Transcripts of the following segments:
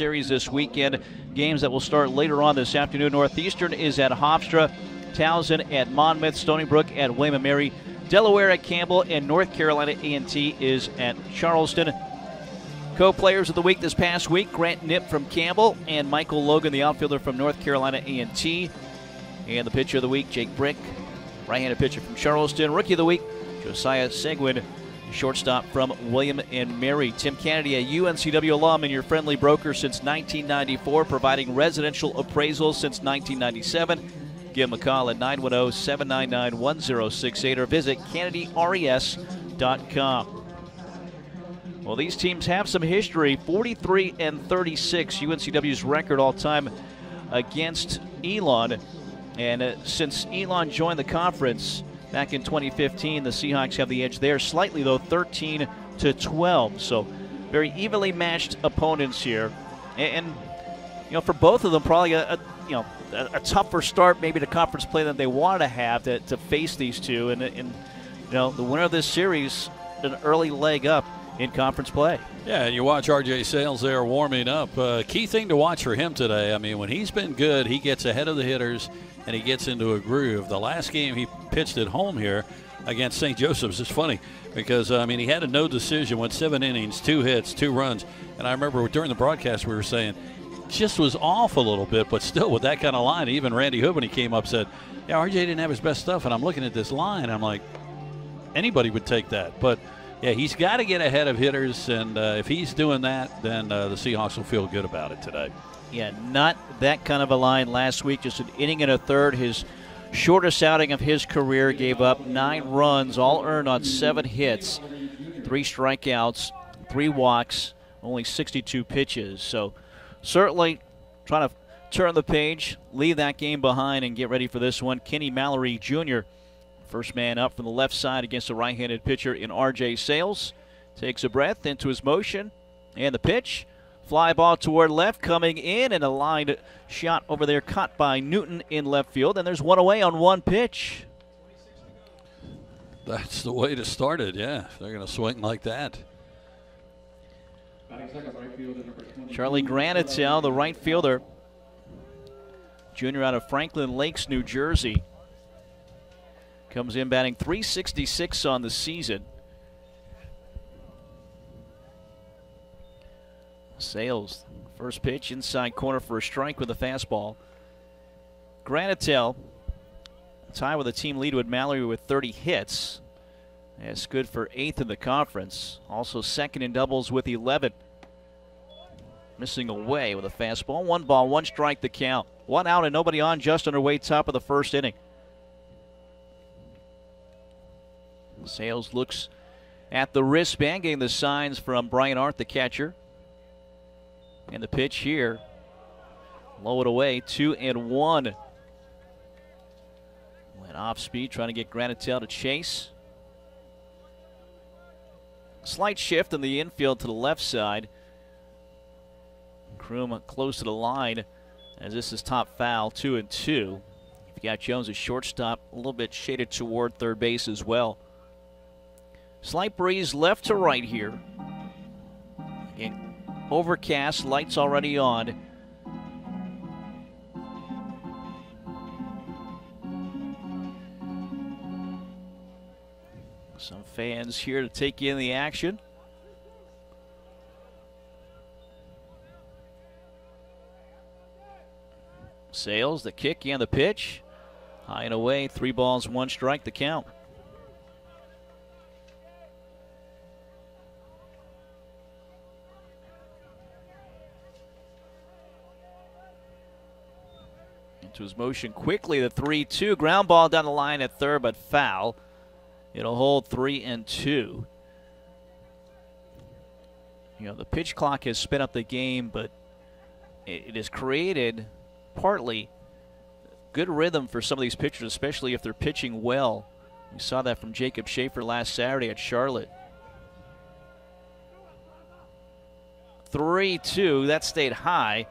series this weekend. Games that will start later on this afternoon. Northeastern is at Hofstra, Towson at Monmouth, Stony Brook at William & Mary, Delaware at Campbell, and North Carolina A&T is at Charleston. Co-players of the week this past week: Grant Knipp from Campbell and Michael Logan, the outfielder from North Carolina A&T. And the pitcher of the week: Jake Brick, right-handed pitcher from Charleston. Rookie of the week: Josiah Seguin, shortstop from William and Mary. Tim Kennedy, a UNCW alum and your friendly broker since 1994, providing residential appraisals since 1997. Give him a call at 910 799 1068 or visit KennedyRES.com. Well, these teams have some history 43 and 36, UNCW's record all time against Elon. And uh, since Elon joined the conference back in 2015, the Seahawks have the edge there, slightly though, 13 to 12. So very evenly matched opponents here. And, and you know, for both of them, probably a, a you know a, a, tougher start maybe to conference play than they wanted to have to, to face these two. And, and you know, the winner of this series, an early leg up in conference play. Yeah, and you watch RJ Sales there warming up. Uh, key thing to watch for him today. I mean, when he's been good, he gets ahead of the hitters and he gets into a groove. The last game he pitched at home here against St. Joseph's is funny because I mean he had a no decision, went seven innings, two hits, two runs, and I remember during the broadcast we were saying just was off a little bit, but still with that kind of line, even Randy Hood when he came up said, "Yeah, RJ didn't have his best stuff," and I'm looking at this line, I'm like, anybody would take that, but yeah, he's got to get ahead of hitters, and uh, if he's doing that, then uh, the Seahawks will feel good about it today. Yeah, not that kind of a line last week. Just an inning and a third. His shortest outing of his career gave up nine runs, all earned on seven hits, three strikeouts, three walks, only 62 pitches. So certainly trying to turn the page, leave that game behind, and get ready for this one. Kenny Mallory Jr. First man up from the left side against a right handed pitcher in RJ Sales. Takes a breath into his motion. And the pitch. Fly ball toward left, coming in, and a line shot over there caught by Newton in left field. And there's one away on one pitch. That's the way to start it, yeah. They're going to swing like that. Charlie Granitel, the right fielder, junior out of Franklin Lakes, New Jersey. Comes in batting 366 on the season. Sales, first pitch inside corner for a strike with a fastball. Granitel, tie with a team lead with Mallory with 30 hits. That's good for eighth in the conference. Also second in doubles with 11. Missing away with a fastball. One ball, one strike the count. One out and nobody on just underway top of the first inning. Sales looks at the wristband, getting the signs from Brian Arndt, the catcher. And the pitch here, low it away, two and one. Went off speed, trying to get Granitel to chase. Slight shift in the infield to the left side. Kroom close to the line as this is top foul, two and two. You've got Jones at shortstop, a little bit shaded toward third base as well. Slight breeze left to right here. Again, overcast, lights already on. Some fans here to take in the action. Sales, the kick and the pitch. High and away, three balls, one strike, the count. Into his motion quickly. The 3 2 ground ball down the line at third, but foul. It'll hold 3 and 2. You know, the pitch clock has sped up the game, but it has created partly good rhythm for some of these pitchers, especially if they're pitching well. We saw that from Jacob Schaefer last Saturday at Charlotte. 3 2, that stayed high.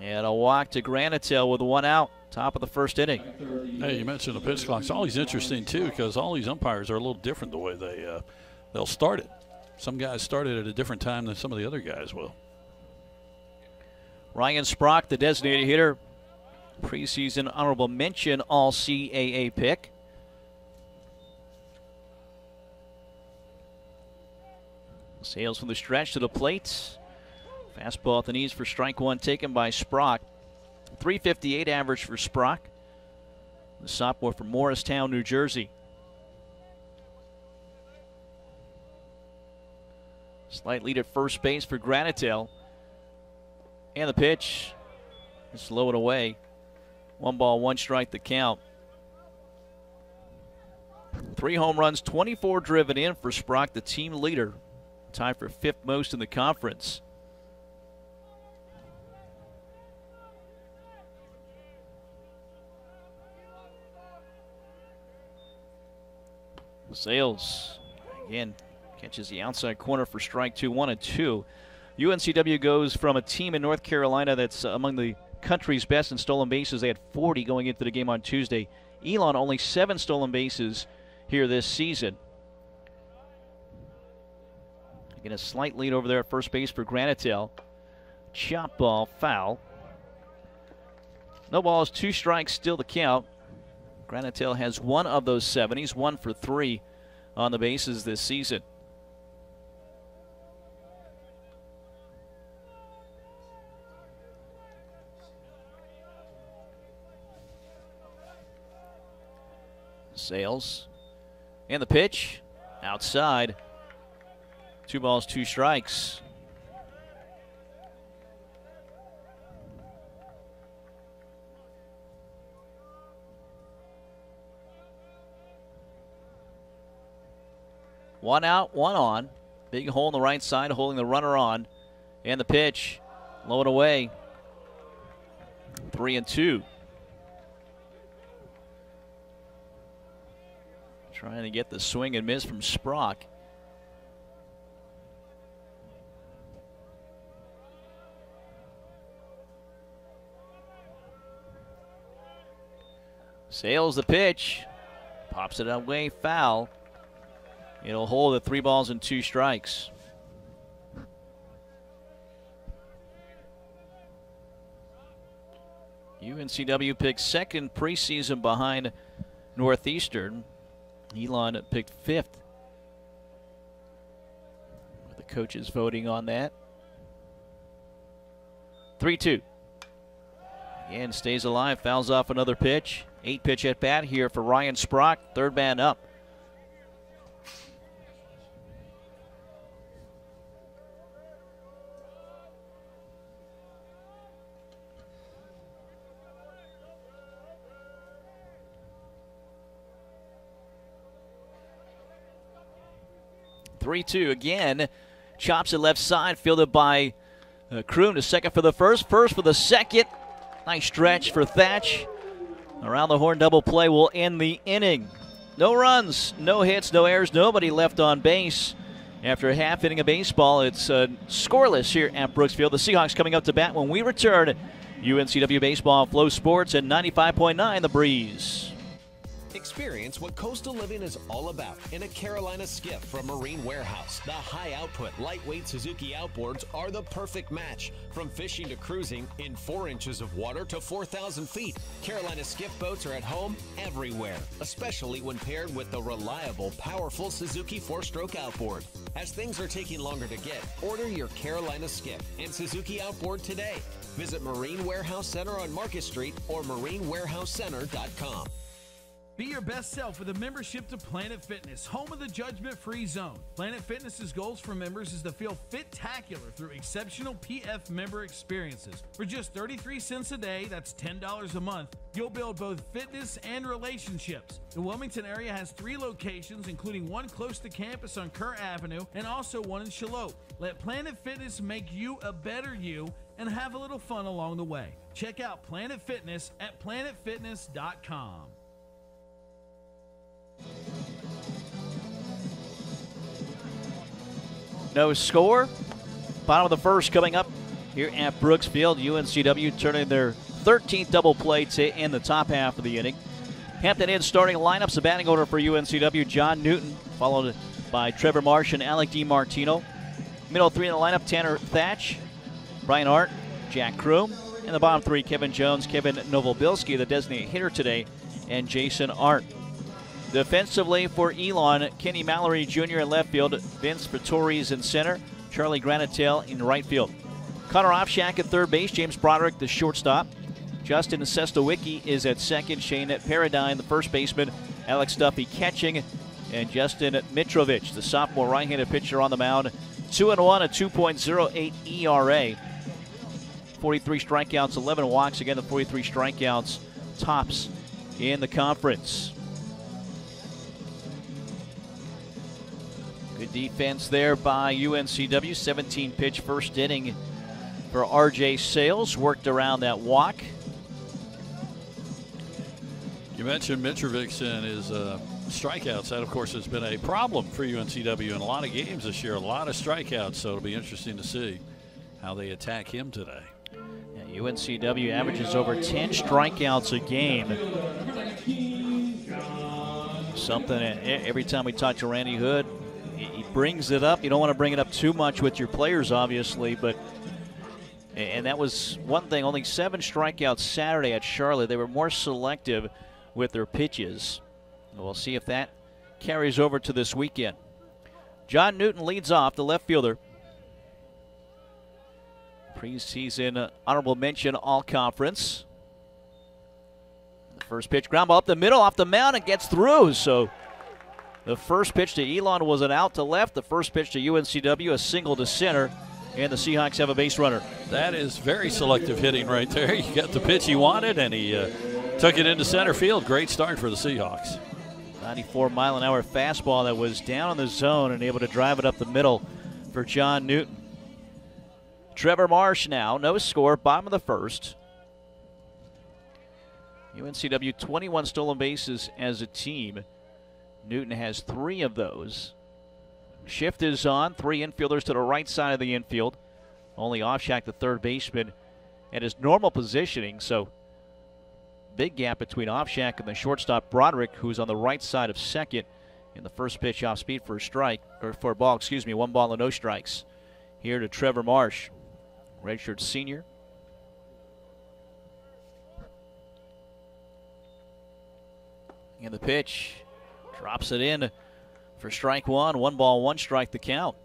And a walk to Granitel with one out, top of the first inning. Hey, you mentioned the pitch clock. It's always interesting too because all these umpires are a little different the way they uh, they'll start it. some guys started at a different time than some of the other guys will. Ryan Sprock, the designated hitter, preseason honorable mention all CAA pick. Sales from the stretch to the plate. Fastball at the knees for strike one taken by Sprock. 358 average for Sprock. The sophomore from Morristown, New Jersey. Slight lead at first base for Granitel. And the pitch is low away. One ball, one strike the count. Three home runs, 24 driven in for Sprock, the team leader. Tied for fifth most in the conference. Sales again catches the outside corner for strike two, one and two. UNCW goes from a team in North Carolina that's among the country's best in stolen bases. They had 40 going into the game on Tuesday. Elon only seven stolen bases here this season. Again, a slight lead over there at first base for Granitel. Chop ball, foul. No balls, two strikes, still the count. Granitel has one of those 70s, one for three on the bases this season. Sales. And the pitch outside. Two balls, two strikes. One out, one on. Big hole in the right side, holding the runner on. And the pitch, low and away. Three and two. Trying to get the swing and miss from Sprock. Sales the pitch. Pops it away foul. It'll hold at three balls and two strikes. UNCW picked second preseason behind Northeastern. Elon picked fifth. The coaches voting on that. 3 2. And stays alive, fouls off another pitch. Eight pitch at bat here for Ryan Sprock, third man up. Three two again. Chops it left side, fielded by uh, Kroon to second for the first, first for the second. Nice stretch for Thatch. Around the horn double play will end the inning. No runs, no hits, no errors, nobody left on base. After half inning of baseball, it's uh, scoreless here at Brooks Field. The Seahawks coming up to bat when we return. UNCW Baseball FloSports and 95.9 The Breeze. Experience what coastal living is all about in a Carolina skiff from Marine Warehouse. The high output, lightweight Suzuki outboards are the perfect match. From fishing to cruising in four inches of water to 4,000 feet, Carolina skiff boats are at home everywhere, especially when paired with the reliable, powerful Suzuki four stroke outboard. As things are taking longer to get, order your Carolina skiff and Suzuki outboard today. Visit Marine Warehouse Center on Market Street or marinewarehousecenter.com. Be your best self with a membership to Planet Fitness, home of the judgment free zone. Planet Fitness's goals for members is to feel fit-tacular through exceptional PF member experiences. For just 33 cents a day, that's $10 a month, you'll build both fitness and relationships. The Wilmington area has three locations, including one close to campus on Kerr Avenue and also one in Shallotte. Let Planet Fitness make you a better you and have a little fun along the way. Check out Planet Fitness at planetfitness.com. No score. Bottom of the first coming up here at Brooks Field. UNCW turning their 13th double play to in the top half of the inning. Hampton Inn starting lineups. The batting order for UNCW. John Newton followed by Trevor Marsh and Alec DiMartino. Middle three in the lineup Tanner Thatch, Brian Hart, Jack Croom. In the bottom three, Kevin Jones, Kevin Novobilski, the designated hitter today, and Jason Arndt. Defensively for Elon, Kenny Mallory Jr. in left field, Vince Pretorius in center, Charlie Granatell in right field. Connor Offshack at third base, James Broderick the shortstop. Justin Sestowicki is at second, Shane Paradine the first baseman, Alex Duffy catching, and Justin Mitrovich, the sophomore right-handed pitcher on the mound. 2 and 1, a 2.08 ERA. 43 strikeouts, 11 walks. Again, the 43 strikeouts tops in the conference. Defense there by UNCW. 17 pitch first inning for RJ Sales. Worked around that walk. You mentioned Mitrovic and his uh, strikeouts. That, of course, has been a problem for UNCW in a lot of games this year. A lot of strikeouts, so it'll be interesting to see how they attack him today. Yeah, UNCW averages over 10 strikeouts a game. Something every time we talk to Randy Hood, he brings it up. You don't want to bring it up too much with your players, obviously, but and that was one thing. Only seven strikeouts Saturday at Charlotte. They were more selective with their pitches. We'll see if that carries over to this weekend. John Newton leads off, the left fielder. Preseason honorable mention all conference. The first pitch, ground ball up the middle, off the mound, and gets through. So the first pitch to Elon was an out to left. The first pitch to UNCW, a single to center. And the Seahawks have a base runner. That is very selective hitting right there. You got the pitch he wanted, and he uh, took it into center field. Great start for the Seahawks. 94 mile an hour fastball that was down in the zone and able to drive it up the middle for John Newton. Trevor Marsh now, no score, bottom of the first. UNCW 21 stolen bases as a team. Newton has three of those. Shift is on, three infielders to the right side of the infield. Only Offshack, the third baseman, at his normal positioning, so big gap between Offshack and the shortstop Broderick, who's on the right side of second. In the first pitch off speed for a strike, or for a ball, excuse me, one ball and no strikes. Here to Trevor Marsh, redshirt senior. And the pitch drops it in for strike one. One ball, one strike the count.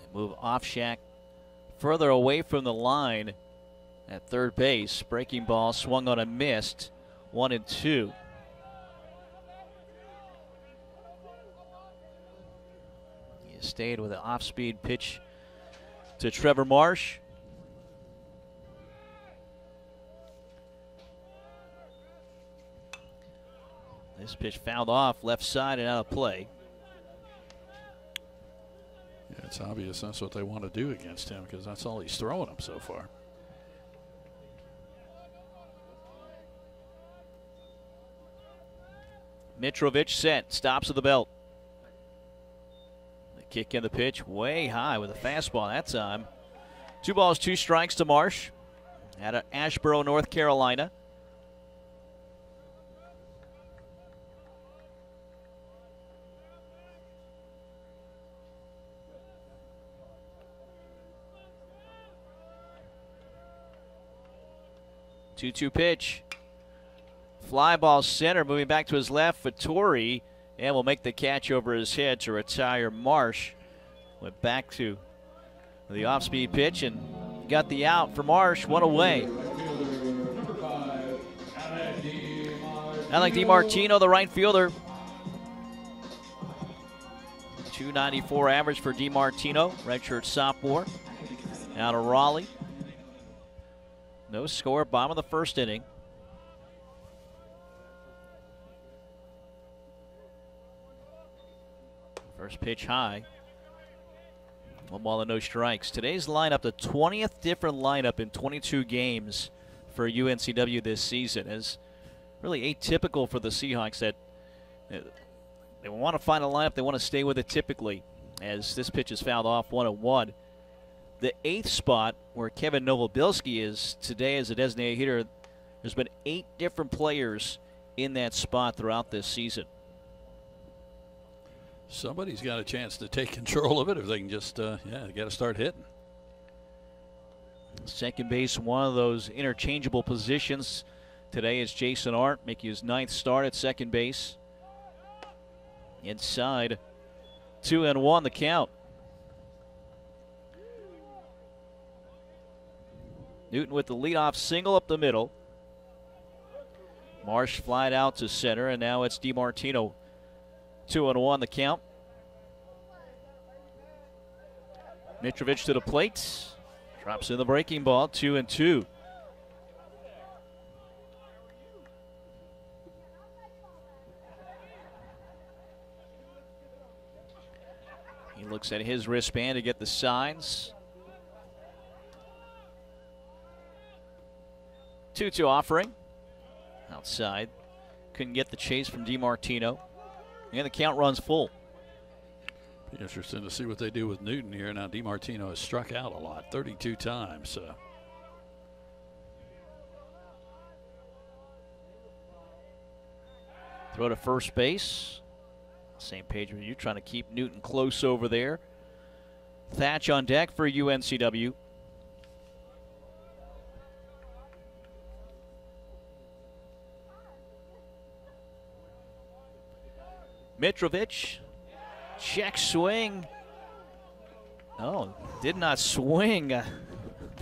They move Offshack further away from the line at third base. Breaking ball swung on a missed. One and two. He stayed with an off speed pitch to Trevor Marsh. This pitch fouled off left side and out of play. Yeah, it's obvious that's what they want to do against him because that's all he's throwing them so far. Mitrovic set, stops at the belt. The kick in the pitch, way high with a fastball that time. Two balls, two strikes to Marsh out of Asheboro, North Carolina. 2 2 pitch. Fly ball center, moving back to his left. Fattori, and will make the catch over his head to retire Marsh. Went back to the off speed pitch and got the out for Marsh. One away. Alec DiMartino, the right fielder. 294 average for DiMartino, redshirt sophomore out of Raleigh. No score, bottom of the first inning. First pitch high. One ball and no strikes. Today's lineup, the 20th different lineup in 22 games for UNCW this season, is really atypical for the Seahawks. That they want to find a lineup, they want to stay with it typically. As this pitch is fouled off, one and one the eighth spot where Kevin Novobilski is today as a designated hitter. There's been eight different players in that spot throughout this season. Somebody's got a chance to take control of it if they can just, uh, yeah, got to start hitting. Second base, one of those interchangeable positions. Today is Jason Art making his ninth start at second base. Inside, two and one the count. Newton with the leadoff single up the middle. Marsh flied out to center, and now it's DiMartino. Two and one the count. Mitrovic to the plate. Drops in the breaking ball, two and two. He looks at his wristband to get the signs. 2 2 offering. Outside. Couldn't get the chase from DiMartino. And the count runs full. Be interesting to see what they do with Newton here. Now, DiMartino has struck out a lot, 32 times. So. Throw to first base. Same page with you, trying to keep Newton close over there. Thatch on deck for UNCW. Mitrovic, check swing. Oh, did not swing. a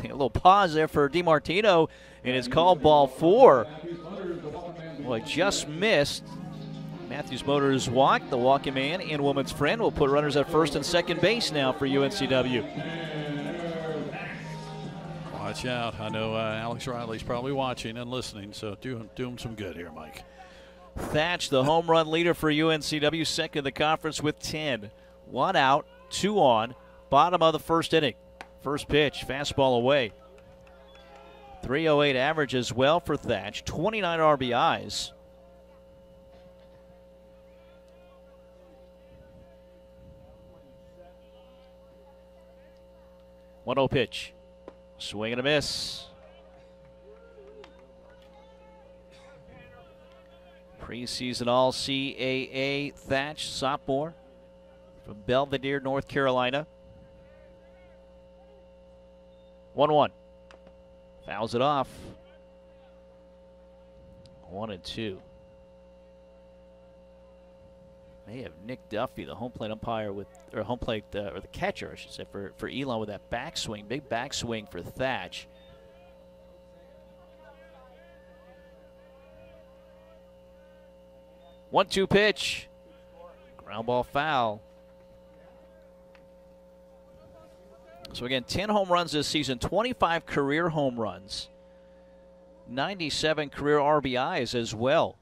little pause there for DiMartino, and it's called ball four. Boy, just missed. Matthews Motors walk, the walking man and woman's friend will put runners at first and second base now for UNCW. Watch out. I know uh, Alex Riley's probably watching and listening, so do, do him some good here, Mike. Thatch, the home run leader for UNCW, second in the conference with 10. One out, two on, bottom of the first inning. First pitch, fastball away. 308 average as well for Thatch, 29 RBIs. One 0 pitch. Swing and a miss. Preseason All CAA Thatch Sophomore from Belvidere, North Carolina. 1 1. Fouls it off. 1 and 2. They have Nick Duffy, the home plate umpire with, or home plate, uh, or the catcher, I should say, for, for Elon with that backswing, big backswing for Thatch. One two pitch. Ground ball foul. So again, 10 home runs this season, 25 career home runs, 97 career RBIs as well.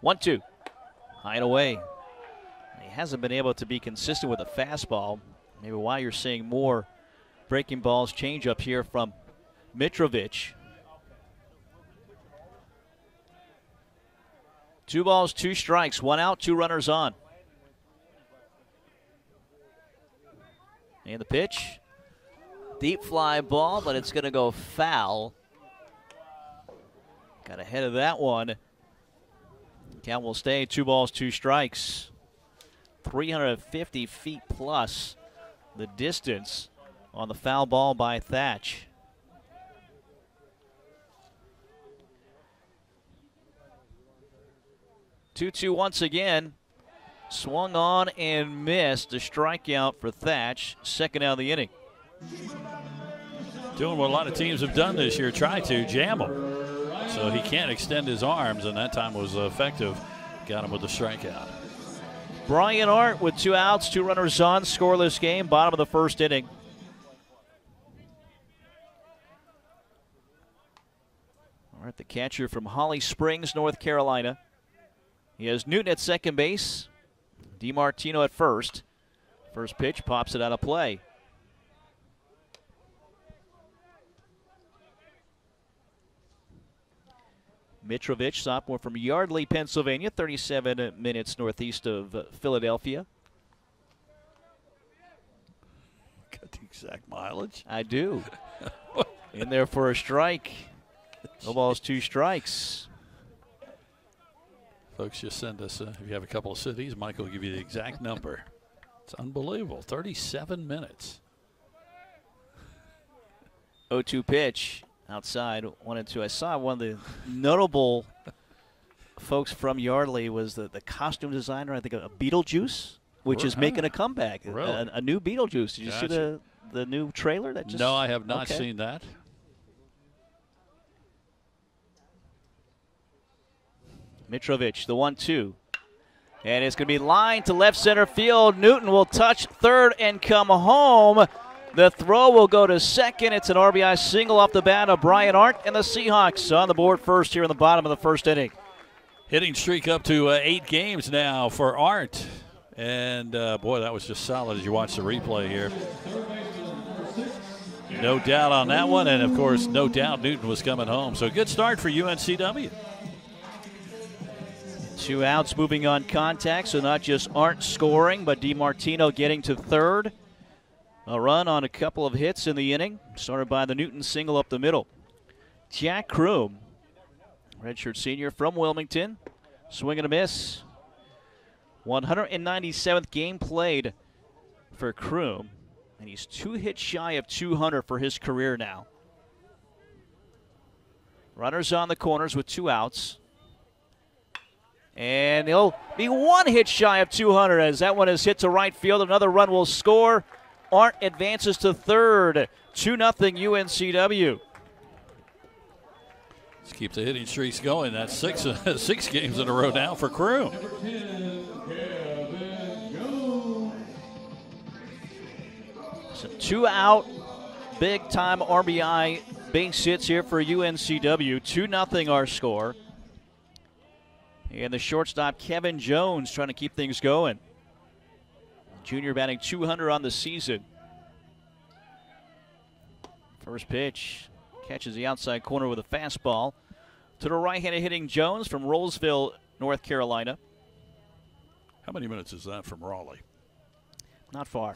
One two. High and away. He hasn't been able to be consistent with a fastball. Maybe why you're seeing more breaking balls change up here from Mitrovic. Two balls, two strikes, one out, two runners on. And the pitch. Deep fly ball, but it's going to go foul. Got ahead of that one. Count will stay two balls, two strikes. 350 feet plus the distance on the foul ball by Thatch. Two-two once again. Swung on and missed. A strikeout for Thatch. Second out of the inning. Doing what a lot of teams have done this year, try to jam him. So he can't extend his arms, and that time was effective. Got him with the strikeout. Brian Arndt with two outs, two runners on, scoreless game, bottom of the first inning. All right, the catcher from Holly Springs, North Carolina. He has Newton at second base, DiMartino at first. First pitch pops it out of play. Mitrovic, sophomore from Yardley, Pennsylvania, 37 minutes northeast of Philadelphia. Got the exact mileage? I do. In there for a strike. No balls, two strikes. Folks, just send us, uh, if you have a couple of cities, Mike will give you the exact number. It's unbelievable. 37 minutes. 0 2 pitch outside, 1 and 2. I saw one of the notable folks from Yardley was the, the costume designer, I think, of Beetlejuice, which is making a comeback. Really? A, a new Beetlejuice. Did you see the, the new trailer? That just no, I have not okay. seen that. Mitrovic, the one two. And it's going to be lined to left center field. Newton will touch third and come home. The throw will go to second. It's an RBI single off the bat of Brian Arndt, and the Seahawks on the board first here in the bottom of the first inning. Hitting streak up to uh, eight games now for Arndt. And uh, boy, that was just solid as you watch the replay here. No doubt on that one. And of course, no doubt Newton was coming home. So good start for UNCW. Two outs moving on contact, so not just Arndt scoring, but DiMartino getting to third. A run on a couple of hits in the inning, started by the Newton single up the middle. Jack Kroom, redshirt senior from Wilmington, swing and a miss. 197th game played for Kroom, and he's two hits shy of 200 for his career now. Runners on the corners with two outs. And he'll be one hit shy of 200 as that one is hit to right field. Another run will score. Arndt advances to third. 2 0 UNCW. Let's keep the hitting streaks going. That's six six games in a row now for Crew. So two out, big time RBI base hits here for UNCW. 2 0 our score. And the shortstop, Kevin Jones, trying to keep things going. Junior batting 200 on the season. First pitch catches the outside corner with a fastball. To the right handed hitting Jones from Rolesville, North Carolina. How many minutes is that from Raleigh? Not far.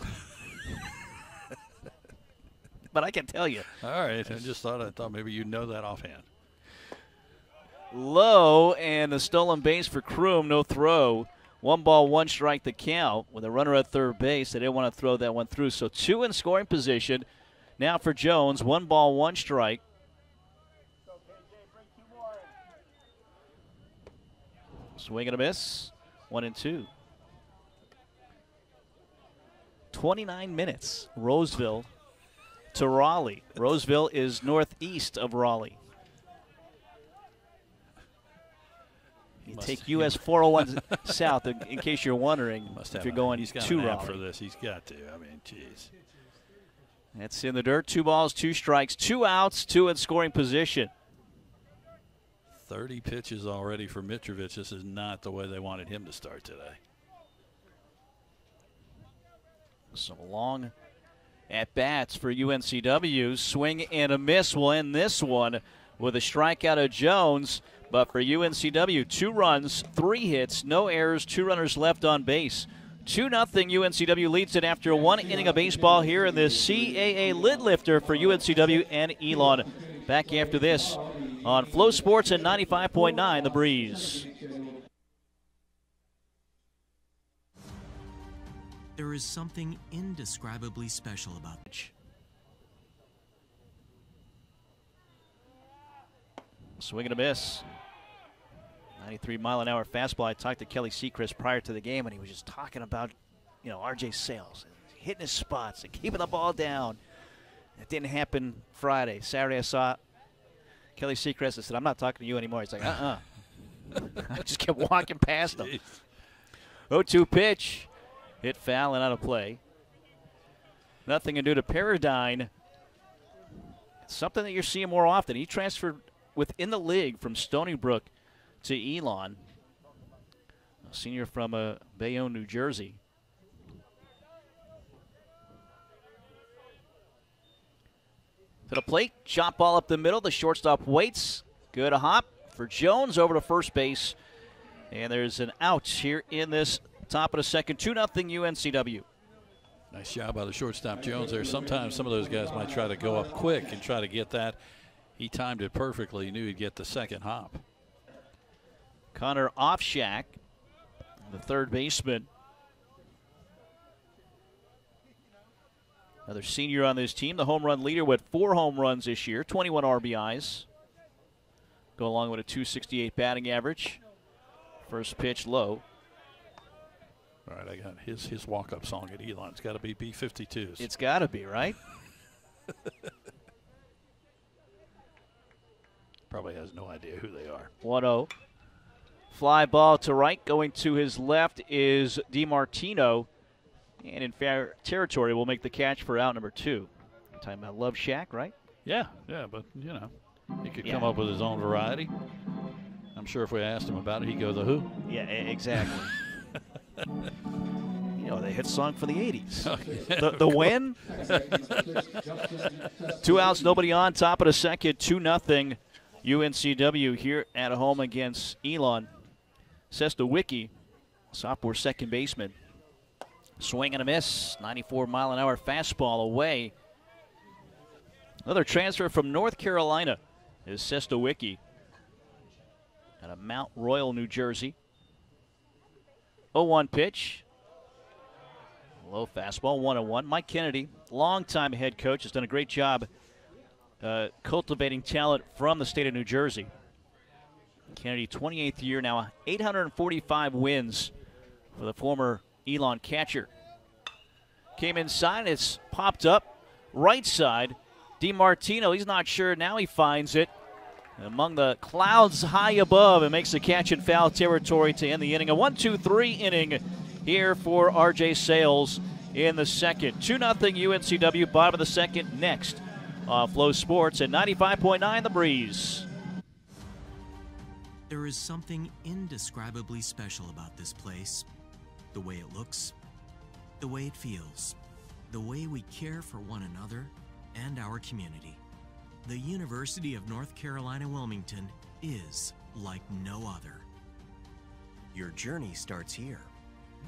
but I can tell you. All right, I just thought I thought maybe you'd know that offhand. Low and a stolen base for Kroom, no throw. One ball, one strike the count with a runner at third base. They didn't want to throw that one through. So two in scoring position. Now for Jones, one ball, one strike. Swing and a miss. One and two. 29 minutes. Rolesville to Raleigh. Rolesville is northeast of Raleigh. You Must- take US 401 south, in in case you're wondering Must if you're going he's got to an Raleigh. for this. He's got to. I mean, jeez. That's in the dirt. Two balls, two strikes, two outs, two in scoring position. 30 pitches already for Mitrovic. This is not the way they wanted him to start today. Some long at bats for UNCW. Swing and a miss will end this one with a strikeout of Jones. But for UNCW, two runs, three hits, no errors, two runners left on base. 2 0 UNCW leads it after one inning of baseball here in the CAA lid lifter for UNCW and Elon. Back after this on FloSports and 95.9 The Breeze. There is something indescribably special about it. Swing and a miss. 93 mile an hour fastball. I talked to Kelly Seacrest prior to the game, and he was just talking about, you know, RJ Sales, hitting his spots and keeping the ball down. It didn't happen Friday. Saturday, I saw Kelly Seacrest. I said, I'm not talking to you anymore. He's like, uh uh I just kept walking past him. 0 2 pitch. Hit foul and out of play. Nothing to do to Paradine. It's something that you're seeing more often. He transferred within the league from Stony Brook to Elon. A senior from uh, Bayonne, New Jersey. To the plate, chop ball up the middle. The shortstop waits. Good hop for Jones over to first base. And there's an out here in this top of the second. 2 0 UNCW. Nice job by the shortstop Jones there. Sometimes some of those guys might try to go up quick and try to get that. He timed it perfectly. He knew he'd get the second hop. Connor Offshack, the third baseman. Another senior on this team, the home run leader with four home runs this year, 21 RBIs. Go along with a 268 batting average. First pitch low. All right, I got his his walk up song at Elon. It's got to be B 52s. It's got to be, right? Probably has no idea who they are. 1 0. Fly ball to right. Going to his left is DiMartino. And in fair territory, will make the catch for out number two. Talking about Love Shack, right? Yeah, yeah, but you know, he could Yeah. come up with his own variety. I'm sure if we asked him about it, he'd go the Who. Yeah, exactly. you know, the hit song for the 80s. the, the win? Two outs, nobody on. Top of the second, 2 nothing. UNCW here at home against Elon. Sestawicki, sophomore second baseman. Swing and a miss. 94 mile an hour fastball away. Another transfer from North Carolina is Sestawicki out of Mount Royal, New Jersey. 0 1 pitch. Low fastball, 1 1. Mike Kennedy, longtime head coach, has done a great job uh, cultivating talent from the state of New Jersey. Kennedy, 28th year now, 845 wins for the former Elon catcher. Came inside, it's popped up, right side. DiMartino, he's not sure. Now he finds it among the clouds high above and makes a catch in foul territory to end the inning. A 1 2 3 inning here for RJ Sales in the second. 2 0 UNCW, bottom of the second next. Uh, FloSports at 95.9 The Breeze. There is something indescribably special about this place. The way it looks, the way it feels, the way we care for one another and our community. The University of North Carolina Wilmington is like no other. Your journey starts here.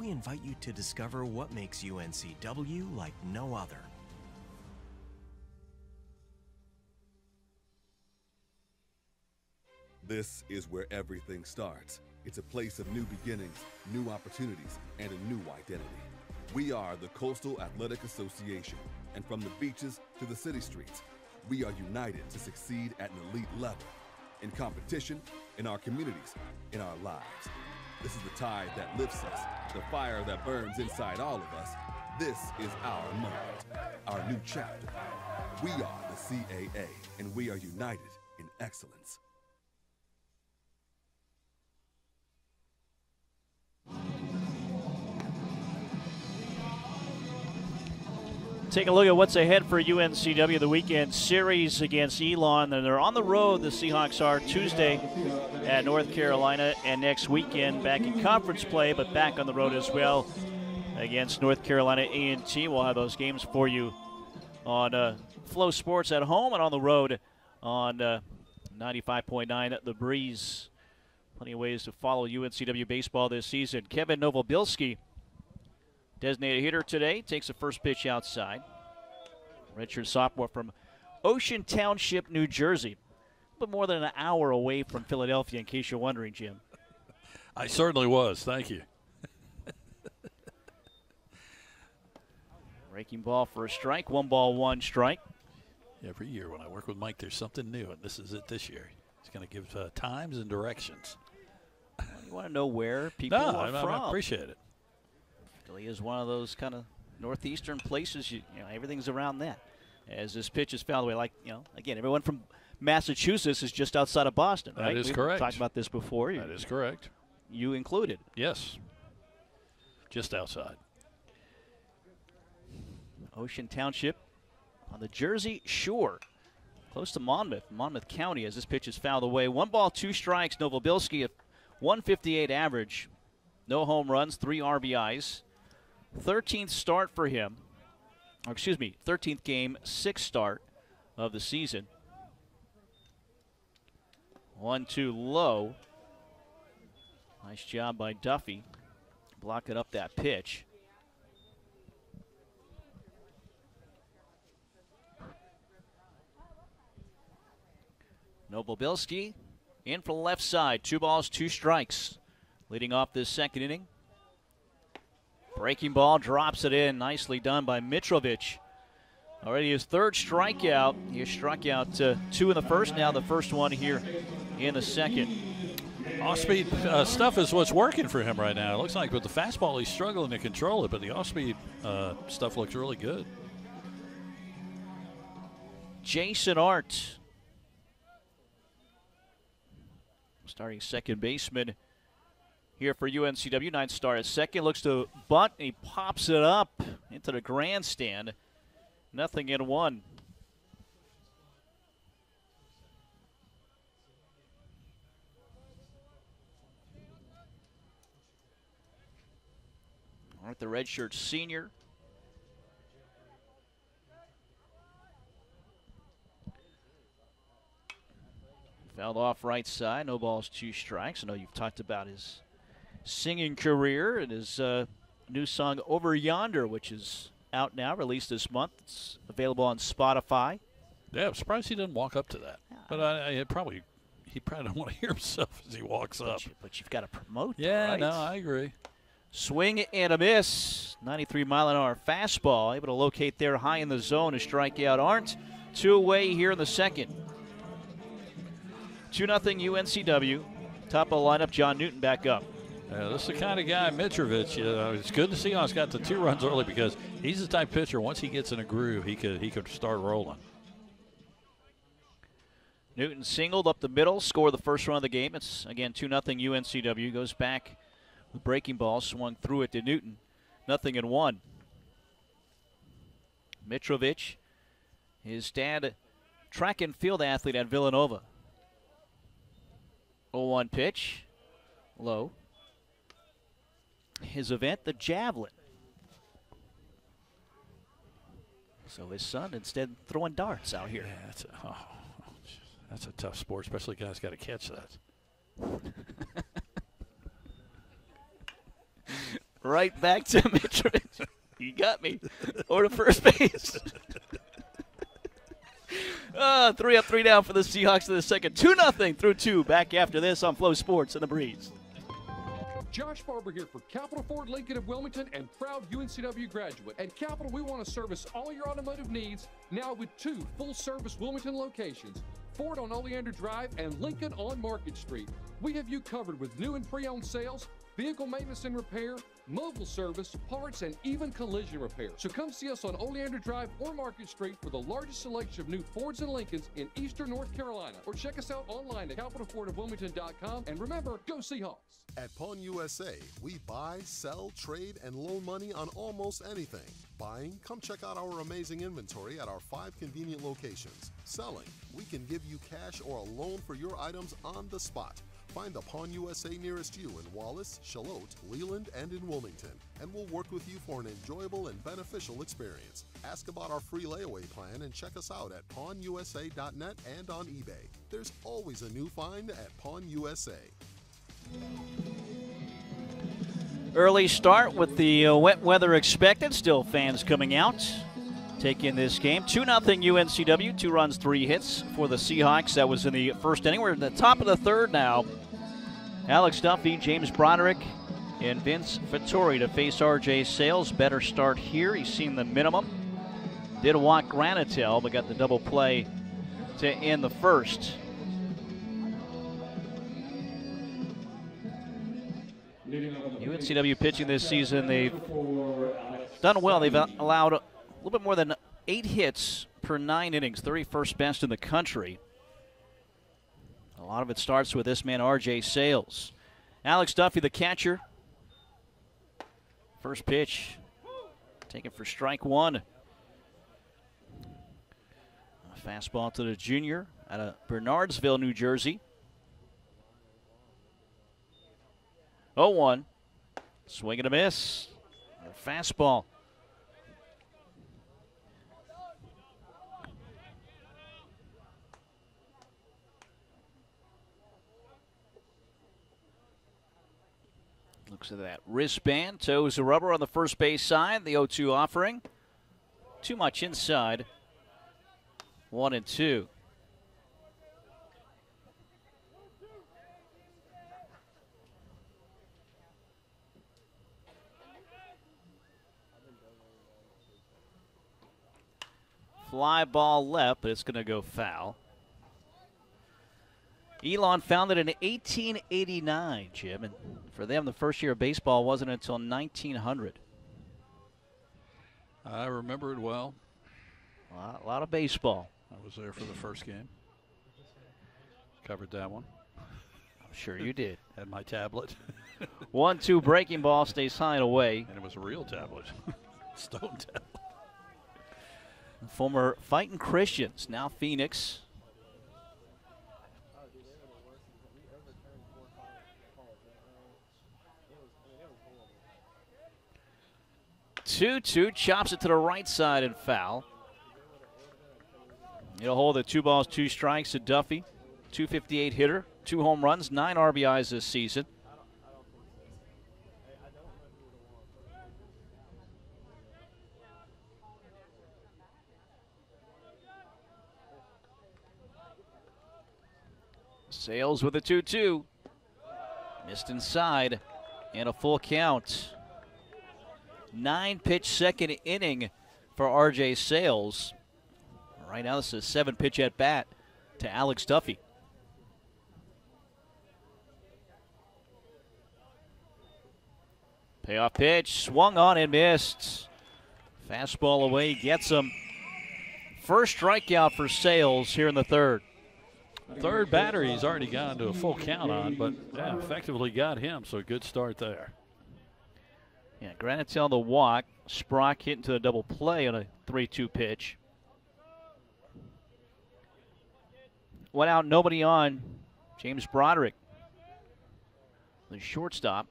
We invite you to discover what makes UNCW like no other. This is where everything starts. It's a place of new beginnings, new opportunities, and a new identity. We are the Coastal Athletic Association, and from the beaches to the city streets, we are united to succeed at an elite level in competition, in our communities, in our lives. This is the tide that lifts us, the fire that burns inside all of us. This is our moment, our new chapter. We are the CAA, and we are united in excellence. Take a look at what's ahead for UNCW the weekend series against Elon. And they're on the road, the Seahawks are Tuesday at North Carolina, and next weekend back in conference play, but back on the road as well against North Carolina A&T. We'll have those games for you on uh, FloSports at home and on the road on uh, 95.9 The Breeze. Plenty of ways to follow UNCW baseball this season. Kevin Novobilski Designated hitter today takes the first pitch outside. Richard sophomore from Ocean Township, New Jersey. But more than an hour away from Philadelphia, in case you're wondering, Jim. I certainly was. Thank you. Breaking ball for a strike. One ball, one strike. Every year when I work with Mike, there's something new, and this is it this year. He's going to give uh, times and directions. You want to know where people no, are I, from. I appreciate it. Philly is one of those kind of northeastern places. You, you know, everything's around that. As this pitch is fouled away, like you know, again, everyone from Massachusetts is just outside of Boston. That right? is We've correct. Talked about this before. That is correct. You included. Yes. Just outside. Ocean Township on the Jersey Shore, close to Monmouth, Monmouth County, as this pitch is fouled away. One ball, two strikes. Novobilski at 158 average. No home runs, three RBIs. 13th start for him. Or excuse me, 13th game, sixth start of the season. One, two, low. Nice job by Duffy blocking up that pitch. Novobilski in for the left side. Two balls, two strikes. Leading off this second inning. Breaking ball drops it in. Nicely done by Mitrovic. Already his third strikeout. He struck out uh, two in the first. Now the first one here in the second. Off-speed uh, stuff is what's working for him right now. It looks like with the fastball he's struggling to control it, but the off-speed uh, stuff looks really good. Jason Arndt, starting second baseman here for UNCW. Nine star at second. Looks to bunt. And he pops it up into the grandstand. Nothing in one. Arndt, the redshirt senior. Fouled off right side. No balls, two strikes. I know you've talked about his singing career and his uh, new song Over Yonder, which is out now, released this month. It's available on Spotify. Yeah, I'm surprised he didn't walk up to that. But I, I probably he probably don't want to hear himself as he walks But, up. you, but you've got to promote. Yeah, right? no, I agree. Swing and a miss. 93 mile an hour fastball. Able to locate there high in the zone A strike out Arndt. Two away here in the second. 2 0 UNCW. Top of the lineup, John Newton back up. Yeah, this is the kind of guy, Mitrovic. You know, it's good to see us got the two runs early because he's the type pitcher. Once he gets in a groove, he could he could start rolling. Newton singled up the middle, scored the first run of the game. It's again 2 0 UNCW. Goes back with breaking ball, swung through it to Newton. Nothing in one. Mitrovic, his dad, track and field athlete at Villanova. 0 1 pitch, low. His event, the javelin. So his son instead throwing darts out here. Yeah, that's a, oh, that's a tough sport, especially guys got to catch that. right back to Mitrovic. you got me. Or to first base. uh, three up, three down for the Seahawks in the second. 2 nothing through two. Back after this on FloSports and the Breeze. Josh Barber here for Capital Ford Lincoln of Wilmington and proud UNCW graduate. At Capital, we want to service all your automotive needs now with two full service Wilmington locations Ford on Oleander Drive and Lincoln on Market Street. We have you covered with new and pre owned sales, vehicle maintenance and repair, mobile service, parts, and even collision repair. So come see us on Oleander Drive or Market Street for the largest selection of new Fords and Lincolns in eastern North Carolina. Or check us out online at capitalfordofwilmington.com. And remember, go Seahawks! At Pawn USA, we buy, sell, trade, and loan money on almost anything. Buying, come check out our amazing inventory at our five convenient locations. Selling, we can give you cash or a loan for your items on the spot. Find the Pawn USA nearest you in Wallace, Shallotte, Leland, and in Wilmington, and we'll work with you for an enjoyable and beneficial experience. Ask about our free layaway plan and check us out at pawnusa.net and on eBay. There's always a new find at Pawn USA. Early start with the uh, wet weather expected. Still fans coming out. Taking this game. 2 0 UNCW. Two runs, three hits for the Seahawks. That was in the first inning. We're in the top of the third now. Alex Duffy, James Broderick, and Vince Vittori to face RJ Sales. Better start here. He's seen the minimum. Did walk Granitel, but got the double play to end the first. UNCW pitching this season, they've done well. They've allowed a little bit more than eight hits per nine innings, 31st best in the country. A lot of it starts with this man, RJ Sales. Alex Duffy, the catcher. First pitch, taken for strike one. A fastball to the junior out of Bernardsville, New Jersey. 0 1. Swing and a miss. A fastball. Looks at that wristband. Toes the rubber on the first base side. The 0 2 offering. Too much inside. One and two. Fly ball left, but it's going to go foul. Elon founded in 1889, Jim, and for them, the first year of baseball wasn't until 1900. I remember it well. A lot, a lot of baseball. I was there for the first game. Covered that one. I'm sure you did. Had my tablet. One two breaking ball stays high and away. And it was a real tablet. Stone tablet. Former Fighting Christians, now Phoenix. Two two chops it to the right side and foul. It'll hold the two balls, two strikes to Duffy. 258 hitter, two home runs, nine RBIs this season. Sales with a 2 2. Missed inside and a full count. Nine pitch second inning for RJ Sales. Right now, this is a seven pitch at bat to Alex Duffy. Payoff pitch, swung on and missed. Fastball away, gets him. First strikeout for Sales here in the third. Third batter he's already gone to a full count on, but yeah, effectively got him, so good start there. Yeah, Granitel the walk. Sprock hit into the double play on a 3 2 pitch. One out, nobody on. James Broderick, the shortstop.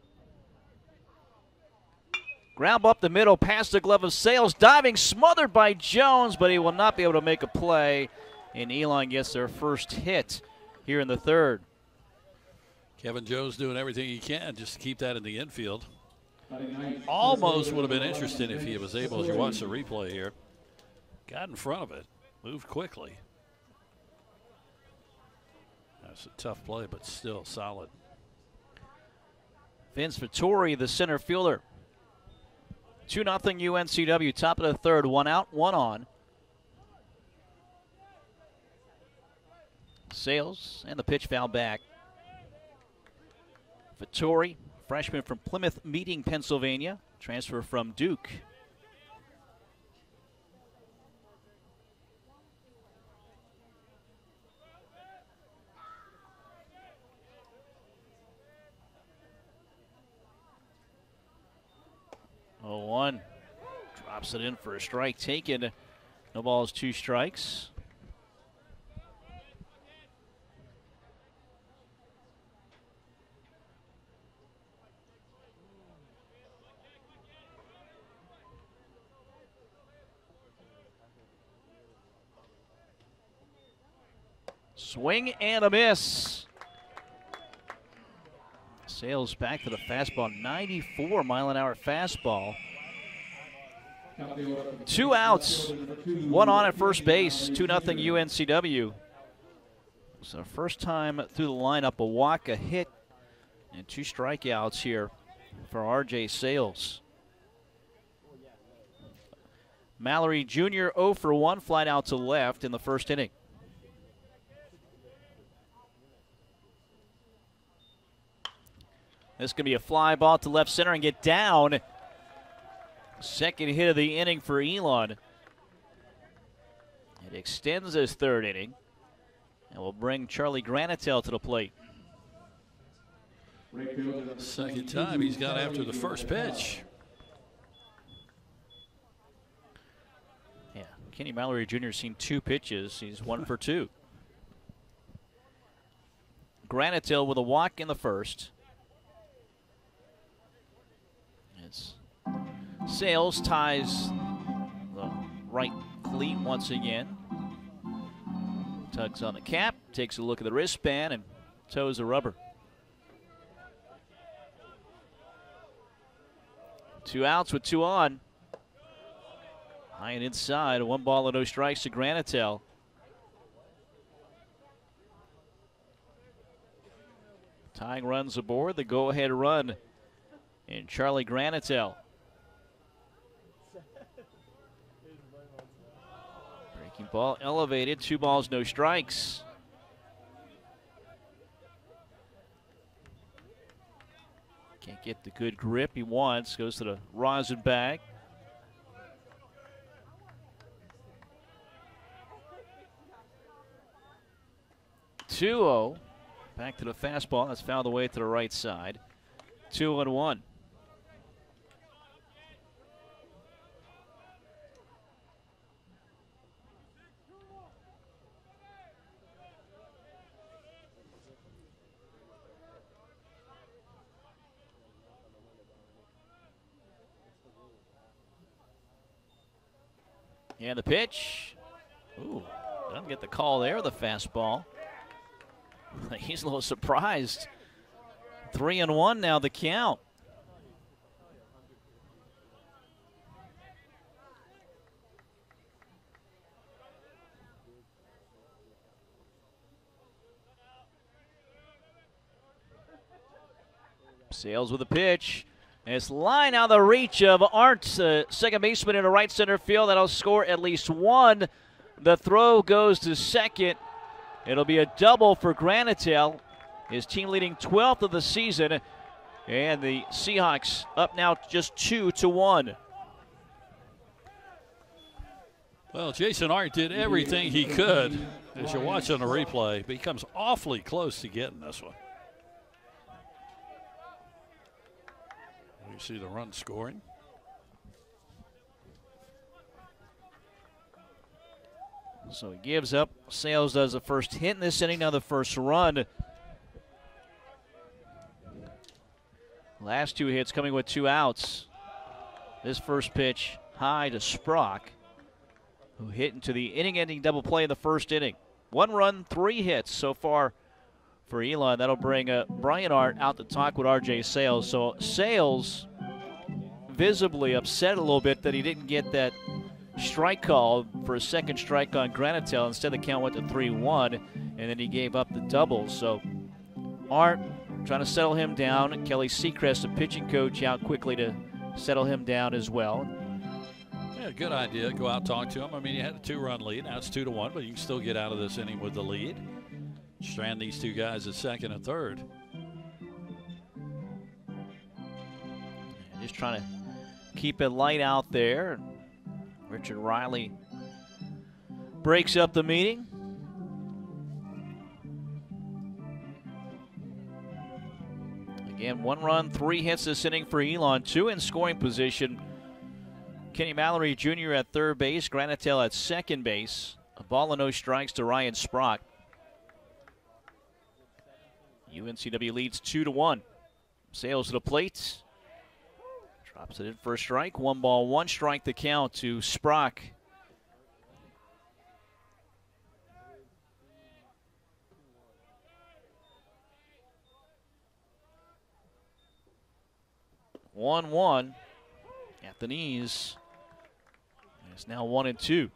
Ground up the middle, past the glove of Sales, diving, smothered by Jones, but he will not be able to make a play. And Elon gets their first hit here in the third. Kevin Jones doing everything he can just to keep that in the infield. Almost would have been interesting if he was able, as you watch the replay here, got in front of it, moved quickly. That's a tough play, but still solid. Vince Vittori, the center fielder. 2 0 UNCW, top of the third, one out, one on. Sales and the pitch foul back. Vettori, freshman from Plymouth Meeting, Pennsylvania, transfer from Duke. Oh, one drops it in for a strike taken. No balls, two strikes. Swing and a miss. Sales back to the fastball, 94 mile an hour fastball. Two outs, one on at first base, 2 0 UNCW. So, first time through the lineup, a walk, a hit, and two strikeouts here for RJ Sales. Mallory Jr. 0 for 1, flight out to left in the first inning. This going to be a fly ball to left center and get down. Second hit of the inning for Elon. It extends his third inning and will bring Charlie Granitel to the plate. Second time he's got after the first pitch. Yeah, Kenny Mallory Jr. Has seen two pitches. He's one for two. Granitil with a walk in the first. Sales ties the right cleat once again. Tugs on the cap, takes a look at the wristband, and toes the rubber. Two outs with two on. High and inside, one ball and no strikes to Granitel. Tying runs aboard, the go ahead run and Charlie Granitel. Ball elevated, two balls, no strikes. Can't get the good grip he wants. Goes to the rosin bag. Two zero. Oh. Back to the fastball. That's found the way to the right side. Two and one. And the pitch. Ooh, doesn't get the call there, the fastball. He's a little surprised. Three and one now, the count. Sales with a pitch. It's line out of the reach of Arndt, uh, second baseman in a right center field. That'll score at least one. The throw goes to second. It'll be a double for Granatel, his team leading 12th of the season. And the Seahawks up now just two to one. Well, Jason Arndt did everything he could. As you watch on the replay, but he comes awfully close to getting this one. You see the run scoring. So he gives up. Sales does the first hit in this inning. Now the first run. Last two hits coming with two outs. This first pitch high to Sprock, who hit into the inning ending double play in the first inning. One run, three hits so far for Elon. That'll bring uh, Brian Arndt out to talk with RJ Sales. So Sales visibly upset a little bit that he didn't get that strike call for a second strike on Granatel. Instead, the count went to 3 1, and then he gave up the double. So Arndt trying to settle him down. Kelly Seacrest, the pitching coach, out quickly to settle him down as well. Yeah, good idea. Go out, talk to him. I mean, you had a two-run lead. Now it's two to one, but you can still get out of this inning with the lead. Strand these two guys at second and third. Just trying to keep it light out there. Richard Riley breaks up the meeting. Again, one run, three hits this inning for Elon, two in scoring position. Kenny Mallory Jr. at third base, Granatel at second base. A ball and no strikes to Ryan Sprock. UNCW leads two to one. Sales to the plate. Drops it in for a strike. One ball, one strike the count to Sprock. One one at the knees. It's now one and two.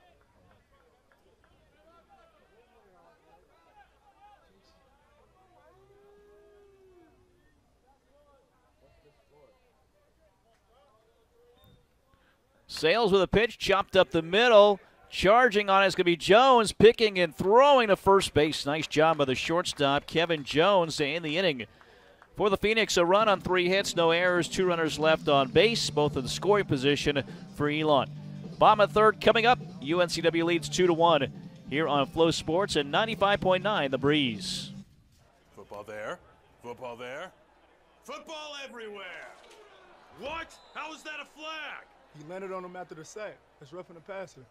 Sales with a pitch, chopped up the middle. Charging on it is going to be Jones, picking and throwing to first base. Nice job by the shortstop, Kevin Jones, in the inning. For the Phoenix, a run on three hits, no errors, two runners left on base, both in the scoring position for Elon. Bottom of third coming up. UNCW leads 2 to 1 here on FloSports and 95.9 The Breeze. Football there, football there, football everywhere. What? How is that a flag? He landed on him after the sack. That's roughing the passer.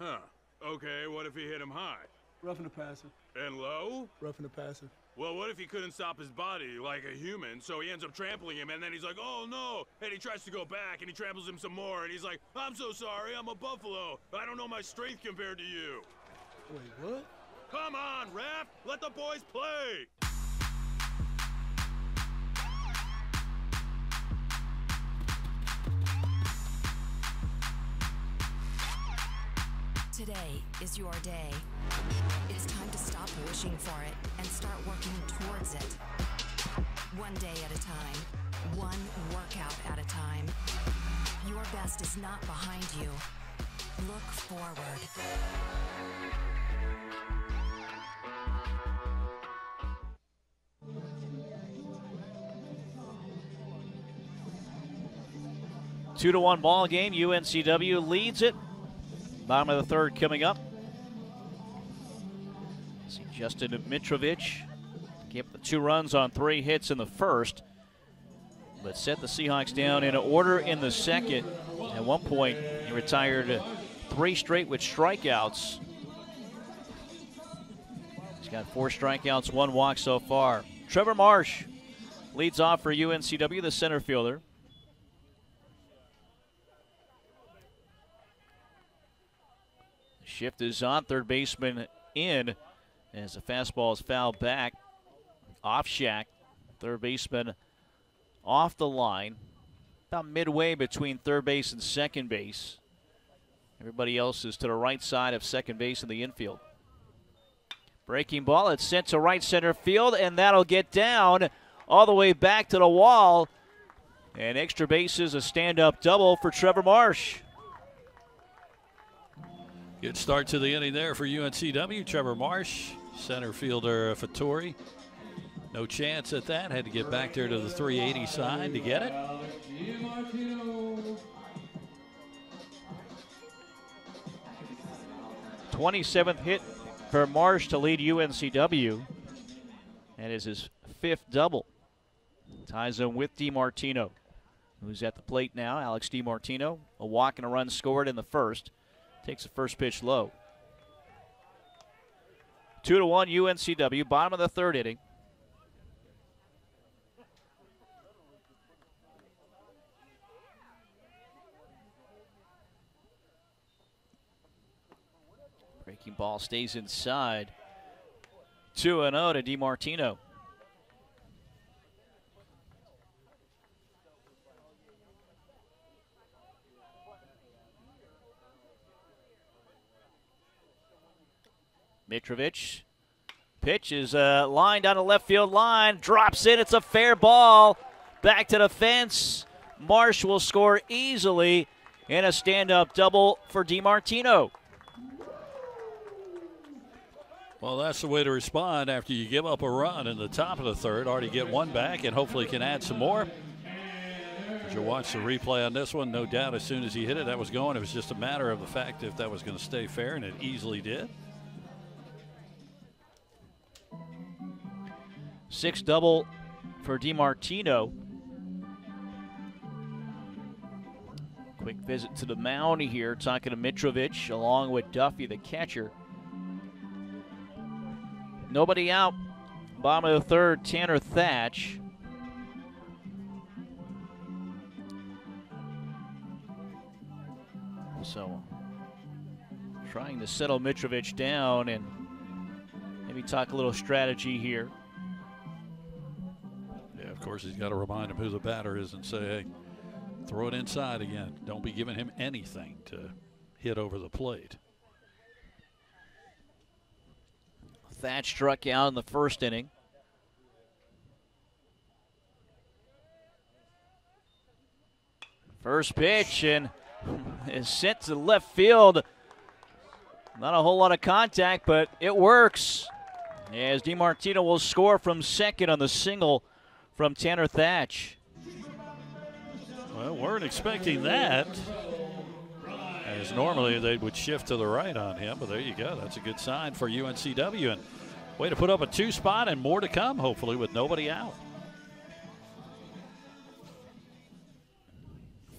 Huh. Okay, what if he hit him high? Roughing the passer. And low? Roughing the passer. Well, what if he couldn't stop his body like a human, so he ends up trampling him, and then he's like, oh no, and he tries to go back, and he tramples him some more, and he's like, I'm so sorry, I'm a buffalo. I don't know my strength compared to you. Wait, what? Come on, ref! Let the boys play! Today is your day. It is time to stop wishing for it and start working towards it. One day at a time, one workout at a time. Your best is not behind you, Look forward. Two to one ball game. UNCW leads it. Bottom of the third coming up. See Justin Mitrovic gave the two runs on three hits in the first, but set the Seahawks down in order in the second. At one point, he retired three straight with strikeouts. He's got four strikeouts, one walk so far. Trevor Marsh leads off for UNCW, the center fielder. Shift is on, third baseman in as the fastball is fouled back. Offshack, third baseman off the line, about midway between third base and second base. Everybody else is to the right side of second base in the infield. Breaking ball, it's sent to right center field, and that'll get down all the way back to the wall. And extra bases, a stand up double for Trevor Marsh. Good start to the inning there for UNCW. Trevor Marsh, center fielder Vittori. No chance at that. Had to get back there to the 380 side to get it. Twenty-seventh hit for Marsh to lead UNCW, and is his fifth double. Ties him with DiMartino, who's at the plate now. Alex DiMartino, a walk and a run scored in the first. Takes the first pitch low. Two to one UNCW, bottom of the third inning. Breaking ball stays inside. 2 0 to DiMartino. Mitrovic. Pitch is uh, line down the left field line. Drops in. It's a fair ball. Back to the fence. Marsh will score easily. And a stand up double for DiMartino. Well, that's the way to respond after you give up a run in the top of the third. Already get one back and hopefully can add some more. As you watch the replay on this one, no doubt as soon as he hit it, that was going. It was just a matter of the fact if that was going to stay fair, and it easily did. Six double for DiMartino. Quick visit to the mound here, talking to Mitrovic along with Duffy, the catcher. Nobody out. Bottom of the third, Tanner Thatch. So, trying to settle Mitrovic down and maybe talk a little strategy here. Course, he's got to remind him who the batter is and say, hey, throw it inside again. Don't be giving him anything to hit over the plate. Thatch struck out in the first inning. First pitch and is sent to left field. Not a whole lot of contact, but it works. As DiMartino will score from second on the single from Tanner Thatch. Well, weren't expecting that. As normally they would shift to the right on him, but there you go. That's a good sign for UNCW. And way to put up a two spot and more to come, hopefully, with nobody out.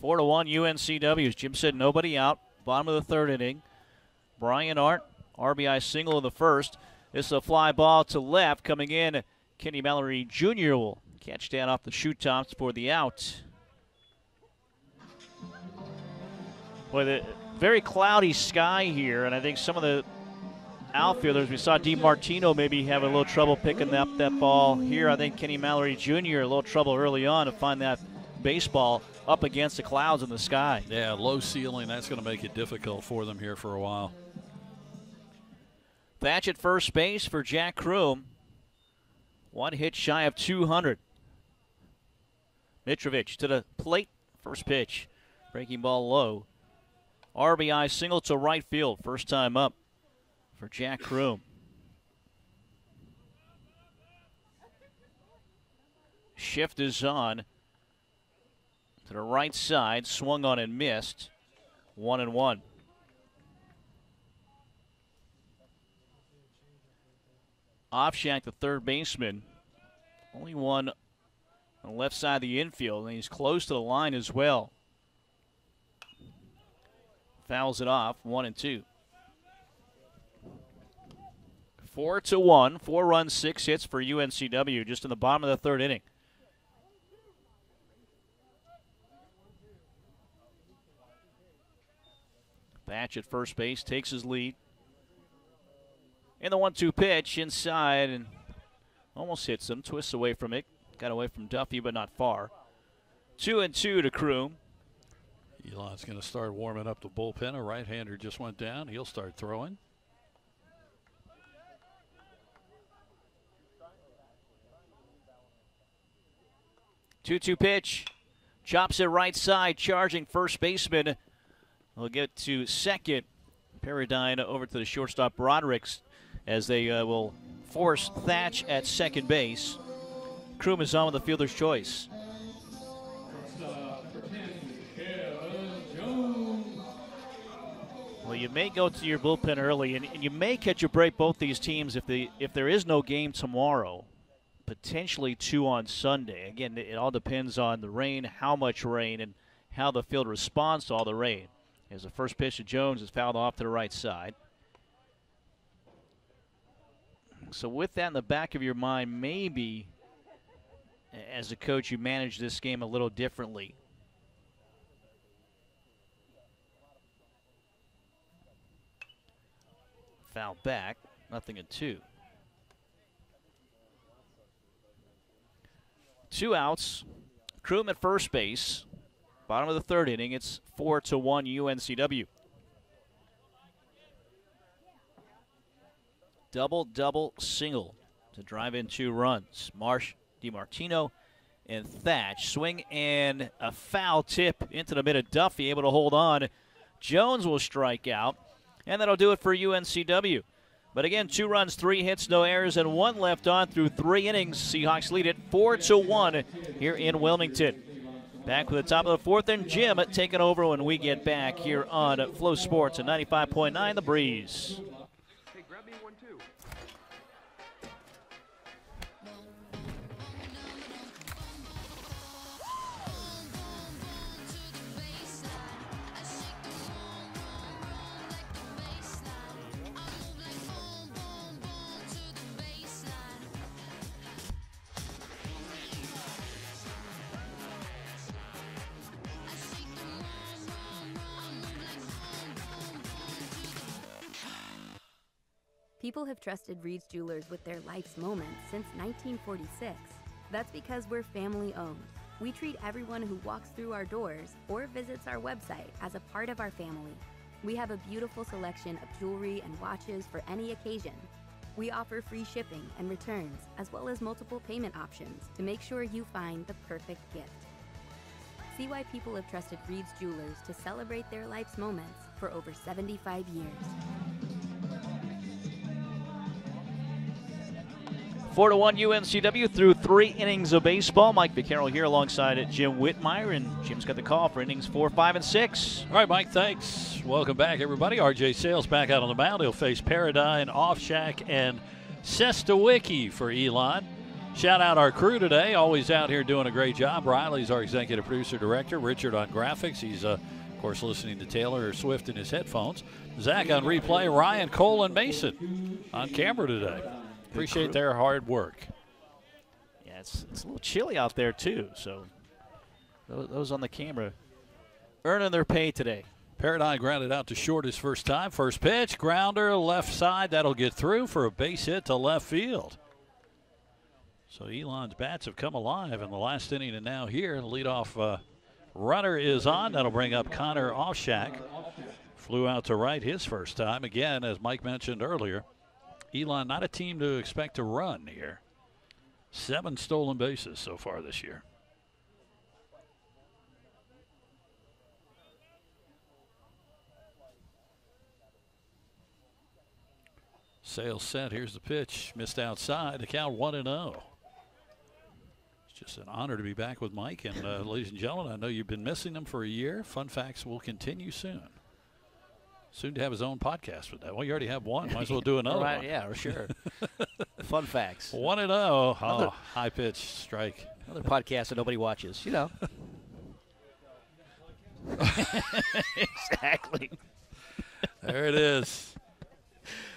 Four to one UNCW. As Jim said, nobody out. Bottom of the third inning. Brian Arndt, RBI single in the first. This is a fly ball to left. Coming in, Kenny Mallory Jr. will catch that off the shoe tops for the out. Boy, the very cloudy sky here, and I think some of the outfielders, we saw DiMartino maybe have a little trouble picking up that ball here. I think Kenny Mallory Jr. a little trouble early on to find that baseball up against the clouds in the sky. Yeah, low ceiling. That's going to make it difficult for them here for a while. Thatch at first base for Jack Kroom. One hit shy of 200. Mitrovic to the plate. First pitch. Breaking ball low. RBI single to right field. First time up for Jack Kroom. Shift is on to the right side, swung on and missed. One and one. Offshack, the third baseman, only one on the left side of the infield, and he's close to the line as well. Fouls it off, one and two. Four to one, four runs, six hits for UNCW just in the bottom of the third inning. Thatch at first base takes his lead. In the one two pitch inside and almost hits him, twists away from it. Got away from Duffy, but not far. Two and two to Kroom. Elon's going to start warming up the bullpen. A right hander just went down. He'll start throwing. Two two pitch. Chops it right side, charging first baseman. We'll get to second. Paradine over to the shortstop Broderick's as they uh, will force Thatch at second base. Kroom is on with the fielder's choice. Well, you may go to your bullpen early, and, and you may catch a break both these teams if the if there is no game tomorrow. Potentially two on Sunday. Again, it all depends on the rain, how much rain, and how the field responds to all the rain. As the first pitch to Jones is fouled off to the right side. So, with that in the back of your mind, maybe as a coach, you manage this game a little differently. Foul back, nothing at two. Two outs. Kroom at first base. Bottom of the third inning. It's four to one UNCW. Double, double, single to drive in two runs. Marsh, DiMartino, and Thatch. Swing and a foul tip into the mid of Duffy, able to hold on. Jones will strike out, and that'll do it for UNCW. But again, two runs, three hits, no errors, and one left on through three innings. Seahawks lead it four to one here in Wilmington. Back with the top of the fourth, and Jim taking over when we get back here on FloSports at 95.9 The Breeze. People have trusted Reed's Jewelers with their life's moments since 1946. That's because we're family owned. We treat everyone who walks through our doors or visits our website as a part of our family. We have a beautiful selection of jewelry and watches for any occasion. We offer free shipping and returns, as well as multiple payment options to make sure you find the perfect gift. See why people have trusted Reed's Jewelers to celebrate their life's moments for over 75 years. Four to one UNCW through three innings of baseball. Mike Vaccaro here alongside Jim Whitmire, and Jim's got the call for innings four, five, and six. All right, Mike. Thanks. Welcome back, everybody. RJ Sales back out on the mound. He'll face Paradine, Offshack, and Sestawicki for Elon. Shout out our crew today. Always out here doing a great job. Riley's our executive producer director. Richard on graphics. He's uh, of course listening to Taylor Swift in his headphones. Zach on replay. Ryan Cole and Mason on camera today. Appreciate their hard work. Yeah, it's, it's a little chilly out there, too. So those, those on the camera earning their pay today. Paradine grounded out to short his first time. First pitch, grounder, left side. That'll get through for a base hit to left field. So Elon's bats have come alive in the last inning and now here. The leadoff uh, runner is on. That'll bring up Connor Offshack. Flew out to right his first time. Again, as Mike mentioned earlier, Elon, not a team to expect to run here. Seven stolen bases so far this year. Sales set. Here's the pitch. Missed outside. The count 1 0. It's just an honor to be back with Mike. And, uh, ladies and gentlemen, I know you've been missing them for a year. Fun facts will continue soon. Soon to have his own podcast with that. Well, you already have one. Might as well do another right, one. Yeah, for sure. Fun facts. 1 and 0. Oh, high pitch strike. Another podcast that nobody watches, you know. exactly. There it is.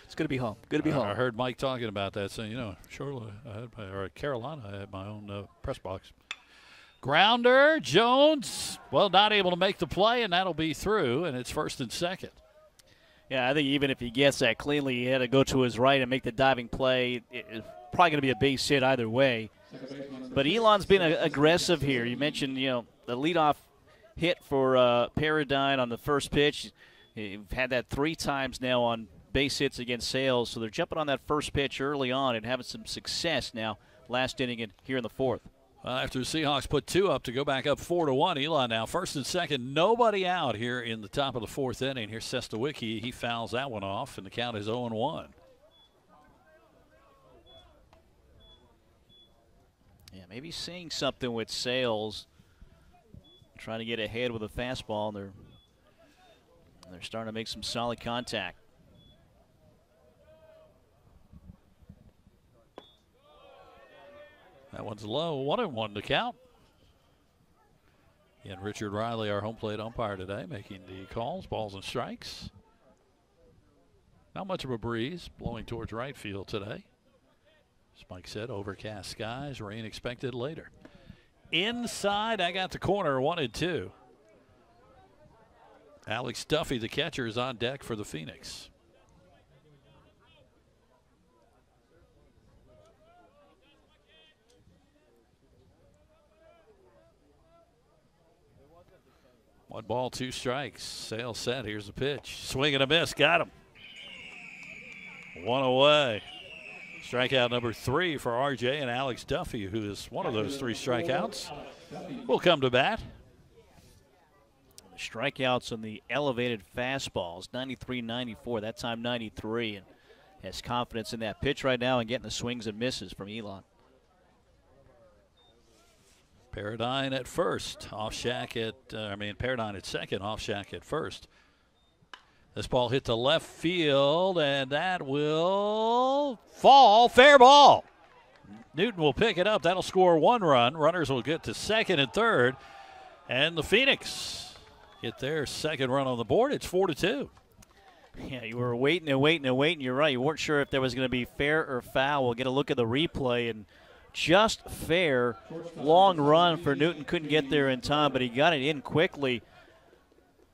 It's good to be home. Good to be I- home. I heard Mike talking about that, saying, you know, Charlotte, I had my, or Carolina, I had my own uh, press box. Grounder, Jones, well, not able to make the play, and that'll be through, and it's first and second. Yeah, I think even if he gets that cleanly, he had to go to his right and make the diving play. It's probably going to be a base hit either way. But Elon's been aggressive here. You mentioned, you know, the leadoff hit for uh, Paradine on the first pitch. You've had that three times now on base hits against Sales, so they're jumping on that first pitch early on and having some success now. Last inning and here in the fourth. Well, after the Seahawks put two up to go back up four to one, Elon now first and second, nobody out here in the top of the fourth inning. Here's Sestawicki. He fouls that one off, and the count is 0 and 1. Yeah, maybe seeing something with Sales, trying to get ahead with a fastball. They're they're starting to make some solid contact. That one's low. One and one to count. And Richard Riley, our home plate umpire today, making the calls, balls and strikes. Not much of a breeze blowing towards right field today. As Mike said, overcast skies, rain expected later. Inside, I got the corner, one and two. Alex Duffy, the catcher, is on deck for the Phoenix. One ball, two strikes. Sale set. Here's the pitch. Swing and a miss. Got him. One away. Strikeout number three for RJ and Alex Duffy, who is one of those three strikeouts. Will come to bat. Strikeouts on the elevated fastballs, 93 94, that time 93, and has confidence in that pitch right now and getting the swings and misses from Elon. Paradine at first. Offshack at, uh, I mean, Paradine at second. Offshack at first. This ball hit the left field, and that will fall. Fair ball. Newton will pick it up. That'll score one run. Runners will get to second and third. And the Phoenix get their second run on the board. It's four to two. Yeah, you were waiting and waiting and waiting. You're right. You weren't sure if there was going to be fair or foul. We'll get a look at the replay and just fair. Long run for Newton. Couldn't get there in time, but he got it in quickly.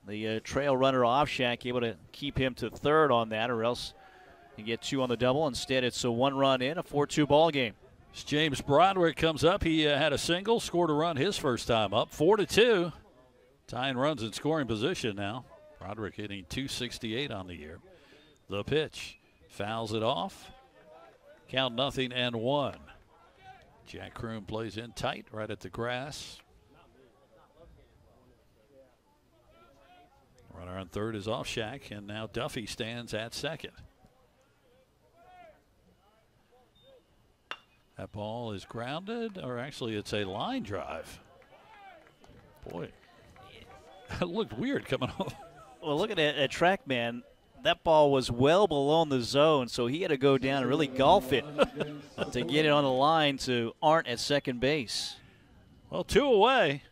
The uh, trail runner Offshack able to keep him to third on that, or else you get two on the double. Instead, it's a one run in, a 4 2 ball game. As James Broderick comes up, he uh, had a single, scored a run his first time up, four to two. Tying runs in scoring position now. Broderick hitting 268 on the year. The pitch fouls it off. Count nothing and one. Jack Kroom plays in tight right at the grass. Runner on third is Offshack, and now Duffy stands at second. That ball is grounded, or actually, it's a line drive. Boy, that looked weird coming off. Well, look at that at TrackMan. That ball was well below the zone, so he had to go down and really golf it to get it on the line to Arndt at second base. Well, two away.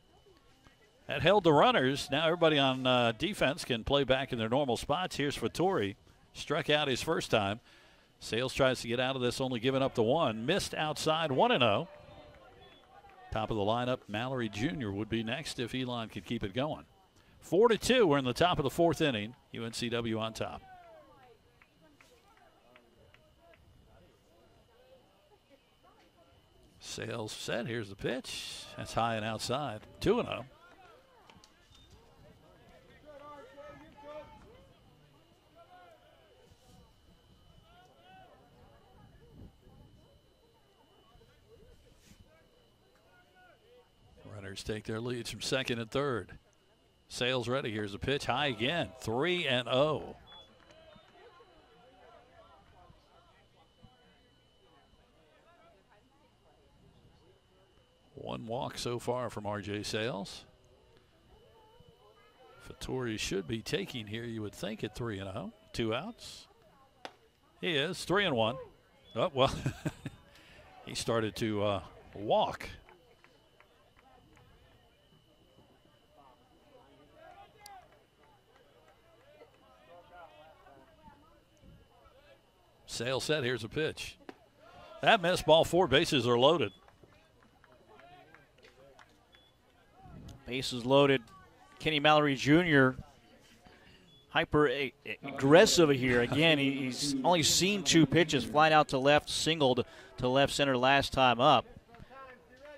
That held the runners. Now everybody on uh, defense can play back in their normal spots. Here's Vittori. Struck out his first time. Sales tries to get out of this, only giving up the one. Missed outside 1 0. Top of the lineup, Mallory Jr. would be next if Elon could keep it going. 4 to 2. We're in the top of the fourth inning. UNCW on top. Sales set. Here's the pitch. That's high and outside. 2 and 0. Runners take their leads from second and third. Sales ready. Here's a pitch high again. 3 and 0. Oh. One walk so far from RJ Sales. Vittori should be taking here, you would think, at 3 and 0. Oh. Two outs. He is 3 and 1. Oh, well, he started to uh, walk Sale set. Here's a pitch. That missed ball four. Bases are loaded. Bases loaded. Kenny Mallory Jr. hyper aggressive here. Again, he's only seen two pitches. Flying out to left, singled to left center last time up.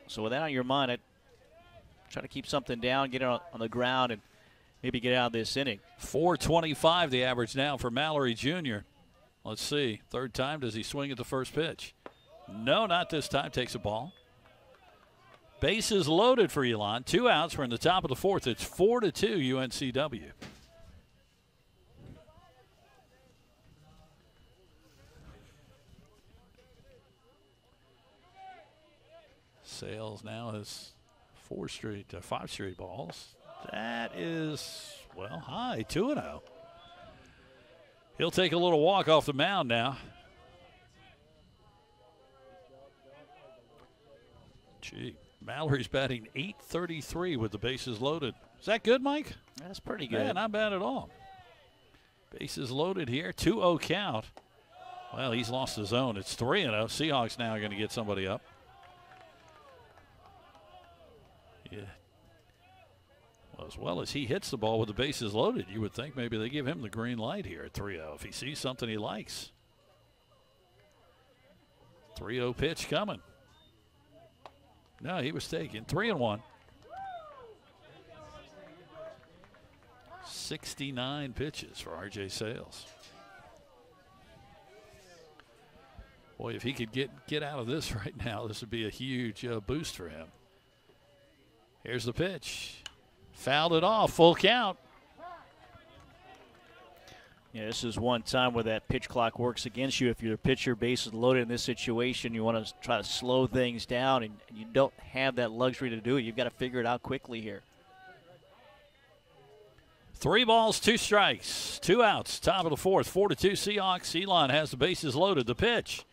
So with that on your mind, I'd try to keep something down, get it on, on the ground, and maybe get out of this inning. 425 the average now for Mallory Jr. Let's see. Third time, does he swing at the first pitch? No, not this time. Takes a ball. Bases loaded for Elon. Two outs. We're in the top of the fourth. It's four to two UNCW. Sales now has four straight, uh, five straight balls. That is well high, two and zero. He'll take a little walk off the mound now. Gee, Mallory's batting 833 with the bases loaded. Is that good, Mike? That's pretty good. Yeah, not bad at all. Bases loaded here, 2 0 count. Well, he's lost his zone. It's 3 0. Seahawks now going to get somebody up. Yeah. Well, as well as he hits the ball with the bases loaded, you would think maybe they give him the green light here at 3 0 if he sees something he likes. 3 0 pitch coming. No, he was taken. 3 and 1. 69 pitches for RJ Sales. Boy, if he could get get out of this right now, this would be a huge uh, boost for him. Here's the pitch. Fouled it off, full count. Yeah, this is one time where that pitch clock works against you. If your pitcher base is loaded in this situation, you want to try to slow things down, and you don't have that luxury to do it. You've got to figure it out quickly here. Three balls, two strikes, two outs. Top of the fourth, four to two. Seahawks. Elon has the bases loaded. The pitch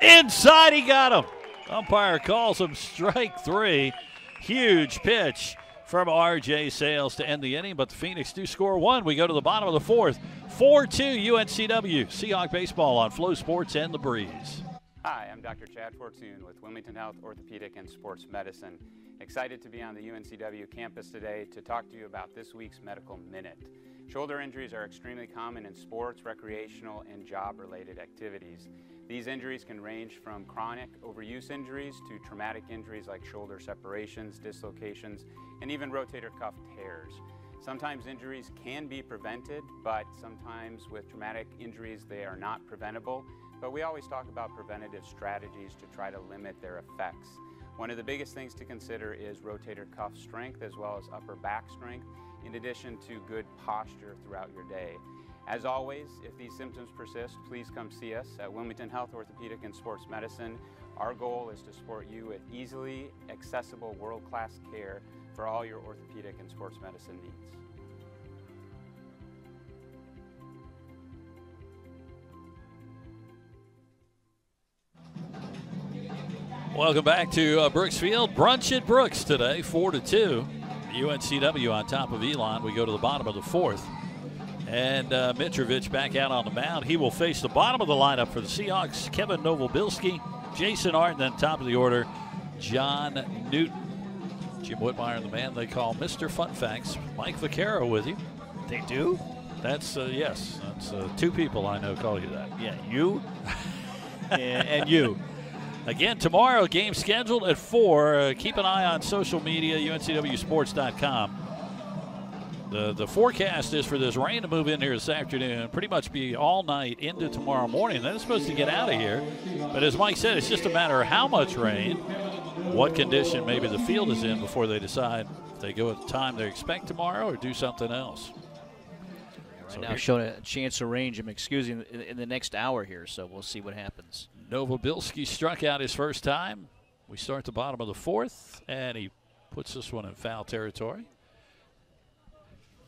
inside, he got him. Umpire calls him strike three. Huge pitch from RJ Sales to end the inning, but the Phoenix do score one. We go to the bottom of the fourth. 4 2 UNCW. Seahawk baseball on FloSports and The Breeze. Hi, I'm Dr. Chad Fortune with Wilmington Health Orthopedic and Sports Medicine. Excited to be on the UNCW campus today to talk to you about this week's Medical Minute. Shoulder injuries are extremely common in sports, recreational, and job related activities. These injuries can range from chronic overuse injuries to traumatic injuries like shoulder separations, dislocations, and even rotator cuff tears. Sometimes injuries can be prevented, but sometimes with traumatic injuries they are not preventable. But we always talk about preventative strategies to try to limit their effects. One of the biggest things to consider is rotator cuff strength as well as upper back strength, in addition to good posture throughout your day. As always, if these symptoms persist, please come see us at Wilmington Health Orthopedic and Sports Medicine. Our goal is to support you with easily accessible world-class care for all your orthopedic and sports medicine needs. Welcome back to uh, Brooks Field. Brunch at Brooks today, 4 to 2. UNCW on top of Elon. We go to the bottom of the fourth. And uh, Mitrovic back out on the mound. He will face the bottom of the lineup for the Seahawks. Kevin Novobilski, Jason Arndt, and then top of the order, John Newton. Jim Whitmire, the man they call Mr. Fun Facts. Mike Vaccaro with you. They do? That's, uh, yes, that's uh, two people I know call you that. Yeah, you and, and you. Again, tomorrow, game scheduled at 4. Uh, keep an eye on social media, uncwsports.com. The, the forecast is for this rain to move in here this afternoon, pretty much be all night into tomorrow morning. Then it's supposed to get out of here. But as Mike said, it's just a matter of how much rain, what condition maybe the field is in before they decide if they go at the time they expect tomorrow or do something else. Right so now showing a chance of range, I'm excusing in, in the next hour here, so we'll see what happens. Novobilski struck out his first time. We start the bottom of the fourth, and he puts this one in foul territory.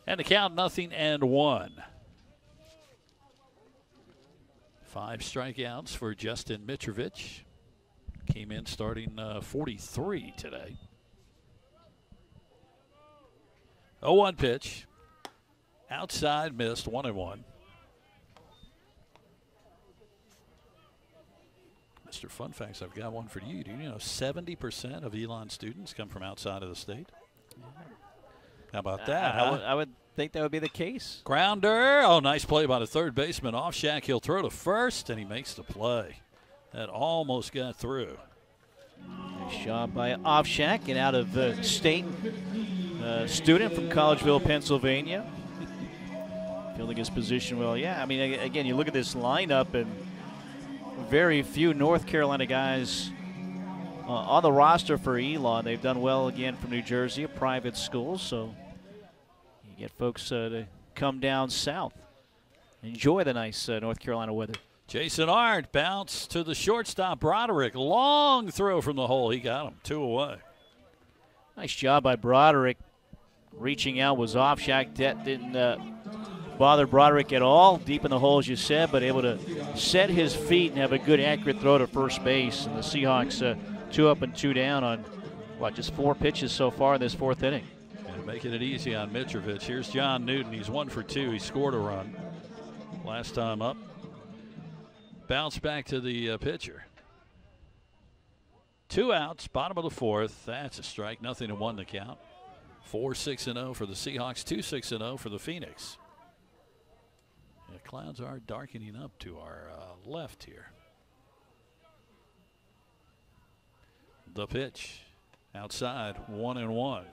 And the count nothing and one. Five strikeouts for Justin Mitrovic. Came in starting uh, 43 today. 0 1 pitch. Outside missed, 1 and 1. Mr. Fun Facts, I've got one for you. Do you know 70% of Elon students come from outside of the state? How about that? I, huh? would, I would think that would be the case. Grounder. Oh, nice play by the third baseman. Offshack. He'll throw to first, and he makes the play. That almost got through. Nice job by Offshack, and out of uh, state uh, student from Collegeville, Pennsylvania. Feeling his position well. Yeah, I mean, again, you look at this lineup, and very few North Carolina guys uh, on the roster for Elon. They've done well again from New Jersey, a private school, so you get folks uh, to come down south. Enjoy the nice uh, North Carolina weather. Jason Arndt bounce to the shortstop Broderick. Long throw from the hole. He got him. Two away. Nice job by Broderick. Reaching out was off. Shaq Det didn't uh, bother Broderick at all. Deep in the hole, as you said, but able to set his feet and have a good, accurate throw to first base. And the Seahawks uh, two up and two down on what just four pitches so far in this fourth inning. And making it easy on Mitrovic. Here's John Newton. He's one for two. He scored a run last time up. Bounce back to the uh, pitcher. Two outs, bottom of the fourth. That's a strike. Nothing to one to count. Four six and zero for the Seahawks. Two six and zero for the Phoenix. The clouds are darkening up to our uh, left here. The pitch outside, one and one.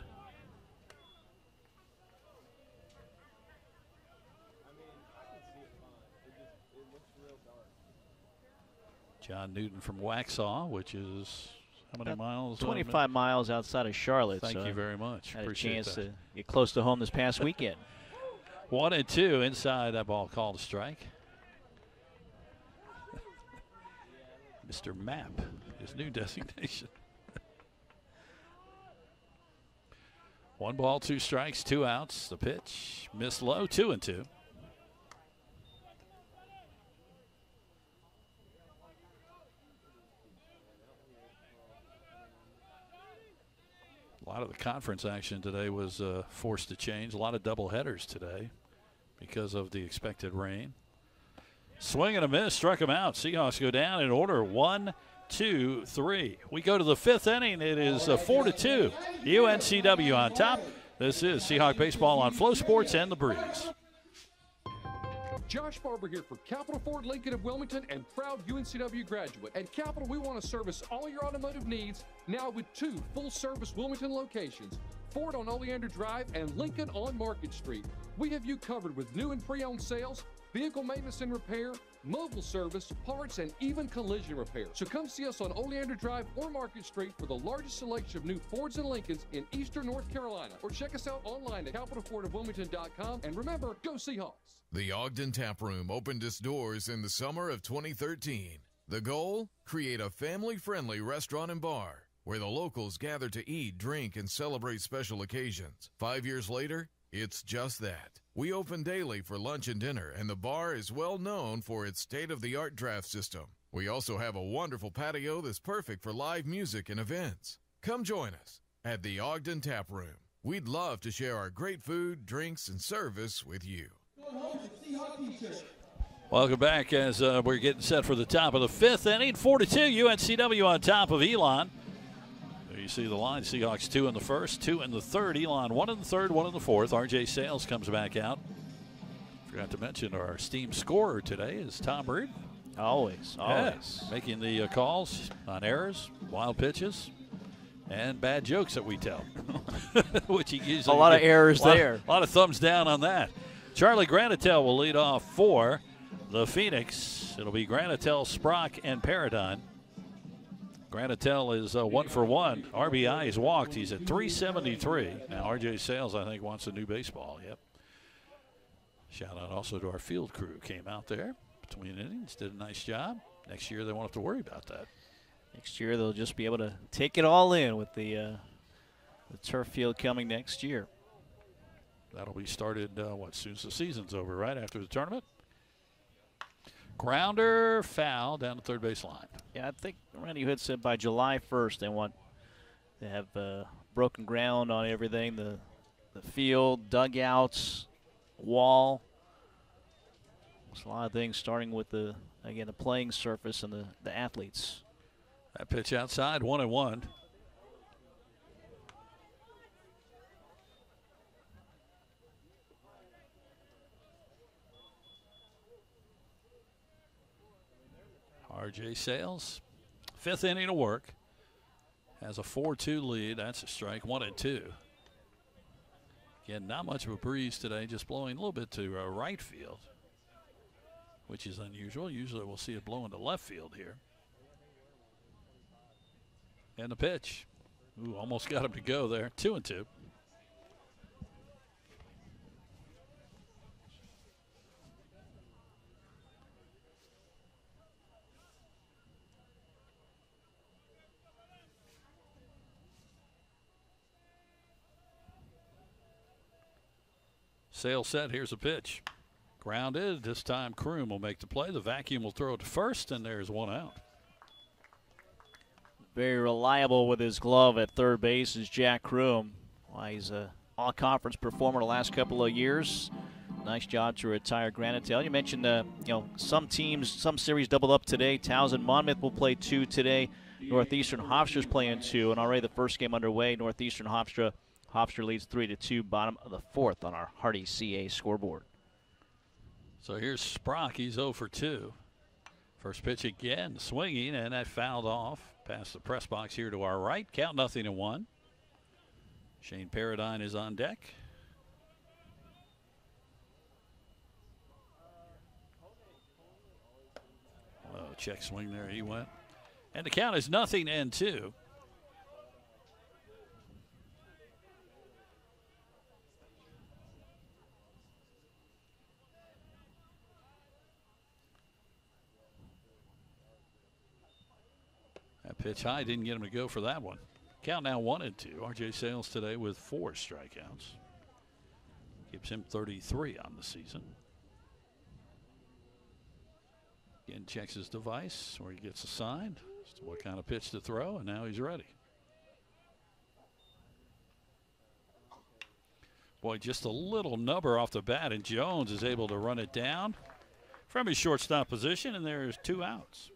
John Newton from Waxhaw, which is how many miles? uh, 25 miles outside of Charlotte. Thank so you very much. Had Appreciate a chance that. to get close to home this past weekend. One and two inside that ball called a strike. Mr. Map, his new designation. One ball, two strikes, two outs. The pitch missed low, two and two. Lot of the conference action today was uh, forced to change. A lot of double headers today because of the expected rain. Swing and a miss, struck him out. Seahawks go down in order one, two, three. We go to the fifth inning. It is uh, four to two. UNCW on top. This is Seahawk baseball on FloSports and the Breeze. Josh Barber here for Capital Ford Lincoln of Wilmington and proud UNCW graduate. At Capital, we want to service all your automotive needs now with two full service Wilmington locations Ford on Oleander Drive and Lincoln on Market Street. We have you covered with new and pre owned sales, vehicle maintenance and repair, mobile service, parts, and even collision repair. So come see us on Oleander Drive or Market Street for the largest selection of new Fords and Lincolns in eastern North Carolina. Or check us out online at capitalfordofwilmington.com. And remember, go Seahawks. The Ogden Tap Room opened its doors in the summer of 2013. The goal? Create a family friendly restaurant and bar where the locals gather to eat, drink, and celebrate special occasions. Five years later, it's just that. We open daily for lunch and dinner, and the bar is well known for its state of the art draft system. We also have a wonderful patio that's perfect for live music and events. Come join us at the Ogden Tap Room. We'd love to share our great food, drinks, and service with you. Welcome back as uh, we're getting set for the top of the fifth inning. 4-2, UNCW on top of Elon. You see the line Seahawks two in the first, two in the third. Elon one in the third, one in the fourth. RJ Sales comes back out. Forgot to mention our steam scorer today is Tom Bird. Always, always. Yeah, making the uh, calls on errors, wild pitches, and bad jokes that we tell. Which he usually A lot of errors lot- there. A lot of thumbs down on that. Charlie Granatel will lead off for the Phoenix. It'll be Granatel, Sprock, and Paradine. Granatel is uh, one for one. RBI is walked. He's at 373. Now, RJ Sales, I think, wants a new baseball. Yep. Shout out also to our field crew. Came out there between innings, did a nice job. Next year, they won't have to worry about that. Next year they'll just be able to take it all in with the uh, the turf field coming next year. That'll be started, uh, what, soon as the season's over, right after the tournament? Grounder foul down the third base line. Yeah, I think Randy Hood said by July 1st they want to have uh, broken ground on everything the, the field, dugouts, wall. It's a lot of things starting with the, again, the playing surface and the, the athletes. That pitch outside, one and one. RJ Sales, fifth inning of work, has a 4 2 lead. That's a strike, one and two. Again, not much of a breeze today, just blowing a little bit to uh, right field, which is unusual. Usually we'll see it blowing to left field here. And the pitch. Ooh, almost got him to go there. Two and two. Sale set. Here's a pitch. Grounded. This time Kroom will make the play. The vacuum will throw it to first, and there's one out. Very reliable with his glove at third base is Jack Kroom. Well, he's a all-conference performer the last couple of years. Nice job to retire Granatel. You mentioned, uh, you know, some teams, some series doubled up today. Towson Monmouth will play two today. Northeastern Hofstra's playing two, and already the first game underway. Northeastern Hofstra Hofstra leads 3 to 2, bottom of the fourth on our Hardy CA scoreboard. So here's Sprock. He's 0 for 2. First pitch again, swinging, and that fouled off past the press box here to our right. Count nothing to one. Shane Paradine is on deck. Oh, check swing there. He went. And the count is nothing and two. Pitch high didn't get him to go for that one. Count now one and two. RJ Sales today with four strikeouts. Gives him 33 on the season. Again, checks his device where he gets assigned as to what kind of pitch to throw, and now he's ready. Boy, just a little nubber off the bat, and Jones is able to run it down from his shortstop position, and there's two outs.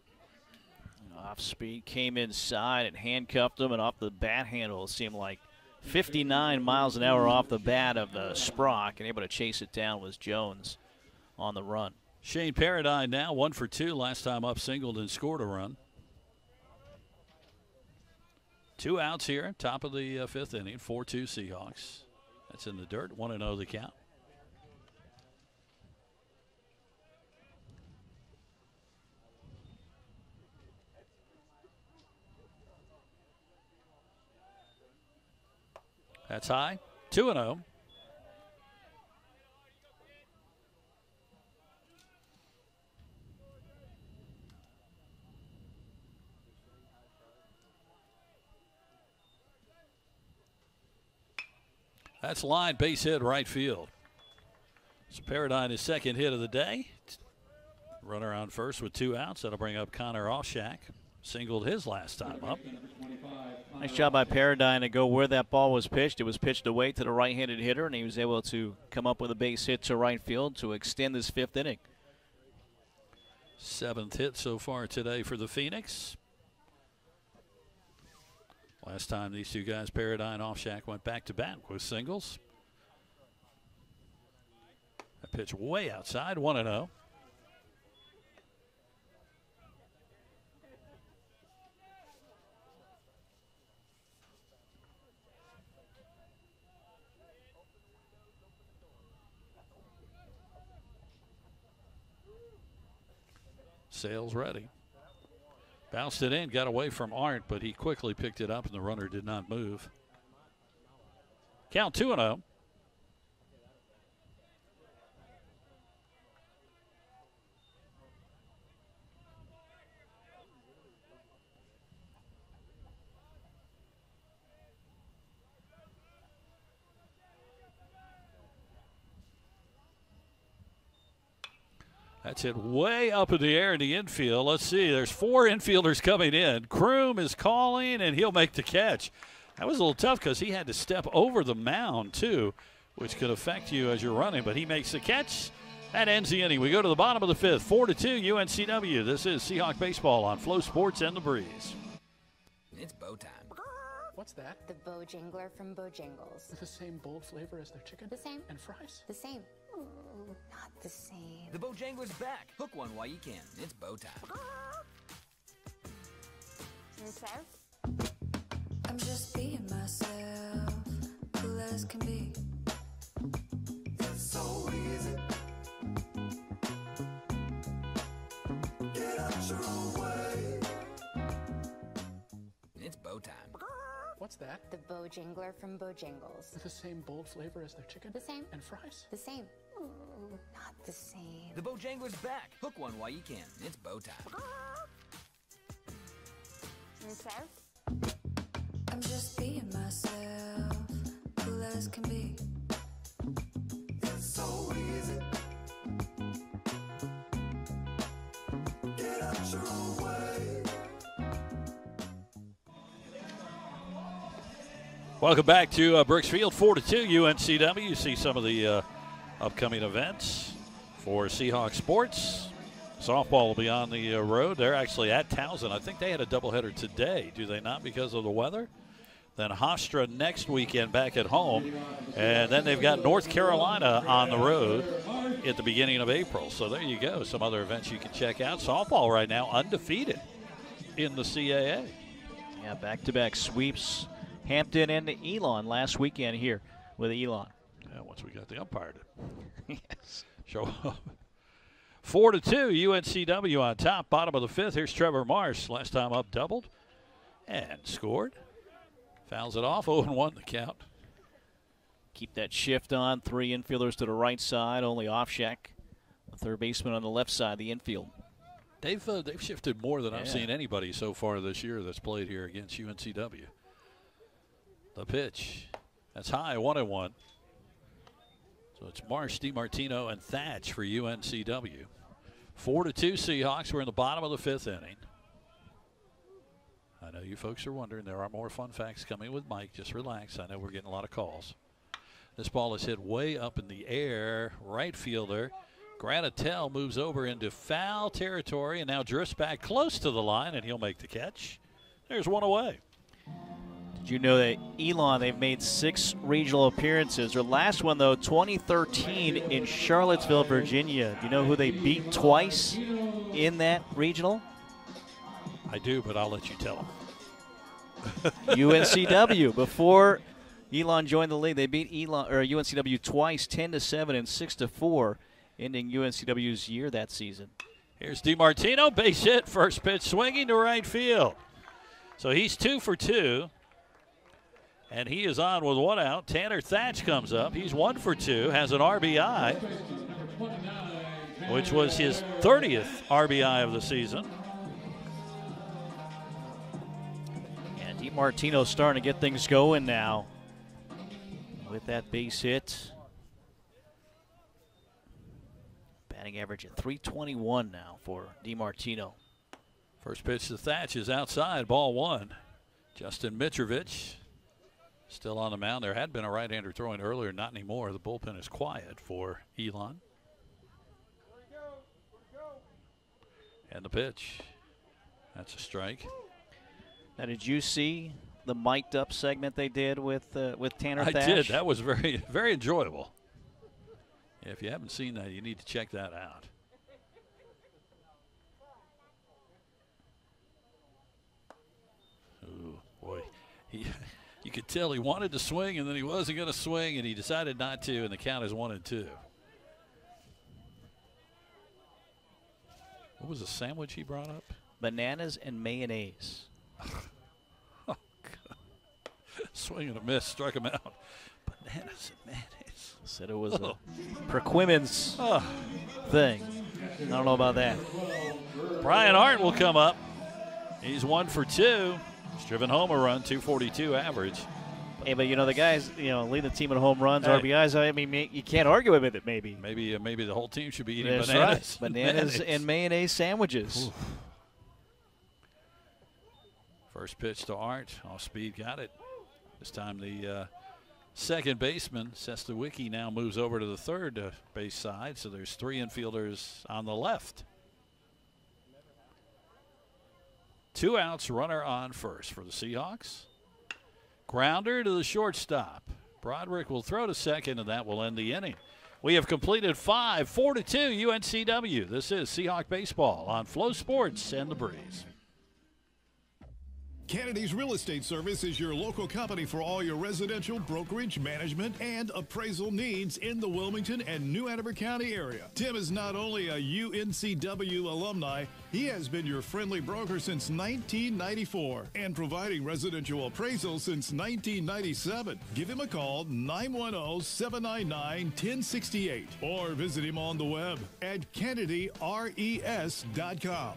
Off speed, came inside and handcuffed him, and off the bat handle, it seemed like 59 miles an hour off the bat of uh, Sprock, and able to chase it down was Jones on the run. Shane Paradine now one for two. Last time up, singled and scored a run. Two outs here, top of the uh, fifth inning, 4 2 Seahawks. That's in the dirt, 1 0 the count. That's high. 2 0. That's line base hit right field. So Paradine his second hit of the day. Runner on first with two outs. That'll bring up Connor Offshack. Singled his last time up. Nice job by Paradine to go where that ball was pitched. It was pitched away to the right-handed hitter, and he was able to come up with a base hit to right field to extend this fifth inning. Seventh hit so far today for the Phoenix. Last time these two guys, Paradine Offshack, went back to back with singles. A pitch way outside, 1 0. Sales ready. Bounced it in, got away from Arndt, but he quickly picked it up, and the runner did not move. Count 2 0. That's it way up in the air in the infield. Let's see. There's four infielders coming in. Kroom is calling, and he'll make the catch. That was a little tough because he had to step over the mound, too, which could affect you as you're running, but he makes the catch. That ends the inning. We go to the bottom of the fifth. 4 to 2, UNCW. This is Seahawk Baseball on FloSports and the Breeze. It's bow time. What's that? The Bojangler from Bojangles. With the same bold flavor as their chicken? The same. And fries? The same. Ooh, not the same. The Bojangler's back. Hook one while you can. It's bow time. Serve? I'm just being myself, cool as can be. It's so easy. Get out your own way. It's bow time. What's that? The Bojangler from Bojangles. With the same bold flavor as their chicken? The same. And fries? The same. Ooh, not the same. The Bojangler's back. Hook one while you can. It's bow time. Serve? I'm just being myself, cool as can be. It's so easy. Welcome back to uh, Brooks Field, 4 to 2 UNCW. You see some of the uh, upcoming events for Seahawks sports. Softball will be on the uh, road. They're actually at Towson. I think they had a doubleheader today, do they not, because of the weather? Then Hofstra next weekend back at home. And then they've got North Carolina on the road at the beginning of April. So there you go. Some other events you can check out. Softball right now undefeated in the CAA. Yeah, back to back sweeps. Hampton and Elon last weekend here with Elon. Yeah, once we got the umpire to yes. show up. Four to two, UNCW on top, bottom of the fifth. Here's Trevor Marsh. Last time up, doubled and scored. Fouls it off. 0 1 the count. Keep that shift on. Three infielders to the right side. Only Offshack, the third baseman on the left side of the infield. They've uh, they've shifted more than I've seen anybody so far this year that's played here against UNCW. The pitch, that's high, one and one. So it's Marsh, DiMartino, and Thatch for UNCW. Four to two Seahawks. We're in the bottom of the fifth inning. I know you folks are wondering. There are more fun facts coming with Mike. Just relax. I know we're getting a lot of calls. This ball is hit way up in the air. Right fielder Granatel moves over into foul territory and now drifts back close to the line, and he'll make the catch. There's one away. You know that Elon, they've made six regional appearances. Their last one, though, 2013 in Charlottesville, Virginia. Do you know who they beat twice in that regional? I do, but I'll let you tell them. UNCW. Before Elon joined the league, they beat Elon or UNCW twice, 10 to 7 and 6 to 4, ending UNCW's year that season. Here's DiMartino, base hit, first pitch swinging to right field. So he's two for two, and he is on with one out. Tanner Thatch comes up. He's one for two, has an RBI, which was his 30th RBI of the season. And DiMartino's starting to get things going now with that base hit. Batting average at 321 now for DiMartino. First pitch to Thatch is outside, ball one. Justin Mitrovic still on the mound. There had been a right-hander throwing earlier, not anymore. The bullpen is quiet for Elon. And the pitch. That's a strike. Now, did you see the mic'd up segment they did with uh, with Tanner I Thatch? did. That was very, very enjoyable. Yeah, if you haven't seen that, you need to check that out. Ooh, boy. He, you could tell he wanted to swing, and then he wasn't going to swing, and he decided not to, and the count is one and two. What was the sandwich he brought up? Bananas and mayonnaise. oh, God. Swing and a miss, struck him out. Bananas and mayonnaise. Said it was Oh. a Perquimans Oh. thing. I don't know about that. Brian Arndt will come up. He's one for two. He's driven home a run, 242 average. Hey, but you know the guys, you know, lead the team in home runs, Hey. RBIs. I mean, you can't argue with it. Maybe. Maybe uh, maybe the whole team should be eating That's bananas. right. Bananas and mayonnaise sandwiches. First pitch to Arndt. Off speed, got it. This time the uh, second baseman, Sestawicki, now moves over to the third uh, base side. So there's three infielders on the left. Two outs, runner on first for the Seahawks. Grounder to the shortstop. Broderick will throw to second, and that will end the inning. We have completed five, four to two, UNCW. This is Seahawk baseball on FloSports and the Breeze. Kennedy's Real Estate Service is your local company for all your residential, brokerage, management, and appraisal needs in the Wilmington and New Hanover County area. Tim is not only a UNCW alumni, he has been your friendly broker since 1994 and providing residential appraisals since 1997. Give him a call 910 799 1068 or visit him on the web at kennedyres.com.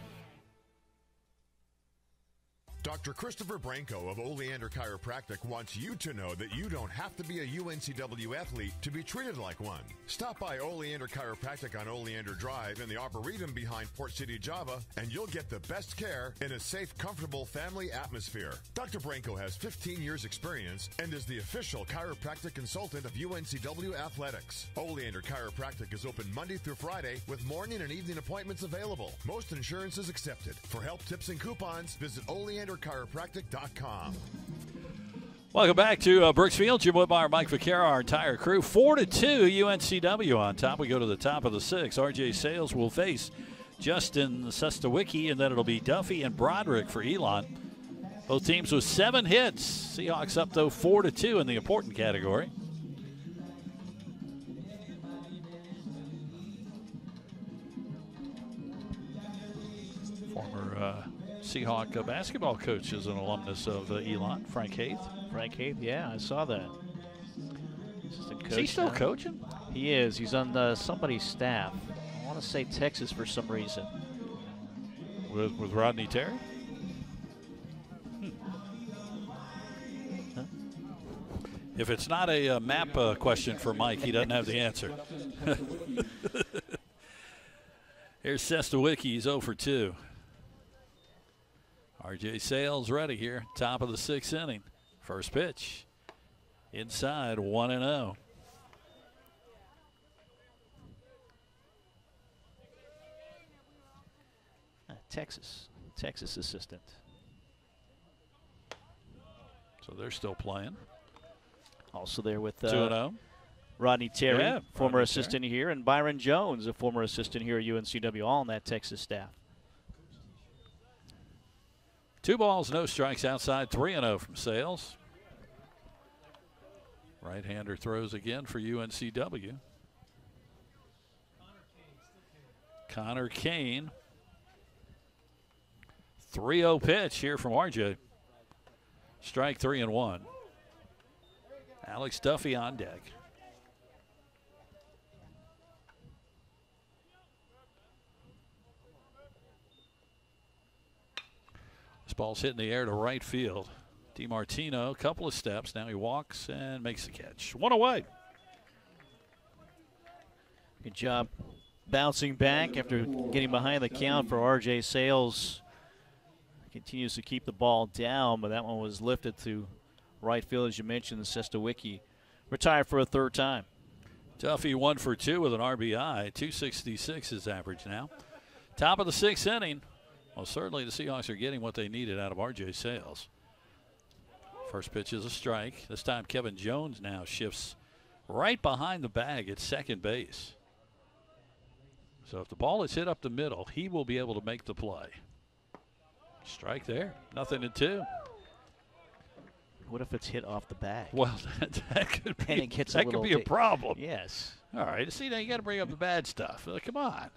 Dr. Christopher Branco of Oleander Chiropractic wants you to know that you don't have to be a UNCW athlete to be treated like one. Stop by Oleander Chiropractic on Oleander Drive in the Arboretum behind Port City, Java, and you'll get the best care in a safe, comfortable family atmosphere. Dr. Branco has 15 years experience and is the official chiropractic consultant of UNCW Athletics. Oleander Chiropractic is open Monday through Friday with morning and evening appointments available. Most insurance is accepted. For help, tips, and coupons, visit oleanderchiropractic.com. Welcome back to uh, Brooks Field. Jim Whitmire, Mike Vaccaro, our entire crew. Four to two, UNCW on top. We go to the top of the six. RJ Sales will face Justin Sestawicki, and then it'll be Duffy and Broderick for Elon. Both teams with seven hits. Seahawks up though four to two in the important category. Former uh, Seahawk uh, basketball coach is an alumnus of uh, Elon, Frank Haith. Frank Haith, yeah, I saw that. Is he still now. coaching? He is. He's on uh, somebody's staff. I want to say Texas for some reason. With, with Rodney Terry? If it's not a, uh map uh, question for Mike, he doesn't have the answer. Here's Sestawicki. He's 0 for 2. RJ Sales ready here. Top of the sixth inning. First pitch. Inside 1 and oh. 0. Uh, Texas. Texas assistant. So they're still playing. Also there with 2 uh, and 0. Rodney Terry, Yeah, former Rodney assistant here, and Byron Jones, a former assistant here at UNCW, all on that Texas staff. Two balls, no strikes outside, 3 and 0 from Sales. Right hander throws again for UNCW. Connor Kane. 3 0 pitch here from RJ. Strike three and one. Alex Duffy on deck. This ball's hitting the air to right field. DiMartino, a couple of steps. Now he walks and makes the catch. One away. Good job bouncing back after getting behind the count for RJ Sales. Continues to keep the ball down, but that one was lifted to right field, as you mentioned. Sestawicki retired for a third time. Duffy one for two with an RBI. 266 is average now. Top of the sixth inning. Well, certainly the Seahawks are getting what they needed out of RJ Sales. First pitch is a strike. This time Kevin Jones now shifts right behind the bag at second base. So if the ball is hit up the middle, he will be able to make the play. Strike there. Nothing to two. What if it's hit off the bag? Well, that, that could be, that could be a problem. Yes. All right. See, now you got to bring up the bad stuff. Come on.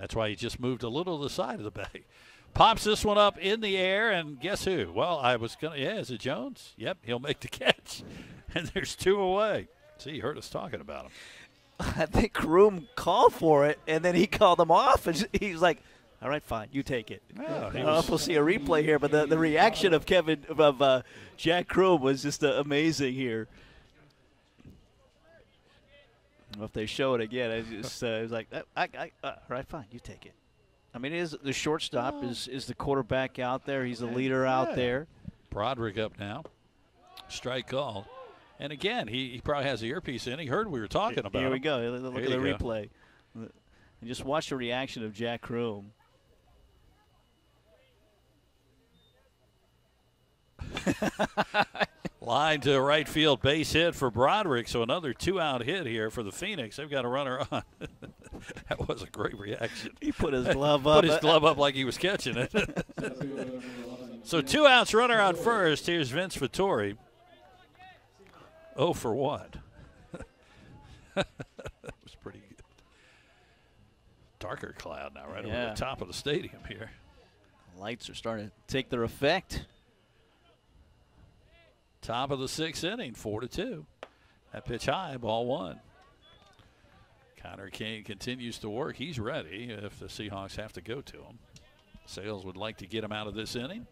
That's why he just moved a little to the side of the bag. Pops this one up in the air, and guess who? Well, I was going to, yeah, is it Jones? Yep, he'll make the catch. And there's two away. See, you heard us talking about him. I think Kroom called for it, and then he called him off, and he was like, All right, fine. You take it. Yeah, I don't know was- if we'll see a replay here, but the, the reaction of Kevin of uh, Jack Kroom was just uh, amazing here. Well, if they show it again, I just uh, it was like, I, I, I, uh, all right, fine, you take it. I mean, it is the shortstop is is the quarterback out there. He's the leader out there. Broderick up now. Strike call. And again, he, he probably has the earpiece in. He heard we were talking about Here we go. Look Here at the go. replay. And just watch the reaction of Jack Kroom. Line to right field base hit for Broderick. So another two out hit here for the Phoenix. They've got a runner on. that was a great reaction. He put his glove up. Put his glove up like he was catching it. so two outs, runner on first. Here's Vince Vittori. Oh for what? that was pretty good. Darker cloud now, right over the top of the stadium here. Lights are starting to take their effect. Top of the sixth inning, four to two. That pitch high, ball one. Connor Kane continues to work. He's ready if the Seahawks have to go to him. Sales would like to get him out of this inning,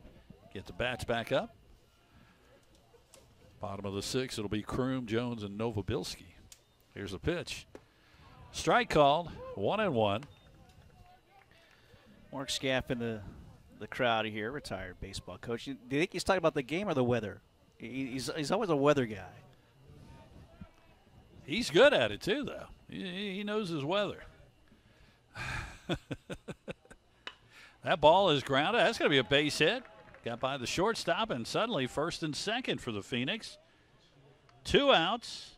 get the bats back up. Bottom of the sixth, it'll be Kroom, Jones, and Novobilski. Here's the pitch. Strike called, one and one. Mark Scalf in the the crowd here, retired baseball coach. Do you think he's talking about the game or the weather? He- He's, he's always a weather guy. He's good at it too, though. He, he knows his weather. that ball is grounded. That's going to be a base hit. Got by the shortstop, and suddenly first and second for the Phoenix. Two outs.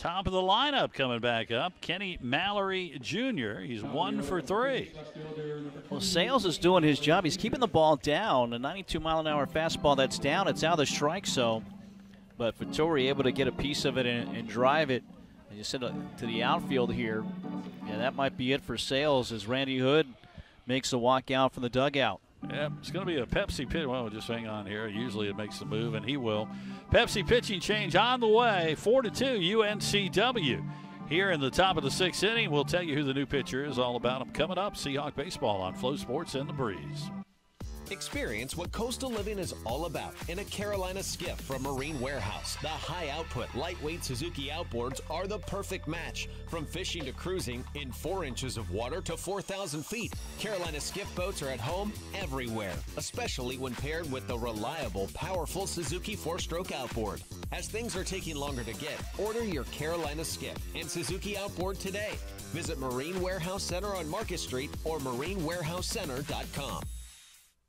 Top of the lineup coming back up. Kenny Mallory Jr. He's one for three. Well, Sales is doing his job. He's keeping the ball down. A 92 mile an hour fastball that's down. It's out of the strike zone. But Vittori able to get a piece of it and, and drive it. And you send it uh, to the outfield here. Yeah, that might be it for Sales as Randy Hood makes a walk out from the dugout. Yep, it's going to be a Pepsi pitch. Well, just hang on here. Usually it makes the move, and he will. Pepsi pitching change on the way. Four to two, UNCW. Here in the top of the sixth inning, we'll tell you who the new pitcher is. All about him coming up. Seahawk baseball on FloSports and the Breeze. Experience what coastal living is all about in a Carolina skiff from Marine Warehouse. The high output, lightweight Suzuki outboards are the perfect match. From fishing to cruising, in four inches of water to 4,000 feet, Carolina skiff boats are at home everywhere, especially when paired with the reliable, powerful Suzuki four stroke outboard. As things are taking longer to get, order your Carolina skiff and Suzuki outboard today. Visit Marine Warehouse Center on Market Street or MarineWarehouseCenter.com.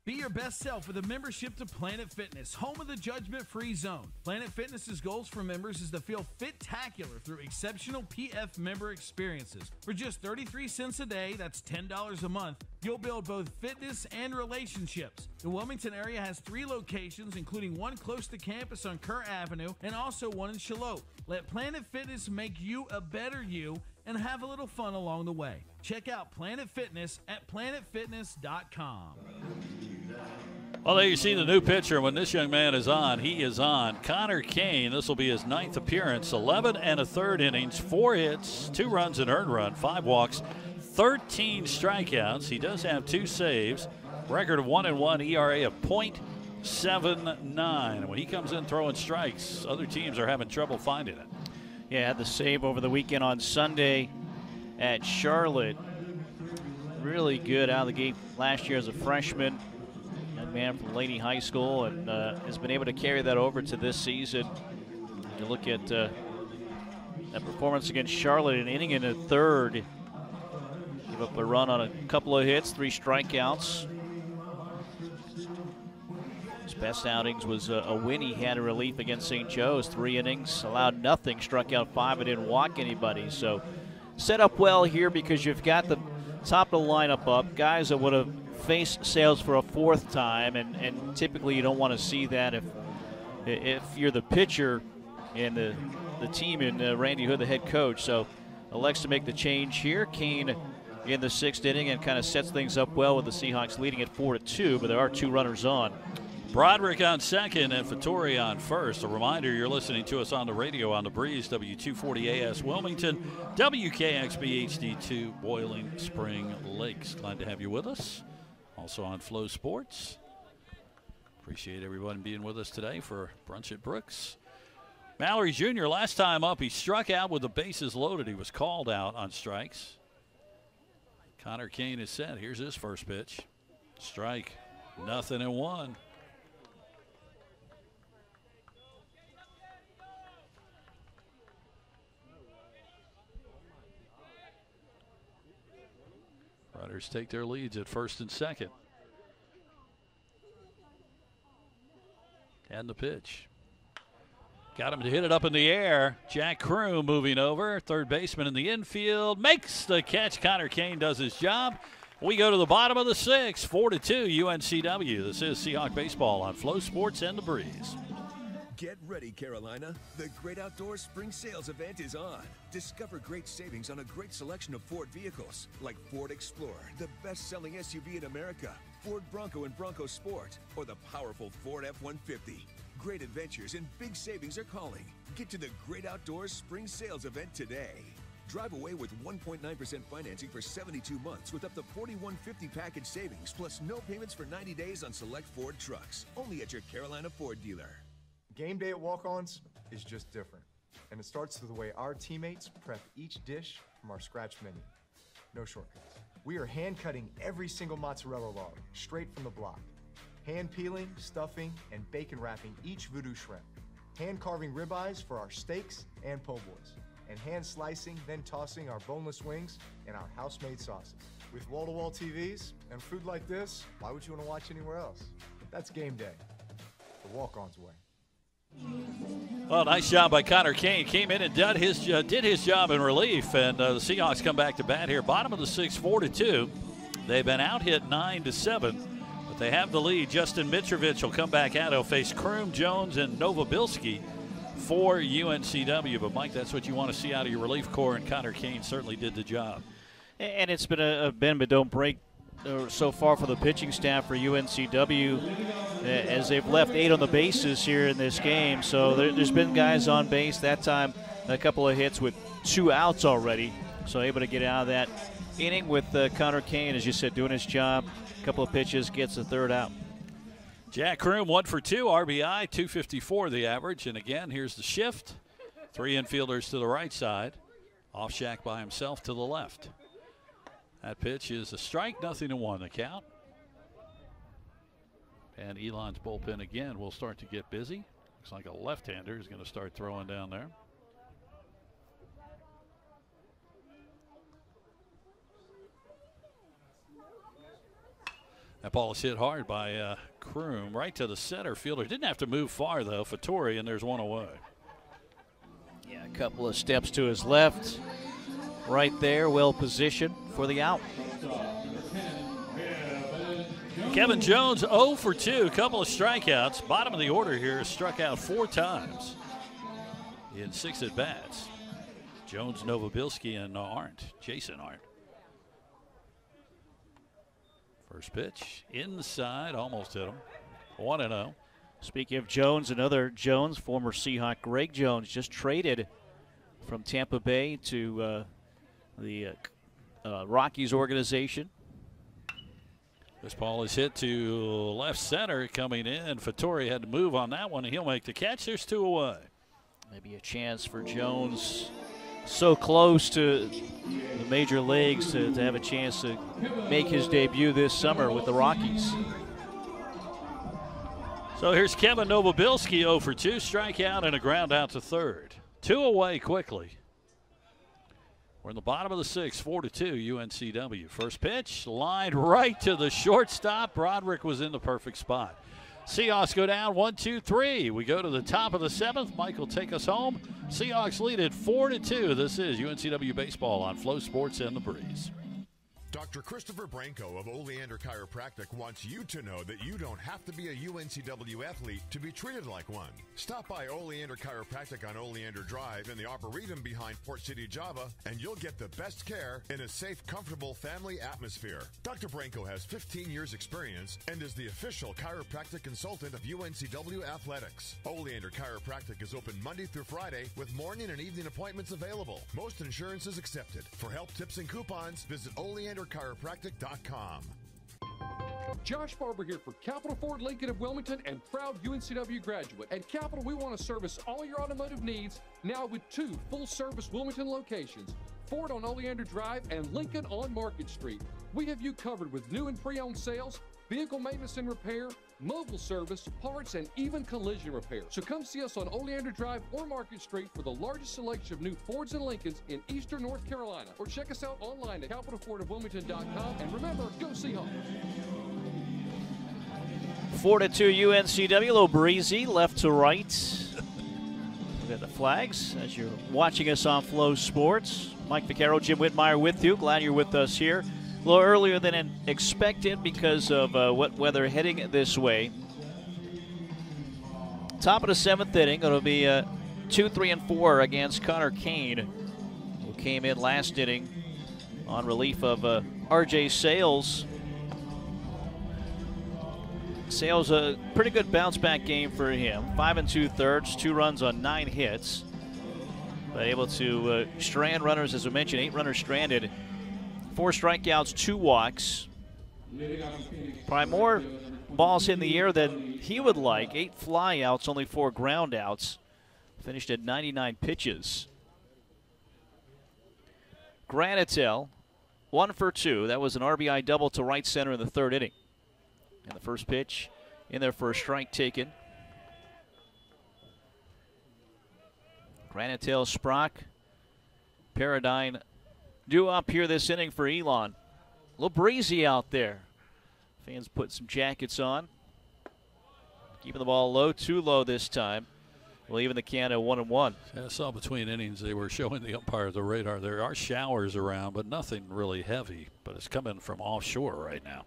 Be your best self with a membership to Planet Fitness, home of the judgment free zone. Planet Fitness's goals for members is to feel fit-tacular through exceptional PF member experiences. For just 33 cents a day, that's $10 a month, you'll build both fitness and relationships. The Wilmington area has three locations, including one close to campus on Kerr Avenue and also one in Shallotte. Let Planet Fitness make you a better you and have a little fun along the way. Check out Planet Fitness at planetfitness.com. Well, there you see the new pitcher. When this young man is on, he is on. Connor Kane. This will be his ninth appearance. 11 and a third innings, four hits, two runs, an earned run, five walks, 13 strikeouts. He does have two saves. Record of one and one, ERA of .79. When he comes in throwing strikes, other teams are having trouble finding it. Yeah, had the save over the weekend on Sunday at Charlotte. Really good out of the gate last year as a freshman. Man from Lady High School and uh, has been able to carry that over to this season. You look at uh, that performance against Charlotte, an inning in the third. Give up a run on a couple of hits, three strikeouts. His best outings was a, a win he had a relief against St. Joe's. Three innings, allowed nothing, struck out five, and didn't walk anybody. So set up well here because you've got the top of the lineup up, guys that would have faced sales for a fourth time, and, and typically you don't want to see that if if you're the pitcher and the the team and uh, Randy Hood, the head coach. So elects to make the change here. Kane in the sixth inning and kind of sets things up well with the Seahawks leading at four to two, but there are two runners on. Broderick on second and Vittori on first. A reminder you're listening to us on the radio on the breeze, W240AS Wilmington, WKXB HD2 Boiling Spring Lakes. Glad to have you with us. Also on FloSports. Appreciate everyone being with us today for Brunch at Brooks. Mallory Jr., last time up, he struck out with the bases loaded. He was called out on strikes. Connor Kane is set. Here's his first pitch. Strike. Nothing in one. Runners take their leads at first and second. And the pitch. Got him to hit it up in the air. Jack Crew moving over. Third baseman in the infield. Makes the catch. Connor Kane does his job. We go to the bottom of the sixth. 4 to 2 UNCW. This is Seahawk Baseball on FloSports and the Breeze. Get ready, Carolina. The Great Outdoors Spring Sales event is on. Discover great savings on a great selection of Ford vehicles, like Ford Explorer, the best selling SUV in America, Ford Bronco and Bronco Sport, or the powerful Ford F 150. Great adventures and big savings are calling. Get to the Great Outdoors Spring Sales event today. Drive away with 1.9% financing for 72 months with up to 4150 package savings plus no payments for 90 days on select Ford trucks. Only at your Carolina Ford dealer. Game day at Walk Ons is just different. And it starts with the way our teammates prep each dish from our scratch menu. No shortcuts. We are hand cutting every single mozzarella log straight from the block. Hand peeling, stuffing, and bacon wrapping each voodoo shrimp. Hand carving ribeyes for our steaks and po' boys. And hand slicing, then tossing our boneless wings and our house made sauces. With wall to wall TVs and food like this, why would you want to watch anywhere else? That's game day. The walk on's way. Well, nice job by Connor Kane. Came in and did his uh, did his job in relief, and uh, the Seahawks come back to bat here. Bottom of the sixth, four to two. They've been out hit nine to seven, but they have the lead. Justin Mitrovich will come back out. He'll face Kroom, Jones, and Novobilski for UNCW. But Mike, that's what you want to see out of your relief corps, and Connor Kane certainly did the job. And it's been a, a bend but don't break so far for the pitching staff for UNCW uh, as they've left eight on the bases here in this game. So there, has been guys on base. That time, a couple of hits with two outs already. So able to get out of that inning with uh, Connor Kane, as you said, doing his job. A couple of pitches, gets the third out. Jack Kroom, one for two, RBI, 254 the average. And again, here's the shift. Three infielders to the right side. Offshack by himself to the left. That pitch is a strike, nothing to one the count. And Elon's bullpen again will start to get busy. Looks like a left-hander is going to start throwing down there. That ball is hit hard by uh, Kroom right to the center fielder. Didn't have to move far though. Vittori, and there's one away. Yeah, a couple of steps to his left. Right there, well positioned for the out. Kevin Jones 0 for 2, couple of strikeouts. Bottom of the order here, struck out four times in six at bats. Jones, Novobilski, and Arndt, Jason Arndt. First pitch inside, almost hit him. 1 0. Speaking of Jones, another Jones, former Seahawk Greg Jones, just traded from Tampa Bay to uh, the uh, uh, Rockies organization. This ball is hit to left center coming in. Vittori had to move on that one, and he'll make the catch. There's two away. Maybe a chance for Jones so close to the major leagues to, to have a chance to make his debut this summer with the Rockies. So here's Kevin Novobilski 0 for 2, strikeout and a ground out to third. Two away quickly. We're in the bottom of the sixth, four to two, UNCW. First pitch, lined right to the shortstop. Broderick was in the perfect spot. Seahawks go down one, two, three. We go to the top of the seventh. Will take us home. Seahawks lead it four to two. This is UNCW baseball on FloSports and the Breeze. Dr. Christopher Branco of Oleander Chiropractic wants you to know that you don't have to be a UNCW athlete to be treated like one. Stop by Oleander Chiropractic on Oleander Drive in the Arboretum behind Port City, Java, and you'll get the best care in a safe, comfortable family atmosphere. Dr. Branco has 15 years experience and is the official chiropractic consultant of UNCW Athletics. Oleander Chiropractic is open Monday through Friday with morning and evening appointments available. Most insurances accepted. For help, tips, and coupons, visit Oleander chiropractic.com. Josh Barber here for Capital Ford Lincoln of Wilmington and proud UNCW graduate. At Capital, we want to service all your automotive needs now with two full service Wilmington locations Ford on Oleander Drive and Lincoln on Market Street. We have you covered with new and pre owned sales, vehicle maintenance and repair, mobile service, parts, and even collision repair. So come see us on Oleander Drive or Market Street for the largest selection of new Fords and Lincolns in eastern North Carolina. Or check us out online at capitalfordofwilmington.com. And remember, go Seahawks! 4 to 2 UNCW, a little breezy left to right. Look at the flags as you're watching us on FloSports. Mike Vaccaro, Jim Whitmire with you. Glad you're with us here. A little earlier than expected because of uh, wet weather heading this way. Top of the seventh inning, it'll be uh, 2, 3, and 4 against Connor Kane, who came in last inning on relief of uh, RJ Sales. Sales a pretty good bounce back game for him. Five and two thirds, two runs on nine hits. But able to uh, strand runners, as we mentioned, eight runners stranded, four strikeouts, two walks. Probably more balls in the air than he would like. Eight flyouts, only four groundouts. Finished at 99 pitches. Granatel, one for two. That was an RBI double to right center in the third inning. And the first pitch in there for a strike taken. Granatel, Sprock, Paradine due up here this inning for Elon. A little breezy out there. Fans put some jackets on. Keeping the ball low, too low this time. Well, even the can at one and one. I saw between innings they were showing the umpire the radar. There are showers around, but nothing really heavy. But it's coming from offshore right now.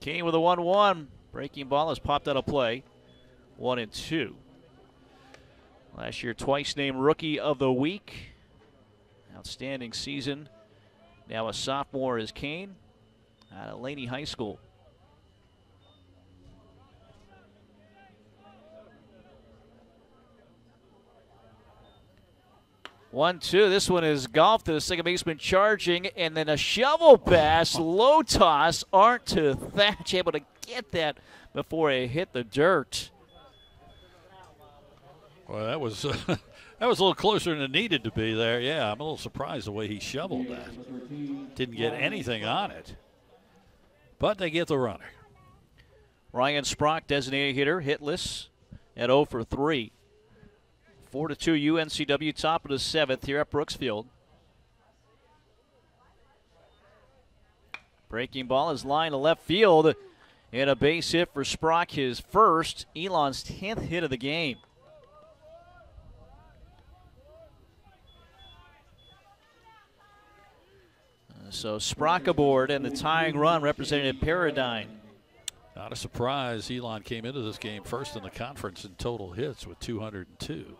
Kane with a 1 1. Breaking ball has popped out of play. 1 and 2. Last year, twice named Rookie of the Week. Outstanding season. Now a sophomore is Kane out of Laney High School. One, two. This one is golf to the second baseman charging, and then a shovel pass, low toss. Arndt to Thatch able to get that before it hit the dirt. Well, that was uh, that was a little closer than it needed to be there. Yeah, I'm a little surprised the way he shoveled that. Didn't get anything on it, but they get the runner. Ryan Sprock, designated hitter, hitless at 0 for 3. 4 to 2 UNCW, top of the seventh here at Brooks Field. Breaking ball is line to left field. And a base hit for Sprock, his first, Elon's 10th hit of the game. So Sprock aboard, and the tying run represented Paradine. Not a surprise. Elon came into this game first in the conference in total hits with 202.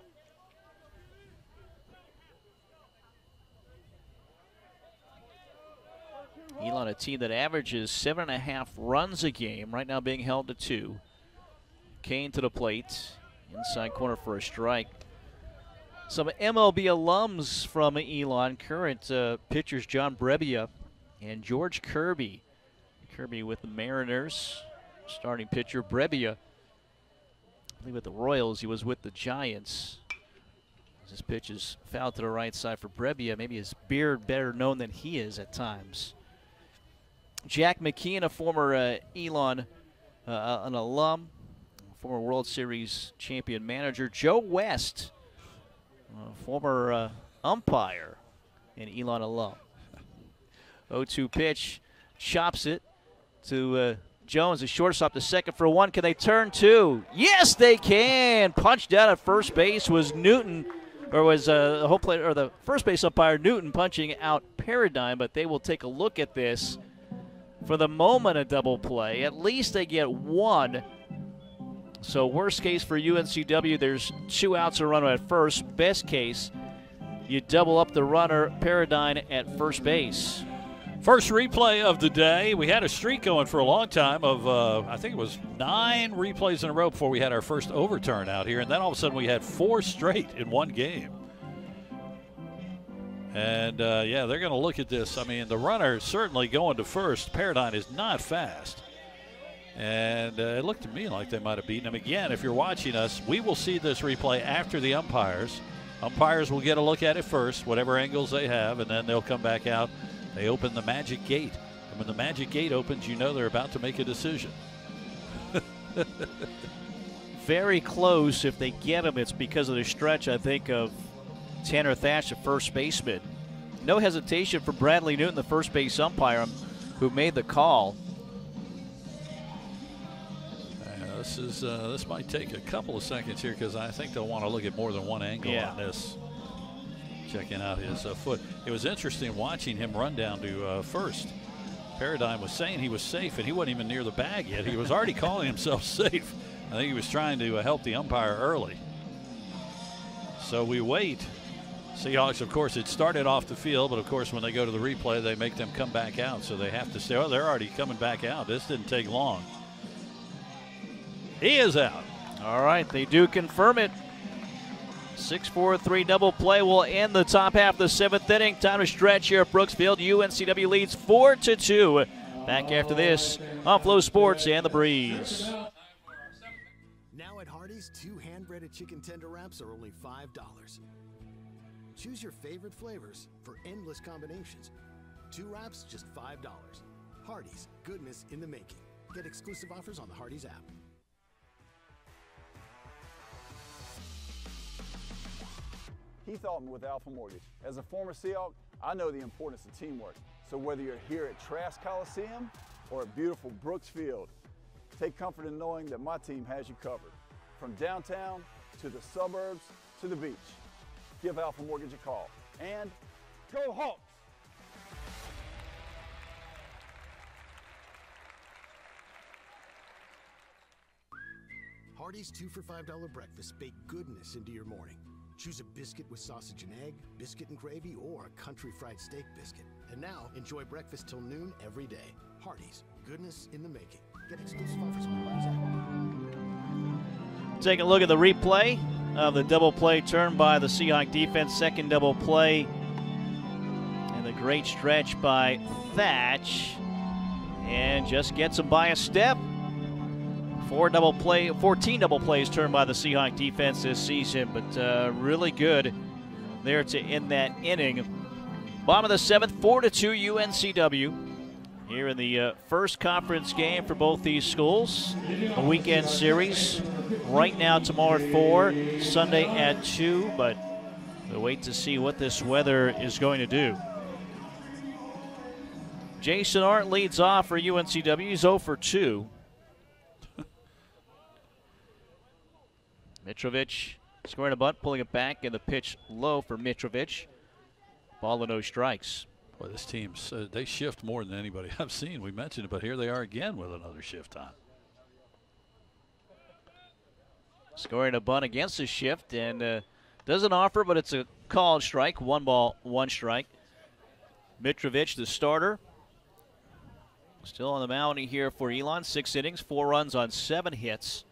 Elon, a team that averages seven and a half runs a game, right now being held to two. Kane to the plate, inside corner for a strike. Some MLB alums from Elon, current uh, pitchers John Brebbia and George Kirby. Kirby with the Mariners, starting pitcher. Brebbia, I believe with the Royals, he was with the Giants. His pitch is foul to the right side for Brebbia. Maybe his beard better known than he is at times. Jack McKeon, a former uh, Elon, uh, an alum, former World Series champion manager. Joe West, former uh, umpire and Elon alum. 0 2 pitch, chops it to uh, Jones, the shortstop, the second for one. Can they turn two? Yes, they can. Punched out at first base was Newton, or was uh, the whole player, or the first base umpire Newton punching out Paradine. But they will take a look at this for the moment a double play. At least they get one. So worst case for UNCW, there's two outs a runner at first. Best case, you double up the runner Paradine at first base. First replay of the day. We had a streak going for a long time of, uh, I think it was nine replays in a row before we had our first overturn out here. And then all of a sudden we had four straight in one game. And uh, yeah, they're going to look at this. I mean, the runner certainly going to first. Paradine is not fast. And uh, it looked to me like they might have beaten him. Again, if you're watching us, we will see this replay after the umpires. Umpires will get a look at it first, whatever angles they have, and then they'll come back out. They open the magic gate. And when the magic gate opens, you know they're about to make a decision. Very close. If they get him, it's because of the stretch, I think, of Tanner Thatch, the first baseman. No hesitation for Bradley Newton, the first base umpire, who made the call. This is uh, this might take a couple of seconds here because I think they'll want to look at more than one angle Yeah. on this. Checking out his uh, foot. It was interesting watching him run down to uh, first. Paradine was saying he was safe, and he wasn't even near the bag yet. He was already calling himself safe. I think he was trying to uh, help the umpire early. So we wait. Seahawks, of course, it started off the field, but of course, when they go to the replay, they make them come back out. So they have to stay. Oh, they're already coming back out. This didn't take long. He is out. All right, they do confirm it. 6 4 3 double play will end the top half of the seventh inning. Time to stretch here at Brooks Field. UNCW leads 4 to 2. Back after this on FloSports and the Breeze. Now at Hardee's, two hand breaded chicken tender wraps are only $5. Choose your favorite flavors for endless combinations. Two wraps, just $5. Hardee's, goodness in the making. Get exclusive offers on the Hardee's app. Keith Altman with Alpha Mortgage. As a former Seahawk, I know the importance of teamwork. So whether you're here at Trask Coliseum or at beautiful Brooks Field, take comfort in knowing that my team has you covered. From downtown to the suburbs to the beach. Give Alpha Mortgage a call. And go Hawks! Hardee's two for $5 breakfast bake goodness into your morning. Choose a biscuit with sausage and egg, biscuit and gravy, or a country fried steak biscuit. And now, enjoy breakfast till noon every day. Hardee's, goodness in the making. Get exclusive offers on. Take a look at the replay of the double play turn by the Seahawk defense. Second double play. And the great stretch by Thatch. And just gets him by a step. Four double play, 14 double plays turned by the Seahawk defense this season, but uh, really good there to end that inning. Bottom of the seventh, four to two UNCW. Here in the uh, first conference game for both these schools, a weekend series. Right now, tomorrow at four, Sunday at two, but we'll wait to see what this weather is going to do. Jason Arndt leads off for UNCW. He's 0 for 2. Mitrovic scoring a bunt, pulling it back, and the pitch low for Mitrovic. Ball and no strikes. Boy, this team, uh, they shift more than anybody I've seen. We mentioned it, but here they are again with another shift on. Scoring a bunt against the shift and uh, doesn't offer, but it's a called strike. One ball, one strike. Mitrovic, the starter. Still on the mound here for Elon. Six innings, four runs on seven hits.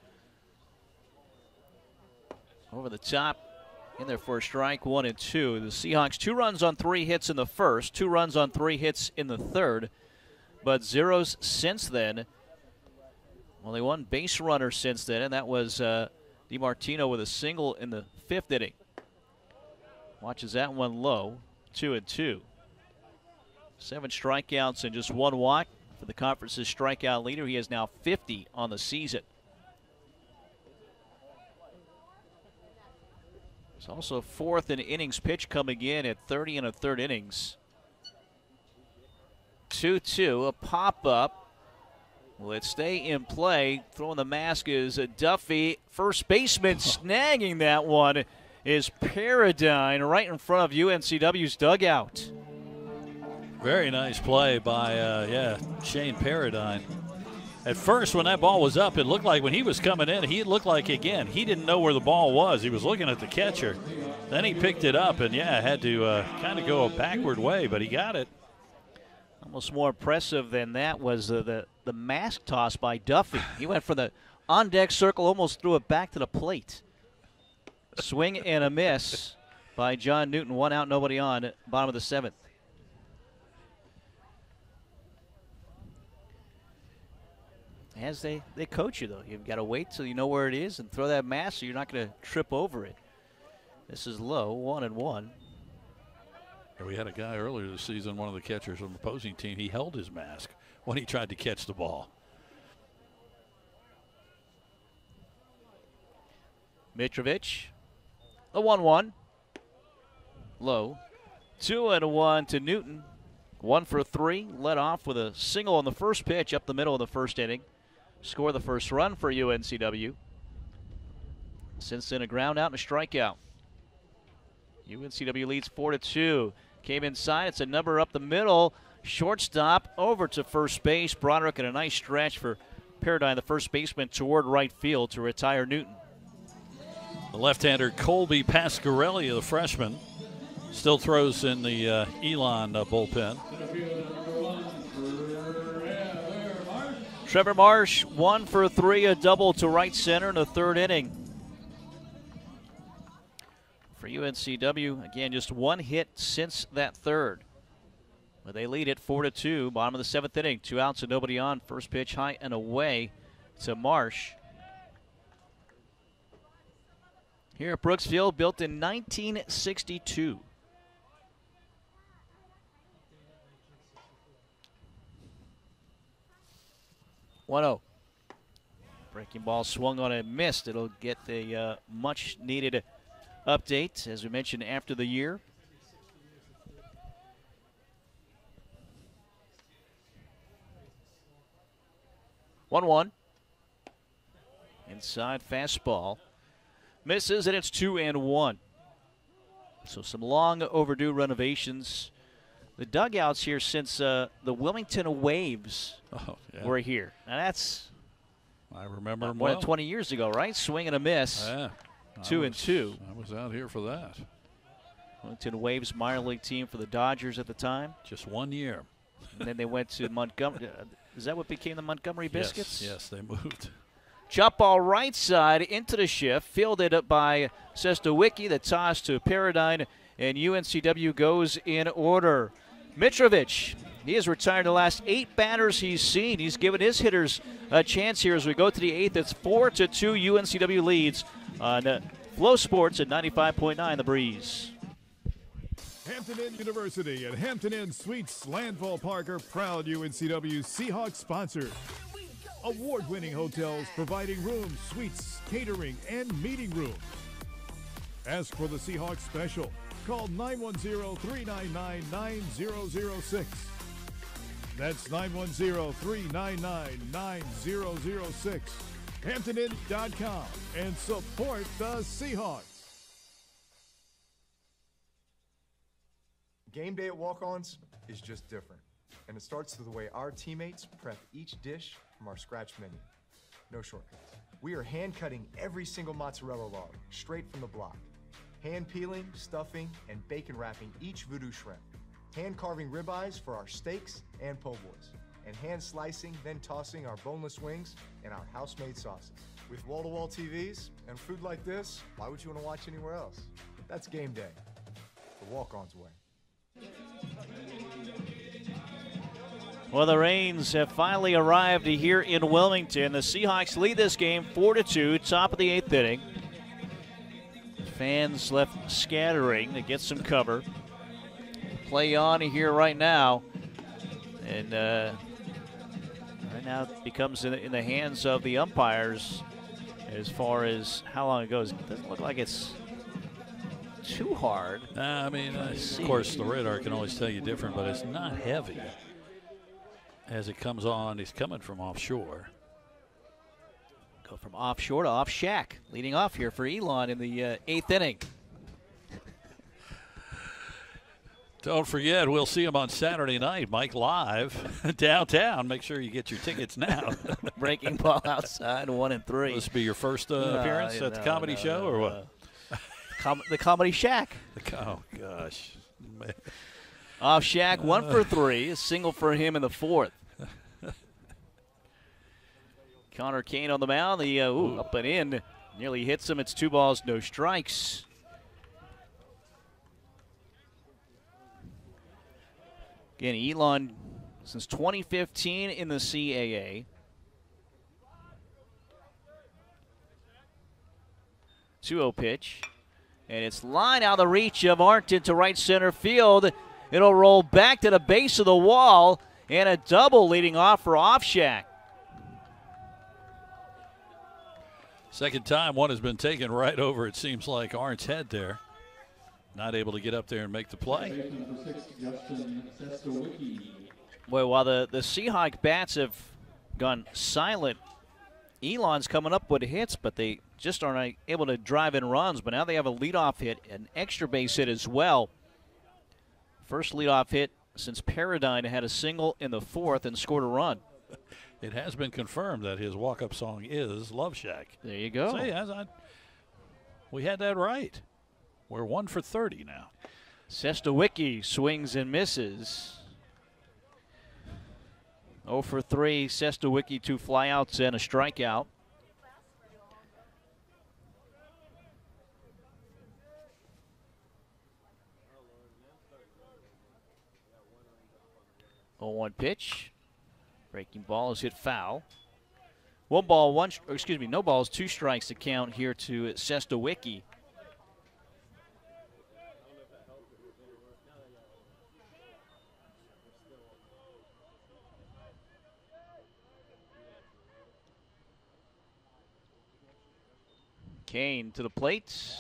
Over the top in there for a strike, one and two. The Seahawks, two runs on three hits in the first, two runs on three hits in the third, but zeros since then. Only one base runner since then, and that was uh, DiMartino with a single in the fifth inning. Watches that one low, two and two. Seven strikeouts and just one walk for the conference's strikeout leader. He is now 50 on the season. It's also fourth in innings pitch coming in at 30 and a third innings. 2 2, a pop up. Will it stay in play? Throwing the mask is Duffy. First baseman snagging that one is Paradine right in front of UNCW's dugout. Very nice play by, uh, yeah, Shane Paradine. At first, when that ball was up, it looked like when he was coming in, he looked like again he didn't know where the ball was. He was looking at the catcher. Then he picked it up and yeah, had to uh, kind of go a backward way, but he got it. Almost more impressive than that was uh, the the mask toss by Duffy. He went for the on deck circle, almost threw it back to the plate. Swing and a miss by John Newton. One out, nobody on. Bottom of the seventh. as they, they coach you, though. You've got to wait till you know where it is and throw that mass so you're not going to trip over it. This is low, one and one. We had a guy earlier this season, one of the catchers on the opposing team, he held his mask when he tried to catch the ball. Mitrovic, the 1 1. Low. 2 and 1 to Newton. One for three, Let off with a single on the first pitch up the middle of the first inning score the first run for UNCW. Since then, a ground out and a strikeout. UNCW leads 4 to 2. Came inside. It's a number up the middle. Shortstop over to first base. Broderick and a nice stretch for Paradine, the first baseman, toward right field to retire Newton. The left-hander Colby Pasquarelli, the freshman, still throws in the uh, Elon uh, bullpen. Trevor Marsh, one for three, a double to right center in the third inning. For UNCW, again, just one hit since that third. But they lead it four to two. Bottom of the seventh inning, two outs and nobody on. First pitch high and away to Marsh. Here at Brooks Field, built in 1962. 1 0. Breaking ball swung on and missed. It'll get the uh, much needed update, as we mentioned, after the year. One one. Inside fastball. Misses and it's two and one. So some long overdue renovations the dugouts here since uh, the Wilmington Waves oh, yeah. were here. Now that's I remember more well. than 20 years ago, right? Swing and a miss. Yeah. Two was, and two. I was out here for that. Wilmington Waves minor league team for the Dodgers at the time. Just one year. And then they went to Montgomery. Is that what became the Montgomery Biscuits? Yes, yes they moved. Chop ball right side into the shift, fielded up by Sestowicki. The toss to Paradine, and UNCW goes in order. Mitrovic, he has retired the last eight batters he's seen. He's given his hitters a chance here as we go to the eighth. It's four to two UNCW leads on uh, FloSports at 95.9 The Breeze. Hampton Inn University and Hampton Inn Suites Landfall Park are proud UNCW Seahawks sponsor, Award winning hotels providing rooms, suites, catering, and meeting rooms. Ask for the Seahawks special call 910 399 9006. That's 910 399 9006. HamptonInn.com and support the Seahawks. Game day at walk ons is just different. And it starts with the way our teammates prep each dish from our scratch menu. No shortcuts. We are hand cutting every single mozzarella log straight from the block hand peeling, stuffing, and bacon wrapping each voodoo shrimp, hand carving ribeyes for our steaks and po' boys, and hand slicing, then tossing our boneless wings and our house-made sauces. With wall-to-wall TVs and food like this, why would you want to watch anywhere else? That's game day, the walk-on's way. Well, the Rains have finally arrived here in Wilmington. The Seahawks lead this game 4 to 2, top of the eighth inning. Fans left scattering to get some cover. Play on here right now. And uh, right now it becomes in, in the hands of the umpires as far as how long it goes. It doesn't look like it's too hard. I mean, uh, of course, the radar can always tell you different, but it's not heavy as it comes on. He's coming from offshore. Go from offshore to off shack. Leading off here for Elon in the uh, eighth inning. Don't forget, we'll see him on Saturday night, Mike Live, downtown. Make sure you get your tickets now. Breaking ball outside, one and three. Will this be your first uh, appearance at no, the comedy no, show or what? Com the Comedy Shack. The oh, gosh. Offshack, one for three, a single for him in the fourth. Connor Kane on the mound. The uh, ooh, up and in. Nearly hits him. It's two balls, no strikes. Again, Elon since 2015 in the CAA. Two-zero pitch. And it's line out of the reach of Arnton to right center field. It'll roll back to the base of the wall. And a double leading off for Offshack. Second time one has been taken right over, it seems like, Arndt's head there. Not able to get up there and make the play. Boy, while the, the Seahawk bats have gone silent, Elon's coming up with hits, but they just aren't able to drive in runs. But now they have a leadoff hit, an extra base hit as well. First leadoff hit since Paradine had a single in the fourth and scored a run. It has been confirmed that his walk-up song is Love Shack. There you go. See, I, we had that right. We're one for 30 now. Sestowicki swings and misses. 0 for 3. Sestowicki, two flyouts and a strikeout. Oh, one pitch. Breaking ball is hit foul. One ball, one, excuse me, no balls, two strikes to count here to Sestowicki. Kane to the plate.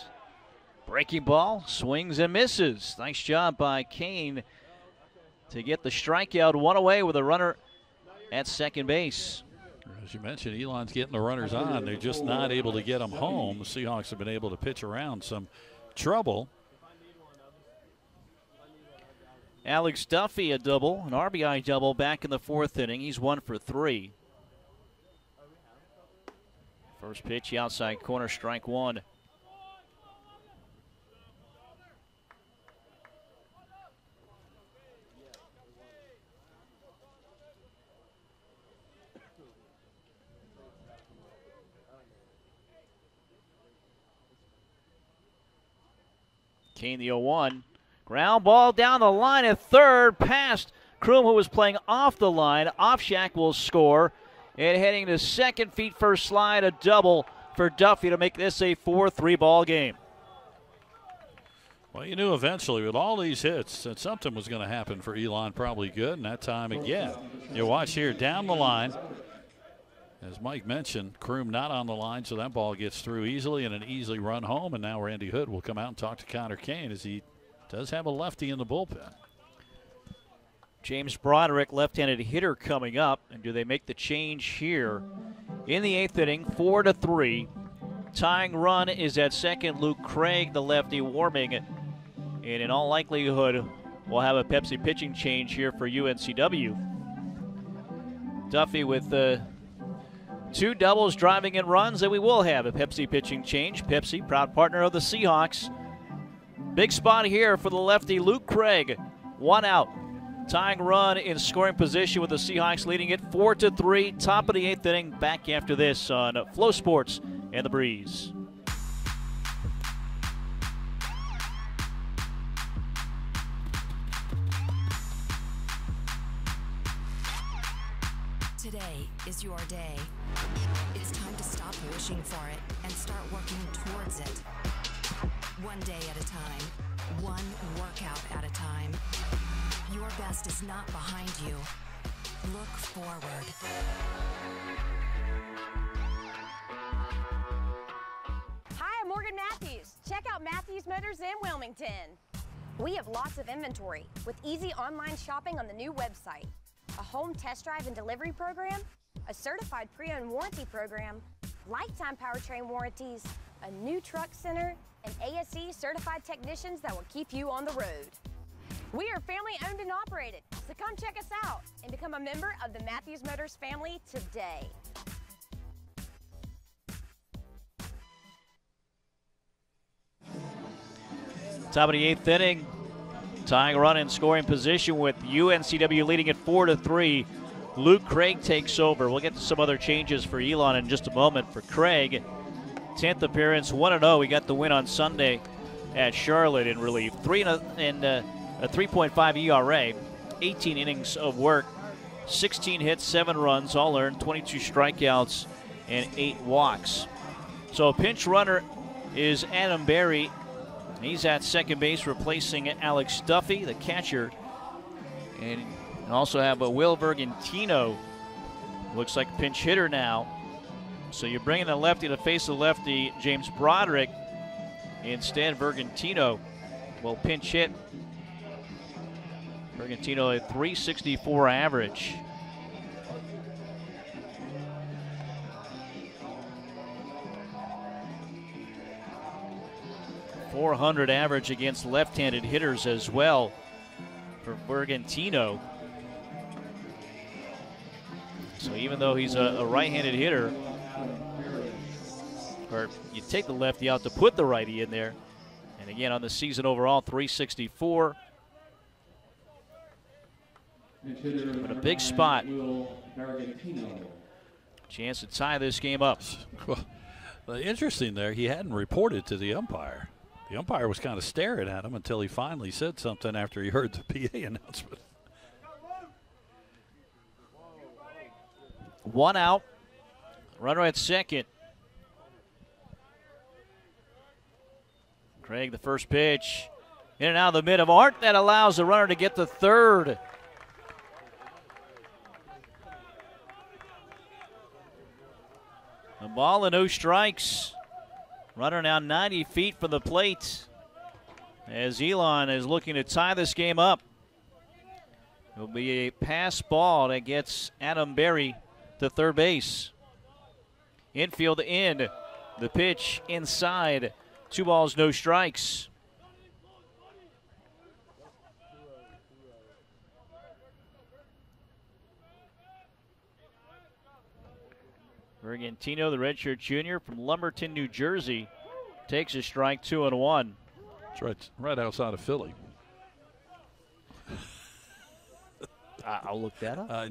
Breaking ball, swings and misses. Nice job by Kane to get the strikeout one away with a runner at second base. As you mentioned, Elon's getting the runners on. They're just not able to get them home. The Seahawks have been able to pitch around some trouble. Alex Duffy, a double, an RBI double back in the fourth inning. He's one for three. First pitch, outside corner, strike one. Kane the 0 1. Ground ball down the line at third, past Kroom, who was playing off the line. Offshack will score. And heading to second, feet first slide, a double for Duffy to make this a 4 3 ball game. Well, you knew eventually with all these hits that something was going to happen for Elon, probably good, and that time again. You watch here down the line. As Mike mentioned, Kroom not on the line, so that ball gets through easily and an easily run home. And now Randy Hood will come out and talk to Connor Kane as he does have a lefty in the bullpen. James Broderick, left-handed hitter, coming up, and do they make the change here in the eighth inning? Four to three. Tying run is at second. Luke Craig, the lefty, warming, and in all likelihood, we'll have a Pepsi pitching change here for UNCW. Duffy with the two doubles driving in runs, and we will have a Pepsi pitching change. Pepsi, proud partner of the Seahawks. Big spot here for the lefty Luke Craig. One out. Tying run in scoring position with the Seahawks leading it 4 to 3. Top of the eighth inning. Back after this on FloSports and the Breeze. Today is your day. For it and start working towards it. One day at a time, one workout at a time. Your best is not behind you. Look forward. Hi, I'm Morgan Matthews. Check out Matthews Motors in Wilmington. We have lots of inventory with easy online shopping on the new website, a home test drive and delivery program, a certified pre-owned warranty program, lifetime powertrain warranties, a new truck center, and ASE certified technicians that will keep you on the road. We are family owned and operated, so come check us out and become a member of the Matthews Motors family today. Top of the eighth inning. Tying a run in scoring position with UNCW leading it 4 to 3. Luke Craig takes over. We'll get to some other changes for Elon in just a moment. For Craig, 10th appearance, 1 0. He got the win on Sunday at Charlotte in relief. 3 and a, and, uh, a 3.5 ERA. 18 innings of work, 16 hits, 7 runs, all earned, 22 strikeouts, and 8 walks. So a pinch runner is Adam Berry. He's at second base replacing Alex Duffy, the catcher. And also have a Will Vergantino. Looks like a pinch hitter now. So you're bringing the lefty to face the lefty, James Broderick. Instead, Vergantino will pinch hit. Vergantino at 364 average. Four hundred average against left-handed hitters as well for Vergantino. So even though he's a, a right-handed hitter, or you take the lefty out to put the righty in there. And again, on the season overall, 364. But a big spot. Chance to tie this game up. Well, interesting there, he hadn't reported to the umpire. The umpire was kind of staring at him until he finally said something after he heard the PA announcement. One out. Runner at second. Craig, the first pitch. In and out of the mid of Arndt. That allows the runner to get the third. The ball and no strikes. Runner now 90 feet from the plate as Elon is looking to tie this game up. It'll be a pass ball that gets Adam Berry to third base. Infield in. The pitch inside. Two balls, no strikes. Vergantino, the redshirt junior from Lumberton, New Jersey, takes a strike two and one. It's right, right outside of Philly. I'll look that up. Uh,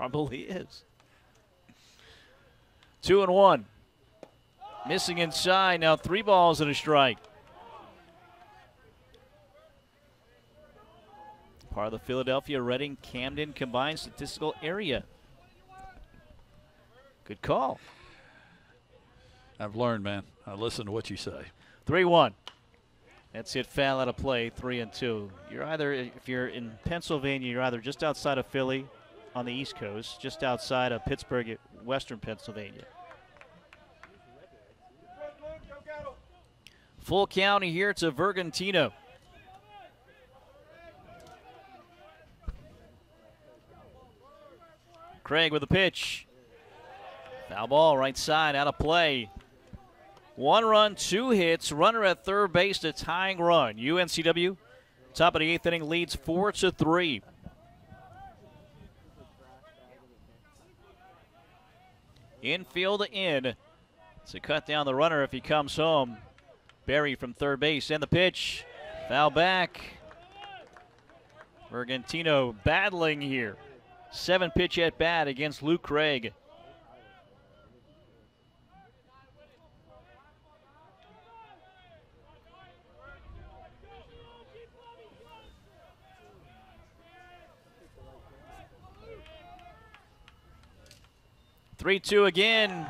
Probably is. Two and one. Missing inside. Now three balls and a strike. Part of the Philadelphia Reading Camden combined statistical area. Good call. I've learned, man. I listen to what you say. 3 1. That's it, foul out of play, 3 and 2. You're either, if you're in Pennsylvania, you're either just outside of Philly on the East Coast, just outside of Pittsburgh, Western Pennsylvania. Full county here to Vergantino. Craig with a pitch. Foul ball right side out of play. One run, two hits. Runner at third base, the tying run. UNCW, top of the eighth inning, leads four to three. Infield in to cut down the runner if he comes home. Berry from third base and the pitch. Foul back. Vergantino battling here. Seven pitch at bat against Luke Craig. Three-two again,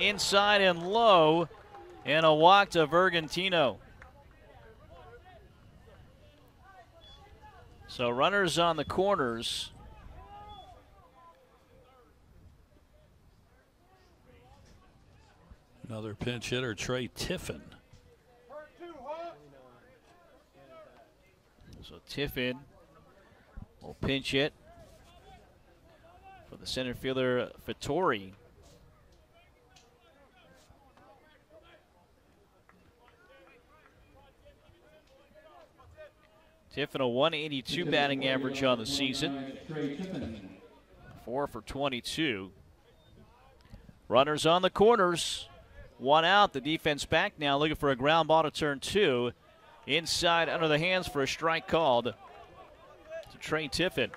inside and low, and a walk to Vergantino. So runners on the corners. Another pinch hitter, Trey Tiffin. So Tiffin will pinch hit for the center fielder Vittori. Tiffin a 182 batting average on the season. Four for 22. Runners on the corners. One out. The defense back now looking for a ground ball to turn two. Inside under the hands for a strike called to Trey Tiffin.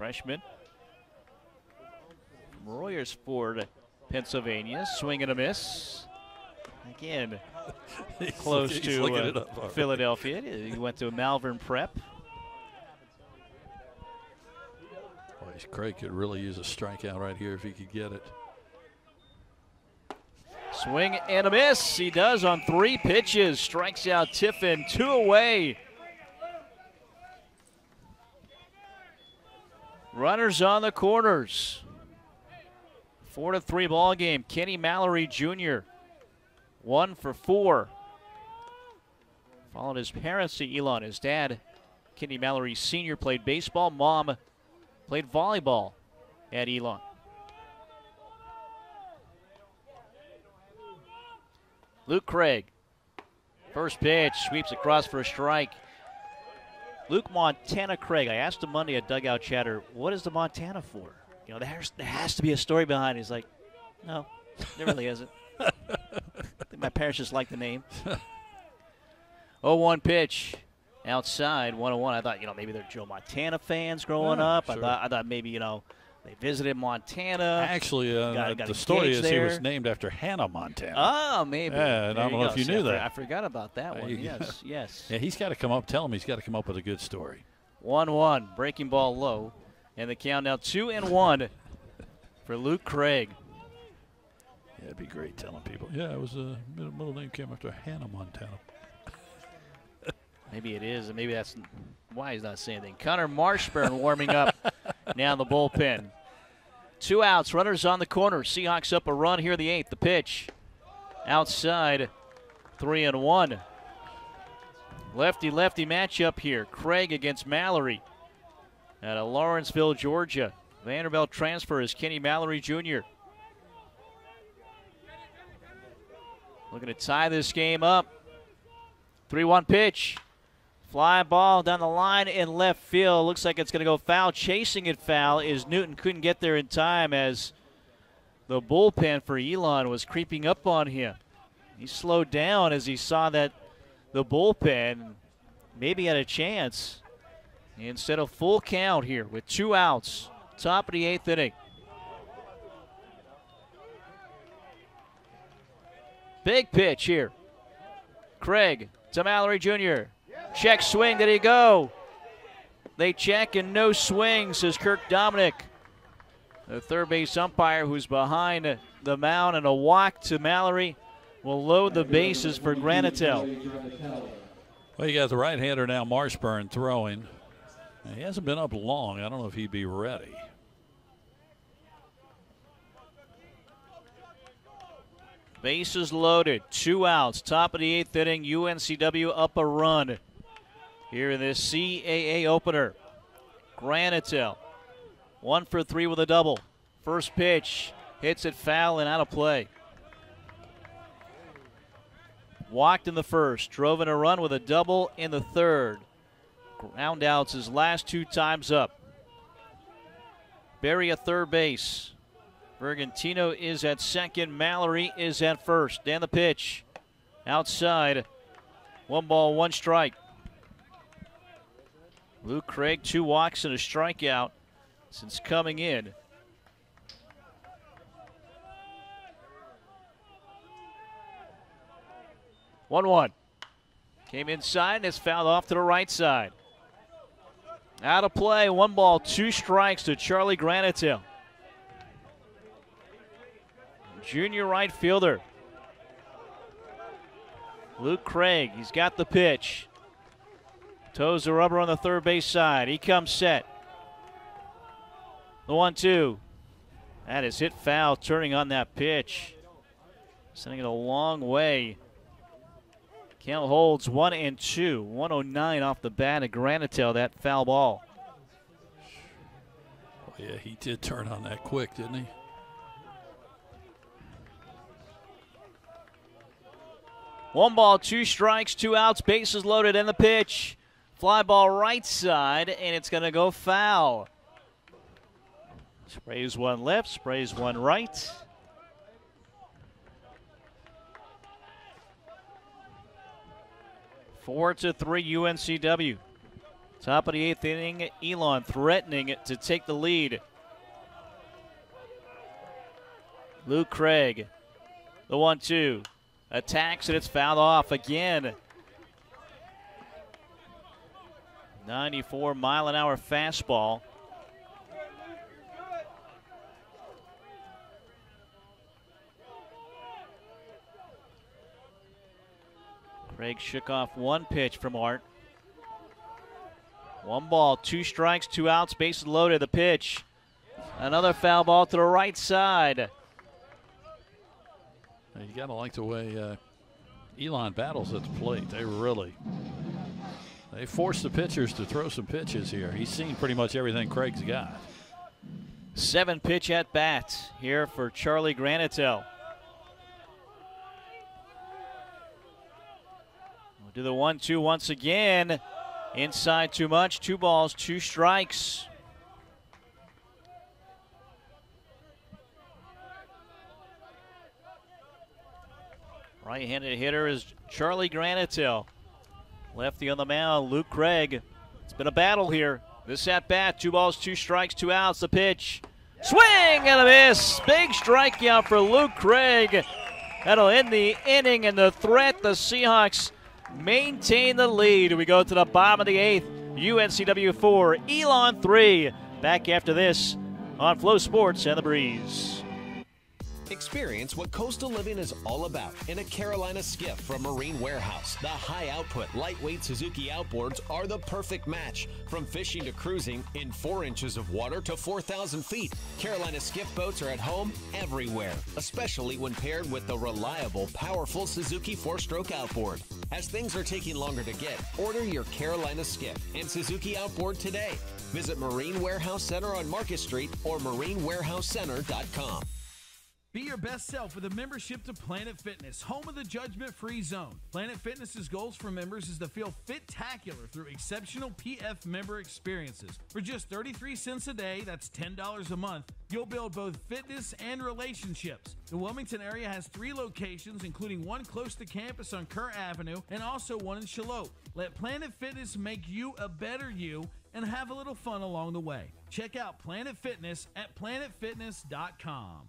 Freshman from Royersford, Pennsylvania. Swing and a miss. Again, close he's to uh, it. Philadelphia. He went to Malvern Prep. Boy, Craig could really use a strikeout right here if he could get it. Swing and a miss. He does on three pitches. Strikes out Tiffin, two away. Runners on the corners. Four to three ball game. Kenny Mallory Jr. One for four. Followed his parents to Elon. His dad, Kenny Mallory Sr., played baseball. Mom played volleyball at Elon. Luke Craig. First pitch, sweeps across for a strike. Luke Montana Craig. I asked him Monday at Dugout Chatter, what is the Montana for? You know, there's, there has to be a story behind it. He's like, no, there really isn't. I think my parents just like the name. 0-1 pitch outside, 101. I thought, you know, maybe they're Joe Montana fans growing Yeah, up. I thought, I thought maybe, you know, they visited Montana. Actually, uh, Got- got the story is he was named after Hannah Montana. Oh, maybe. Yeah, and I don't know go. if you See, knew I that. I forgot about that There one. Yes, yes. Yeah, he's got to come up. Tell him he's got to come up with a good story. 1 1, breaking ball low. And the count now 2 and 1 for Luke Craig. Yeah, it'd be great telling people. Yeah, it was a middle, middle name came after Hannah Montana. Maybe it is, and maybe that's why he's not saying anything. Connor Marshburn warming up now the bullpen. Two outs, runners on the corner. Seahawks up a run here in the eighth. The pitch outside, three and one. Lefty lefty matchup here. Craig against Mallory out of Lawrenceville, Georgia. Vanderbilt transfer is Kenny Mallory Jr. Looking to tie this game up. 3 1 pitch. Fly ball down the line in left field. Looks like it's going to go foul. Chasing it foul is Newton. Couldn't get there in time as the bullpen for Elon was creeping up on him. He slowed down as he saw that the bullpen maybe had a chance. Instead of full count here with two outs, top of the eighth inning. Big pitch here. Craig to Mallory Jr. Check swing. Did he go? They check and no swing, says Kirk Dominic. The third base umpire who's behind the mound and a walk to Mallory will load the bases for Granatel. Well, you got the right-hander now, Marshburn throwing. He hasn't been up long. I don't know if he'd be ready. Bases loaded, two outs, top of the eighth inning. UNCW up a run here in this CAA opener. Granatel, one for three with a double. First pitch hits it foul and out of play. Walked in the first, drove in a run with a double in the third. Ground outs his last two times up. Barry at third base. Bergantino is at second. Mallory is at first. And the pitch. Outside. One ball, one strike. Luke Craig, two walks and a strikeout since coming in. One one. Came inside and is fouled off to the right side. Out of play, one ball, two strikes to Charlie Granatel. Junior right fielder. Luke Craig, he's got the pitch. Toes the rubber on the third base side. He comes set. The one two. That is hit foul, turning on that pitch. Sending it a long way. Count holds one and two. 109 off the bat of Granatel, that foul ball. Oh, yeah, he did turn on that quick, didn't he? One ball, two strikes, two outs, bases loaded, and the pitch. Fly ball right side, and it's going to go foul. Sprays one left, sprays one right. Four to three UNCW. Top of the eighth inning, Elon threatening to take the lead. Luke Craig, the one two. attacks and it's fouled off again. 94 mile an hour fastball. Craig shook off one pitch from Arndt. One ball, two strikes, two outs, bases loaded. The pitch. Another foul ball to the right side. You got to like the way uh, Elon battles at the plate. They really, they force the pitchers to throw some pitches here. He's seen pretty much everything Craig's got. Seven pitch at bats here for Charlie Granatel. We'll do the one two once again. Inside too much. Two balls, two strikes. Right handed hitter is Charlie Granatel. Lefty on the mound, Luke Craig. It's been a battle here. This at bat, two balls, two strikes, two outs. The pitch. Swing and a miss. Big strikeout for Luke Craig. That'll end the inning and the threat. The Seahawks maintain the lead. We go to the bottom of the eighth. UNCW 4, Elon 3. Back after this on FloSports and the Breeze. Experience what coastal living is all about in a Carolina skiff from Marine Warehouse. The high output, lightweight Suzuki outboards are the perfect match. From fishing to cruising, in four inches of water to 4,000 feet, Carolina skiff boats are at home everywhere, especially when paired with the reliable, powerful Suzuki four stroke outboard. As things are taking longer to get, order your Carolina skiff and Suzuki outboard today. Visit Marine Warehouse Center on Market Street or marinewarehousecenter.com. Be your best self with a membership to Planet Fitness, home of the judgment free zone. Planet Fitness's goals for members is to feel fit-tacular through exceptional PF member experiences. For just 33 cents a day, that's $10 a month, you'll build both fitness and relationships. The Wilmington area has three locations, including one close to campus on Kerr Avenue and also one in Shallotte. Let Planet Fitness make you a better you and have a little fun along the way. Check out Planet Fitness at planetfitness.com.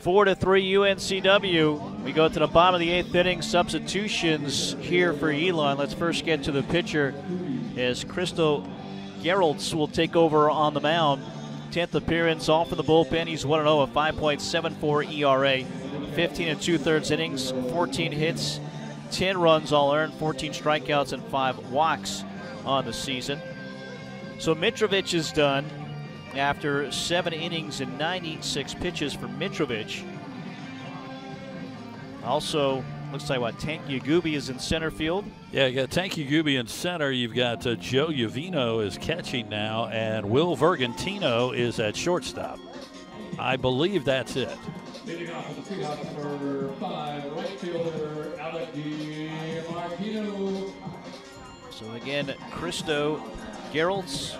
Four to three UNCW. We go to the bottom of the eighth inning. Substitutions here for Elon. Let's first get to the pitcher as Christo Gerolds will take over on the mound. 10th appearance off in the bullpen. He's 1 0, a 5.74 ERA. 15 and two thirds innings, 14 hits, 10 runs all earned, 14 strikeouts, and 5 walks on the season. So Mitrovic is done after seven innings and 96 pitches for Mitrovic. Also, looks like what Tank Yagubi is in center field. Yeah, you got Tank Yagubi in center. You've got uh, Joe Yavino is catching now, and Will Bergantino is at shortstop. I believe that's it. Leading off the cleanup for five, right fielder Alec Martino. So again, Christo Gerolds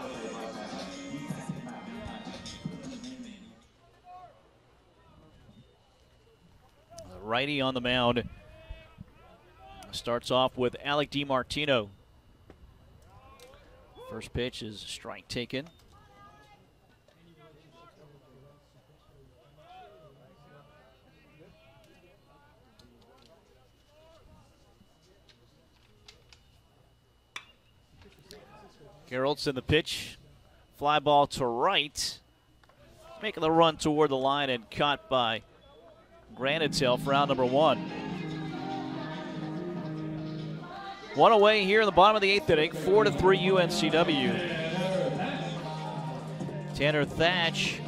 righty on the mound. Starts off with Alec DiMartino. First pitch is strike taken. Gerolds in the pitch. Fly ball to right. Making the run toward the line and caught by Granatel for round number one. One away here in the bottom of the eighth inning, four to three UNCW. Tanner Thatch,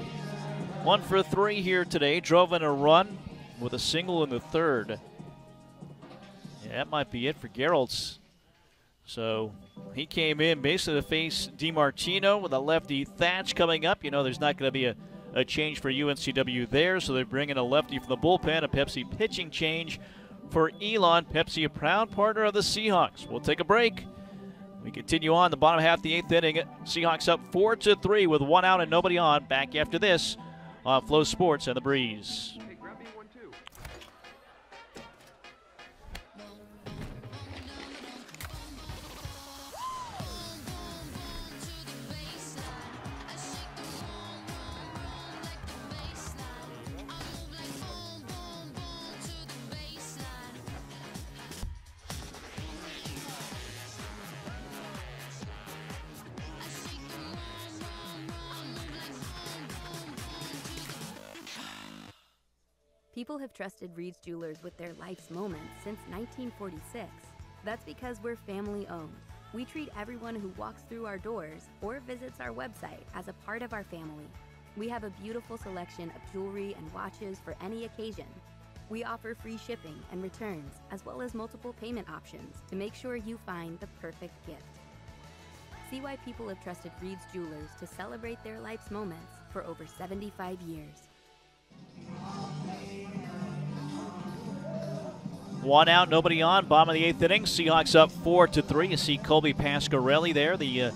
one for three here today, drove in a run with a single in the third. Yeah, that might be it for Gerolds. So he came in basically to face DiMartino with a lefty Thatch coming up. You know, there's not going to be a a change for UNCW there. So they bring in a lefty from the bullpen, a Pepsi pitching change for Elon. Pepsi, a proud partner of the Seahawks. We'll take a break. We continue on the bottom half of the eighth inning. Seahawks up four to three with one out and nobody on. Back after this on FloSports and the Breeze. People have trusted Reed's Jewelers with their life's moments since 1946. That's because we're family owned. We treat everyone who walks through our doors or visits our website as a part of our family. We have a beautiful selection of jewelry and watches for any occasion. We offer free shipping and returns, as well as multiple payment options to make sure you find the perfect gift. See why people have trusted Reed's Jewelers to celebrate their life's moments for over 75 years. One out, nobody on. Bottom of the eighth inning. Seahawks up four to three. You see Colby Pasquarelli there, the uh,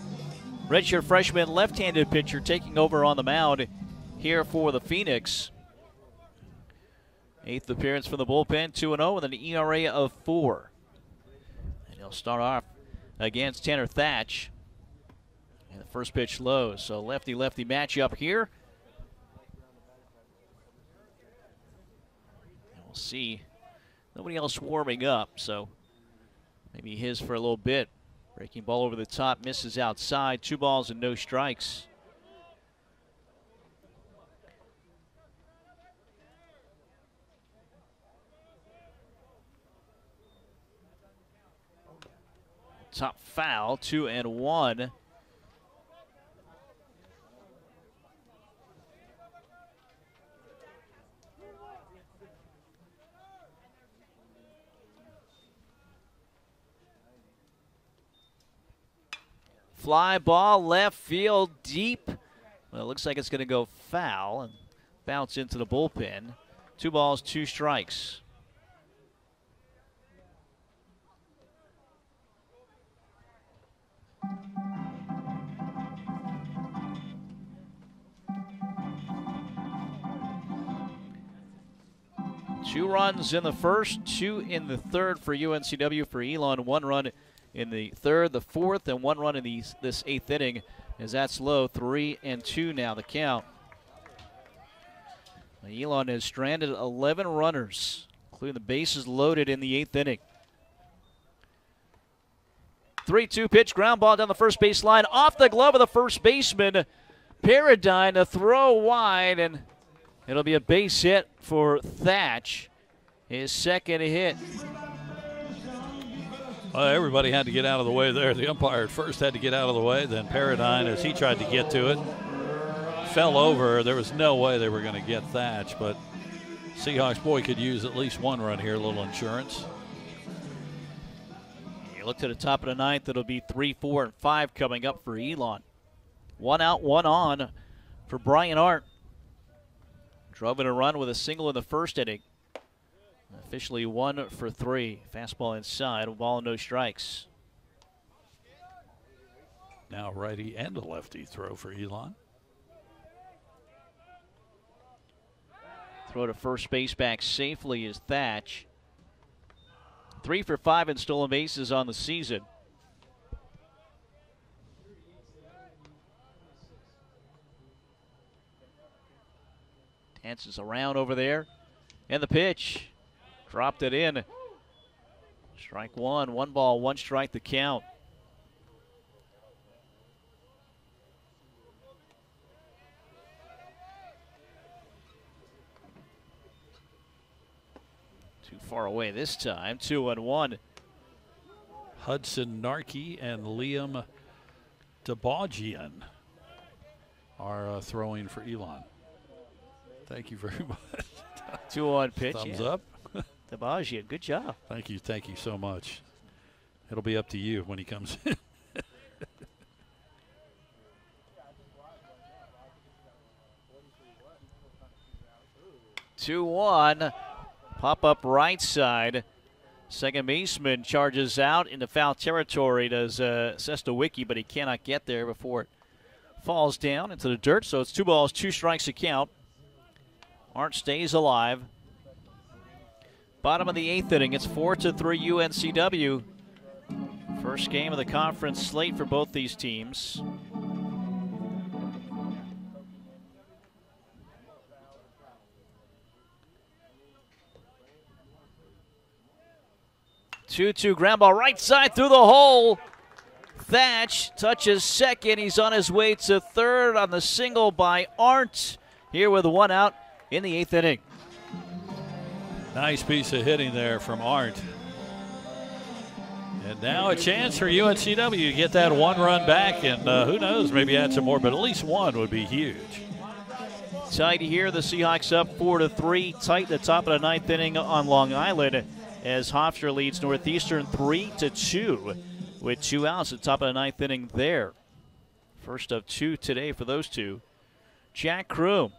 redshirt freshman left-handed pitcher taking over on the mound here for the Phoenix. Eighth appearance for the bullpen, 2 0 with an ERA of 4. And he'll start off against Tanner Thatch. And the first pitch low. So lefty lefty matchup here. And we'll see. Nobody else warming up, so maybe his for a little bit. Breaking ball over the top, misses outside. Two balls and no strikes. Top foul, two and one. Fly ball left field deep. Well, it looks like it's going to go foul and bounce into the bullpen. Two balls, two strikes. Two runs in the first, two in the third for UNCW for Elon. One run in the third, the fourth, and one run in the, this eighth inning. As that's low, three and two now the count. Elon has stranded 11 runners, including the bases loaded in the eighth inning. 3 2 pitch, ground ball down the first base line, off the glove of the first baseman. Paradine, a throw wide, and it'll be a base hit for Thatch. His second hit. Well, everybody had to get out of the way there. The umpire at first had to get out of the way. Then Paradine, as he tried to get to it, fell over. There was no way they were going to get Thatch, but Seahawks boy could use at least one run here, a little insurance. You look to the top of the ninth, it'll be three, four, and five coming up for Elon. One out, one on for Brian Arndt. Drove in a run with a single in the first inning. Officially one for three. Fastball inside, ball no strikes. Now righty and a lefty throw for Elon. Throw to first base back safely is Thatch. Three for five in stolen bases on the season. Dances around over there. And the pitch. Dropped it in. Strike one. One ball, one strike the count. Too far away this time. Two and one. Hudson Narkey and Liam Debajian are uh, throwing for Elon. Thank you very much. Two on pitch. Thumbs yeah. up. Debajian, good job. Thank you, thank you so much. It'll be up to you when he comes in. Two one. Pop up right side. Second baseman charges out into foul territory. Does uh, Sestowicki, but he cannot get there before it falls down into the dirt. So it's two balls, two strikes to count. Arndt stays alive. Bottom of the eighth inning. It's four to three UNCW. First game of the conference slate for both these teams. Two-two ground ball right side through the hole. Thatch touches second. He's on his way to third on the single by Arndt. Here with one out in the eighth inning. Nice piece of hitting there from Arndt. And now a chance for UNCW to get that one run back, and uh, who knows, maybe add some more, but at least one would be huge. Tight here, the Seahawks up four to three, tight the top of the ninth inning on Long Island as Hofstra leads Northeastern three to two with two outs at the top of the ninth inning there. First of two today for those two. Jack Kroom,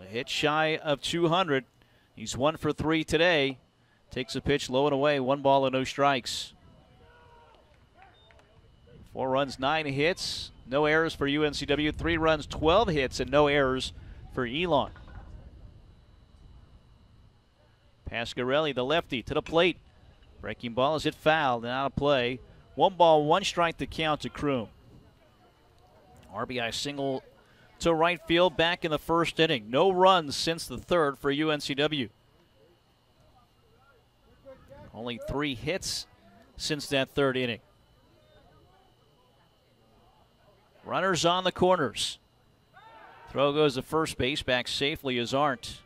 a hit shy of 200. He's one for three today. Takes a pitch low and away, one ball and no strikes. Four runs, nine hits, no errors for UNCW. Three runs, 12 hits, and no errors for Elon. Pasquarelli, the lefty, to the plate. Breaking ball is hit foul and out of play. One ball, one strike to count to Kroom. RBI single to right field back in the first inning. No runs since the third for UNCW. Only three hits since that third inning. Runners on the corners. Throw goes to first base, back safely is Arndt.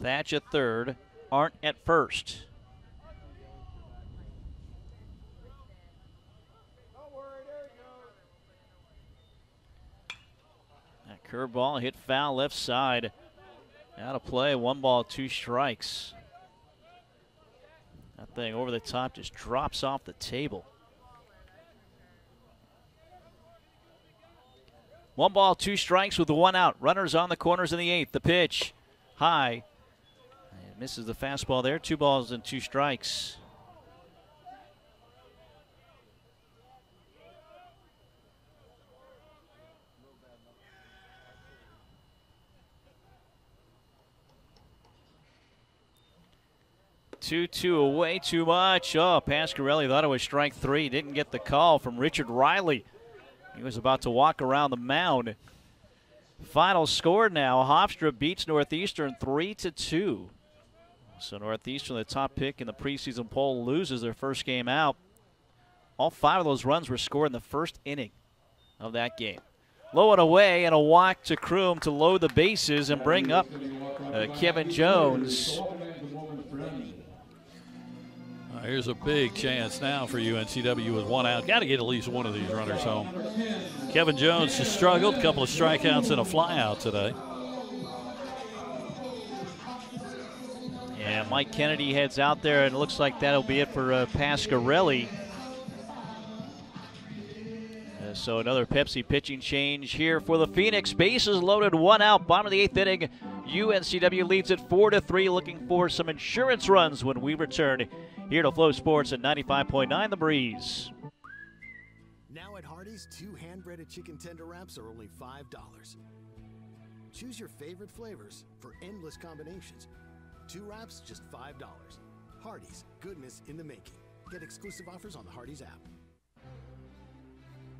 Thatch at third, Arndt at first. That curveball hit foul left side. Out of play, one ball, two strikes. That thing over the top just drops off the table. One ball, two strikes with one out. Runners on the corners in the eighth. The pitch high. And misses the fastball there. Two balls and two strikes. Two two away too much. Oh, Pasquarelli thought it was strike three. Didn't get the call from Richard Riley. He was about to walk around the mound. Final score now: Hofstra beats Northeastern three to two. So Northeastern, the top pick in the preseason poll, loses their first game out. All five of those runs were scored in the first inning of that game. Low and away, and a walk to Kroom to load the bases and bring up uh, Kevin Jones. Here's a big chance now for UNCW with one out. Got to get at least one of these runners home. Kevin Jones has struggled, a couple of strikeouts and a flyout today. Yeah, Mike Kennedy heads out there, and it looks like that'll be it for uh, Pasquarelli. Uh, so another Pepsi pitching change here for the Phoenix. Bases loaded, one out, bottom of the eighth inning. UNCW leads it four to three. Looking for some insurance runs when we return here to FloSports at 95.9 The Breeze. Now at Hardee's, two hand breaded chicken tender wraps are only $5. Choose your favorite flavors for endless combinations. Two wraps, just $5. Hardee's, goodness in the making. Get exclusive offers on the Hardee's app.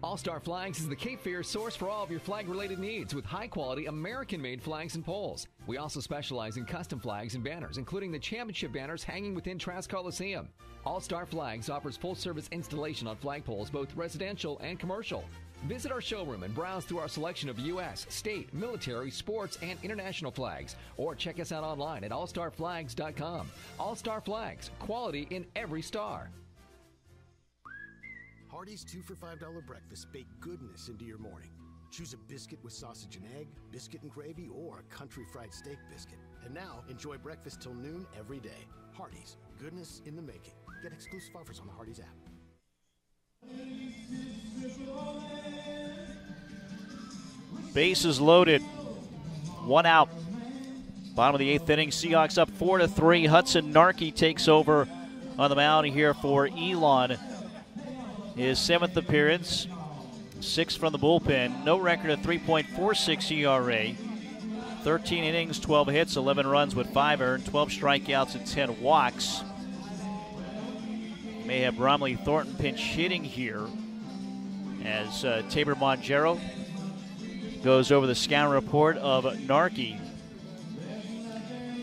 All Star Flags is the Cape Fear source for all of your flag related needs with high quality American made flags and poles. We also specialize in custom flags and banners, including the championship banners hanging within Trask Coliseum. All Star Flags offers full service installation on flagpoles, both residential and commercial. Visit our showroom and browse through our selection of U.S., state, military, sports, and international flags. Or check us out online at allstarflags.com. All Star Flags, quality in every star. Hardee's two for $5 breakfast bake goodness into your morning. Choose a biscuit with sausage and egg, biscuit and gravy, or a country fried steak biscuit. And now, enjoy breakfast till noon every day. Hardee's, goodness in the making. Get exclusive offers on the Hardee's app. Bases loaded. One out. Bottom of the eighth inning. Seahawks up four to three. Hudson Narkey takes over on the mound here for Elon. His seventh appearance, six from the bullpen. No record of 3.46 ERA. 13 innings, 12 hits, 11 runs with five earned, 12 strikeouts, and 10 walks. May have Bromley Thornton pinch hitting here as uh, Tabor Monjero goes over the scout report of Narkey.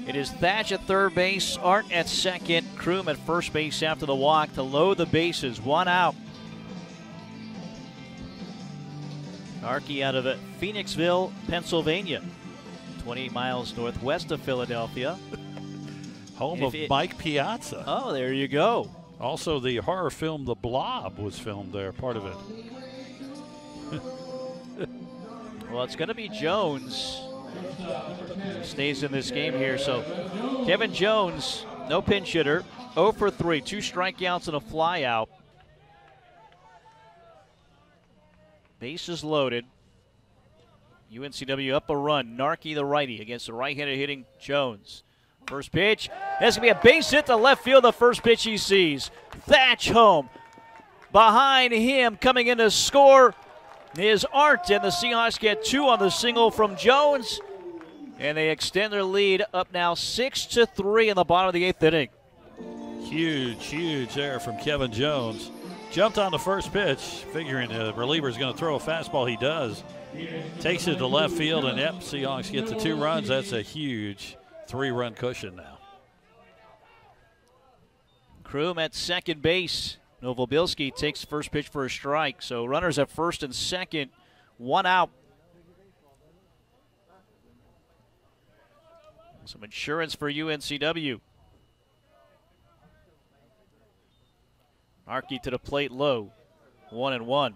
It is Thatch at third base, Arndt at second, Kroom at first base after the walk to load the bases. One out. Narkey out of Phoenixville, Pennsylvania, 28 miles northwest of Philadelphia. Home of it- Mike Piazza. Oh, there you go. Also, the horror film The Blob was filmed there, part of it. Well, it's going to be Jones. who Stays in this game here. So Kevin Jones, no pinch hitter, 0 for 3, two strikeouts and a flyout. Bases loaded. UNCW up a run. Narkey the righty against the right-handed hitting Jones. First pitch. That's going to be a base hit to left field. The first pitch he sees. Thatch home. Behind him, coming in to score, is Arndt, and the Seahawks get two on the single from Jones, and they extend their lead up now six to three in the bottom of the eighth inning. Huge, huge there from Kevin Jones. Jumped on the first pitch, figuring the reliever is going to throw a fastball. He does. Takes it to left field, and yep, Seahawks get the two runs. That's a huge three-run cushion now. Kroom at second base. Novobilski takes first pitch for a strike. So runners at first and second, one out. Some insurance for UNCW. Narkey to the plate low. One and one.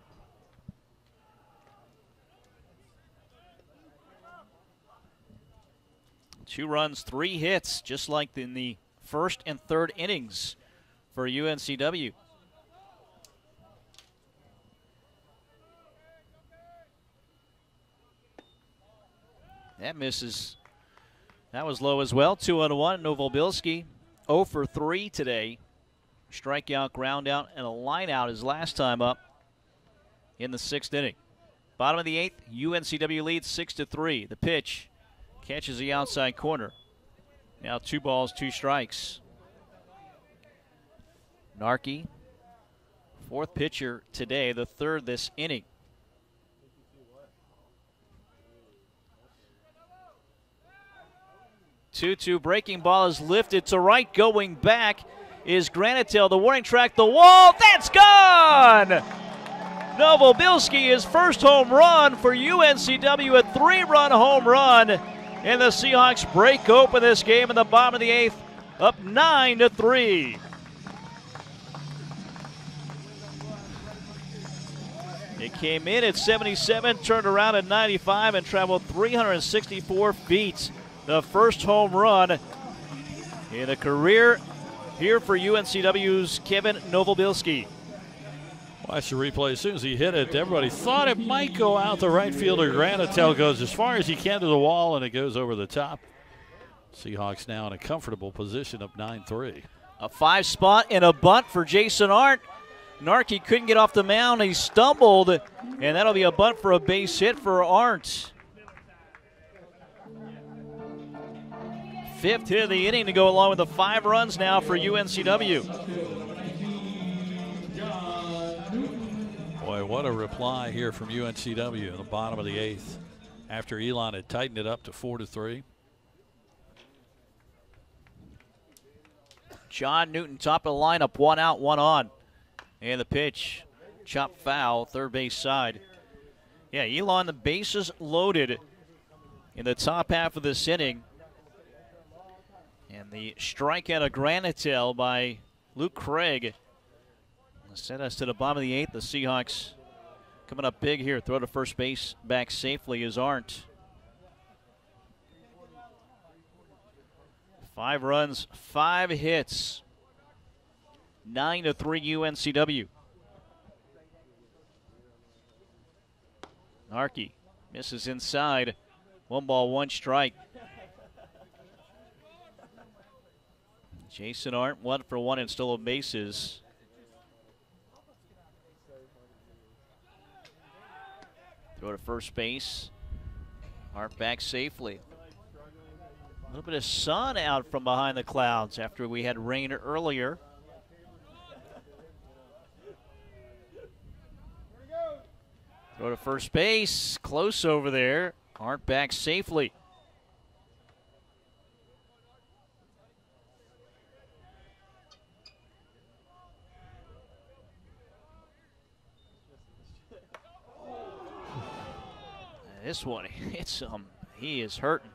Two runs, three hits, just like in the first and third innings for UNCW. That misses. That was low as well. Two on one. Novobilski 0 for 3 today. Strikeout, ground out, and a line out his last time up in the sixth inning. Bottom of the eighth, UNCW leads 6 to 3. The pitch catches the outside corner. Now two balls, two strikes. Narkey, fourth pitcher today, the third this inning. Two-two breaking ball is lifted to right, going back is Granatel. The warning track, the wall, that's gone! Novobilski, his first home run for UNCW, a three-run home run, and the Seahawks break open this game in the bottom of the eighth, up nine to three. It came in at 77, turned around at 95, and traveled 364 feet. The first home run in a career here for UNCW's Kevin Novobilski. Watch the replay. As soon as he hit it, everybody thought it might go out. The right fielder Granatel goes as far as he can to the wall, and it goes over the top. Seahawks now in a comfortable position of 9-3. A five spot and a bunt for Jason Arndt. Narkey couldn't get off the mound. He stumbled, and that'll be a bunt for a base hit for Arndt. Fifth hit of the inning to go along with the five runs now for UNCW. Boy, what a reply here from UNCW in the bottom of the eighth after Elon had tightened it up to 4 to 3. John Newton, top of the lineup, one out, one on. And the pitch, chop foul, third base side. Yeah, Elon, the bases loaded in the top half of this inning. And the strikeout of Granatel by Luke Craig sent us to the bottom of the eighth. The Seahawks coming up big here. Throw to first base back safely is Arndt. Five runs, five hits. Nine to three UNCW. Narkey misses inside. One ball, one strike. Jason Arndt, one for one and still on bases. Throw to first base. Arndt back safely. A little bit of sun out from behind the clouds after we had rain earlier. Throw to first base. Close over there. Arndt back safely. This one, it's um, he is hurting.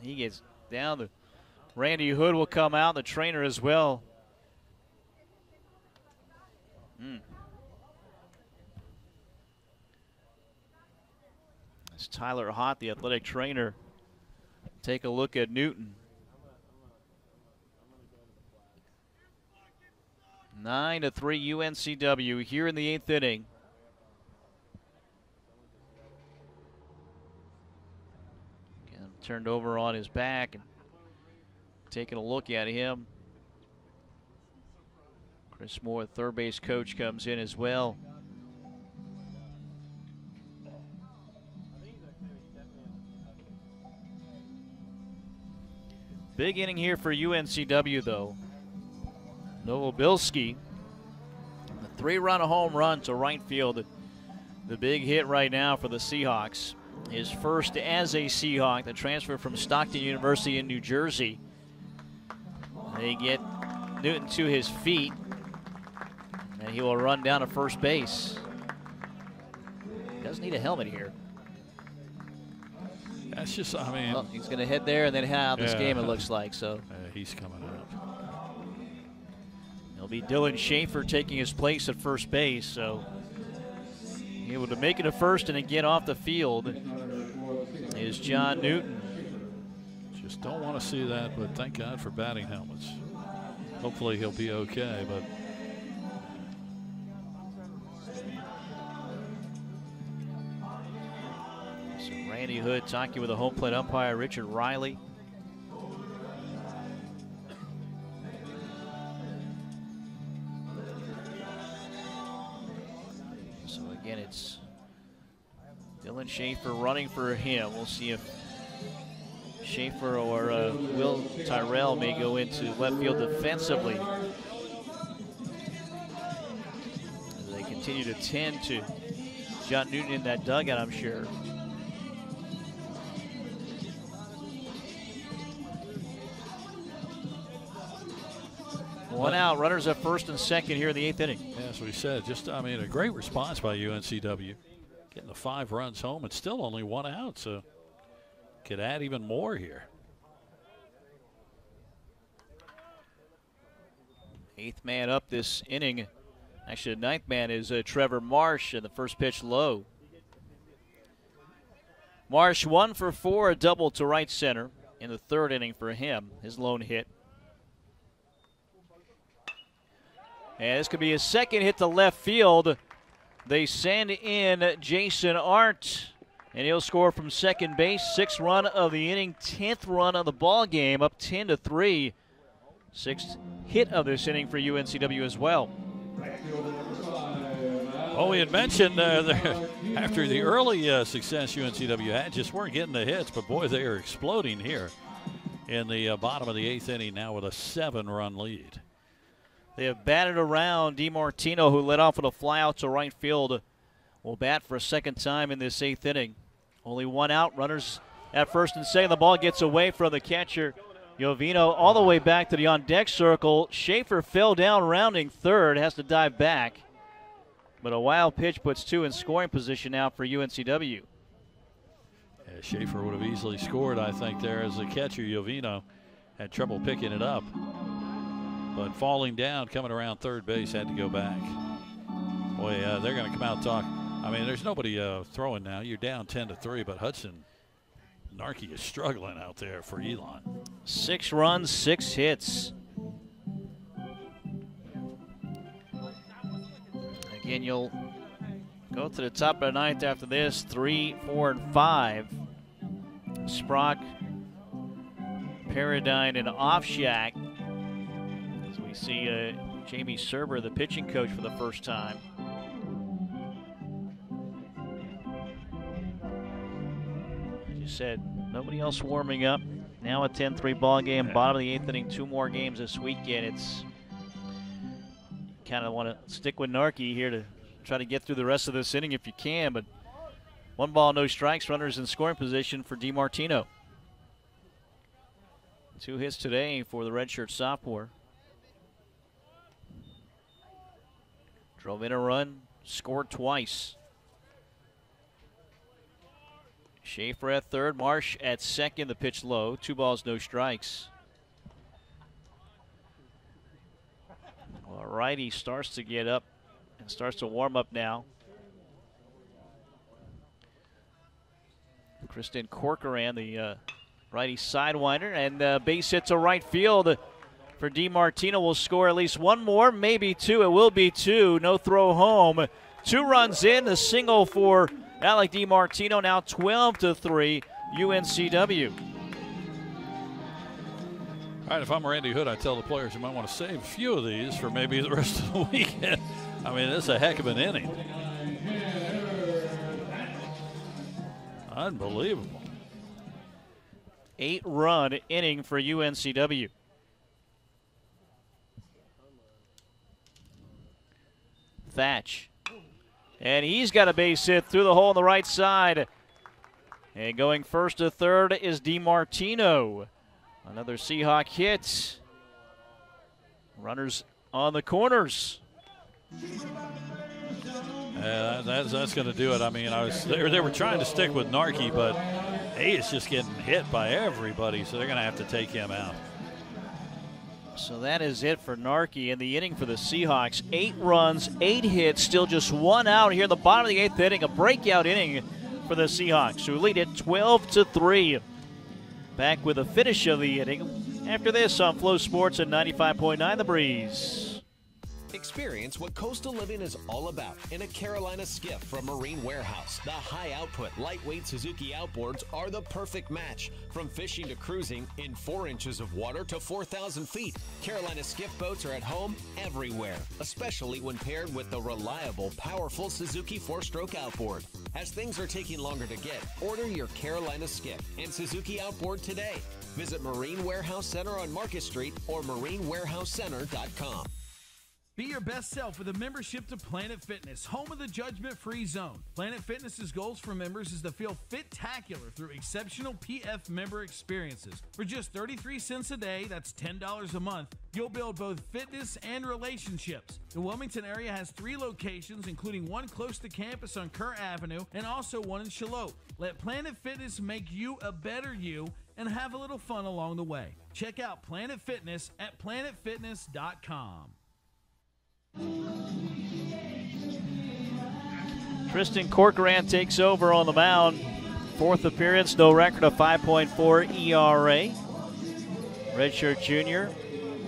He gets down the Randy Hood will come out, the trainer as well. Mm. It's Tyler Hott, the athletic trainer. Take a look at Newton. Nine to three UNCW here in the eighth inning. Again, turned over on his back and taking a look at him. Chris Moore, third base coach, comes in as well. Big inning here for UNCW, though. Novobilski, the three-run home run to right field. The big hit right now for the Seahawks. His first as a Seahawk, the transfer from Stockton University in New Jersey. They get Newton to his feet, and he will run down to first base. He Does need a helmet here. That's just, I mean. Well, he's going to head there and then out this Yeah. game, it looks like. So Uh, he's coming up. it'll be Dylan Schaefer taking his place at first base. So able to make it to first and then get off the field is John Newton. Just don't want to see that, but thank God for batting helmets. Hopefully he'll be okay, but So Randy Hood talking with the home plate umpire Richard Riley. Schaefer running for him. We'll see if Schaefer or uh, Will Tyrell may go into left field defensively. As they continue to tend to John Newton in that dugout, I'm sure. One out, runners at first and second here in the eighth inning. Yeah, as we said, just, I mean, a great response by UNCW. Getting the five runs home. It's still only one out, so could add even more here. Eighth man up this inning. Actually, the ninth man is uh, Trevor Marsh, and the first pitch low. Marsh one for four, a double to right center in the third inning for him, his lone hit. And this could be his second hit to left field. They send in Jason Arndt, and he'll score from second base. Sixth run of the inning, tenth run of the ball game, up 10 to three. Sixth hit of this inning for UNCW as well. Well, we had mentioned uh, after the early uh, success UNCW had, just weren't getting the hits, but boy, they are exploding here in the uh, bottom of the eighth inning now with a seven run lead. They have batted around DiMartino, who led off with a flyout to right field. Will bat for a second time in this eighth inning. Only one out. Runners at first and second. The ball gets away from the catcher, Jovino, all the way back to the on deck circle. Schaefer fell down, rounding third, has to dive back. But a wild pitch puts two in scoring position now for UNCW. Yeah, Schaefer would have easily scored, I think, there as the catcher, Jovino, had trouble picking it up. But falling down, coming around third base, had to go back. Boy, uh, they're going to come out and talk. I mean, there's nobody uh, throwing now. You're down 10 to 3, but Hudson Narkey is struggling out there for Elon. Six runs, six hits. Again, you'll go to the top of the ninth after this. Three, four, and five. Sprock, Paradine, and Offshack. We see uh, Jamie Serber, the pitching coach, for the first time. As you said, nobody else warming up. Now a 10-3 ball game, bottom of the eighth inning, two more games this weekend. It's kind of want to stick with Narkey here to try to get through the rest of this inning if you can, but one ball, no strikes, runners in scoring position for DiMartino. Two hits today for the redshirt sophomore. Drove in a run, scored twice. Schaefer at third, Marsh at second, the pitch low. Two balls, no strikes. Well, righty starts to get up and starts to warm up now. Tristan Corcoran, the uh, righty sidewinder, and uh, base hit to right field for DiMartino will score at least one more, maybe two. It will be two. No throw home. Two runs in, a single for Alec DiMartino. Now 12 to three, UNCW. All right, if I'm Randy Hood, I tell the players you might want to save a few of these for maybe the rest of the weekend. I mean, this is a heck of an inning. Unbelievable. Eight run inning for UNCW. Thatch. And he's got a base hit through the hole on the right side. And going first to third is DiMartino. Another Seahawk hit. Runners on the corners. Yeah, that's that's going to do it. I mean, I was they were, they were trying to stick with Narkey, but he is just getting hit by everybody, so they're going to have to take him out. So that is it for Narkey in the inning for the Seahawks. Eight runs, eight hits, still just one out here in the bottom of the eighth inning. A breakout inning for the Seahawks, who lead it 12 to three. Back with a finish of the inning after this on FloSports at 95.9 The Breeze. Experience what coastal living is all about in a Carolina skiff from Marine Warehouse. The high output, lightweight Suzuki outboards are the perfect match. From fishing to cruising in four inches of water to 4,000 feet, Carolina skiff boats are at home everywhere, especially when paired with the reliable, powerful Suzuki four stroke outboard. As things are taking longer to get, order your Carolina skiff and Suzuki outboard today. Visit Marine Warehouse Center on Market Street or marinewarehousecenter.com. Be your best self with a membership to Planet Fitness, home of the judgment free zone. Planet Fitness's goals for members is to feel fit-tacular through exceptional PF member experiences. For just 33 cents a day, that's $10 a month, you'll build both fitness and relationships. The Wilmington area has three locations, including one close to campus on Kerr Avenue and also one in Shallotte. Let Planet Fitness make you a better you and have a little fun along the way. Check out Planet Fitness at planetfitness.com. Tristan Corcoran takes over on the mound. Fourth appearance, no record of 5.4 ERA. Redshirt junior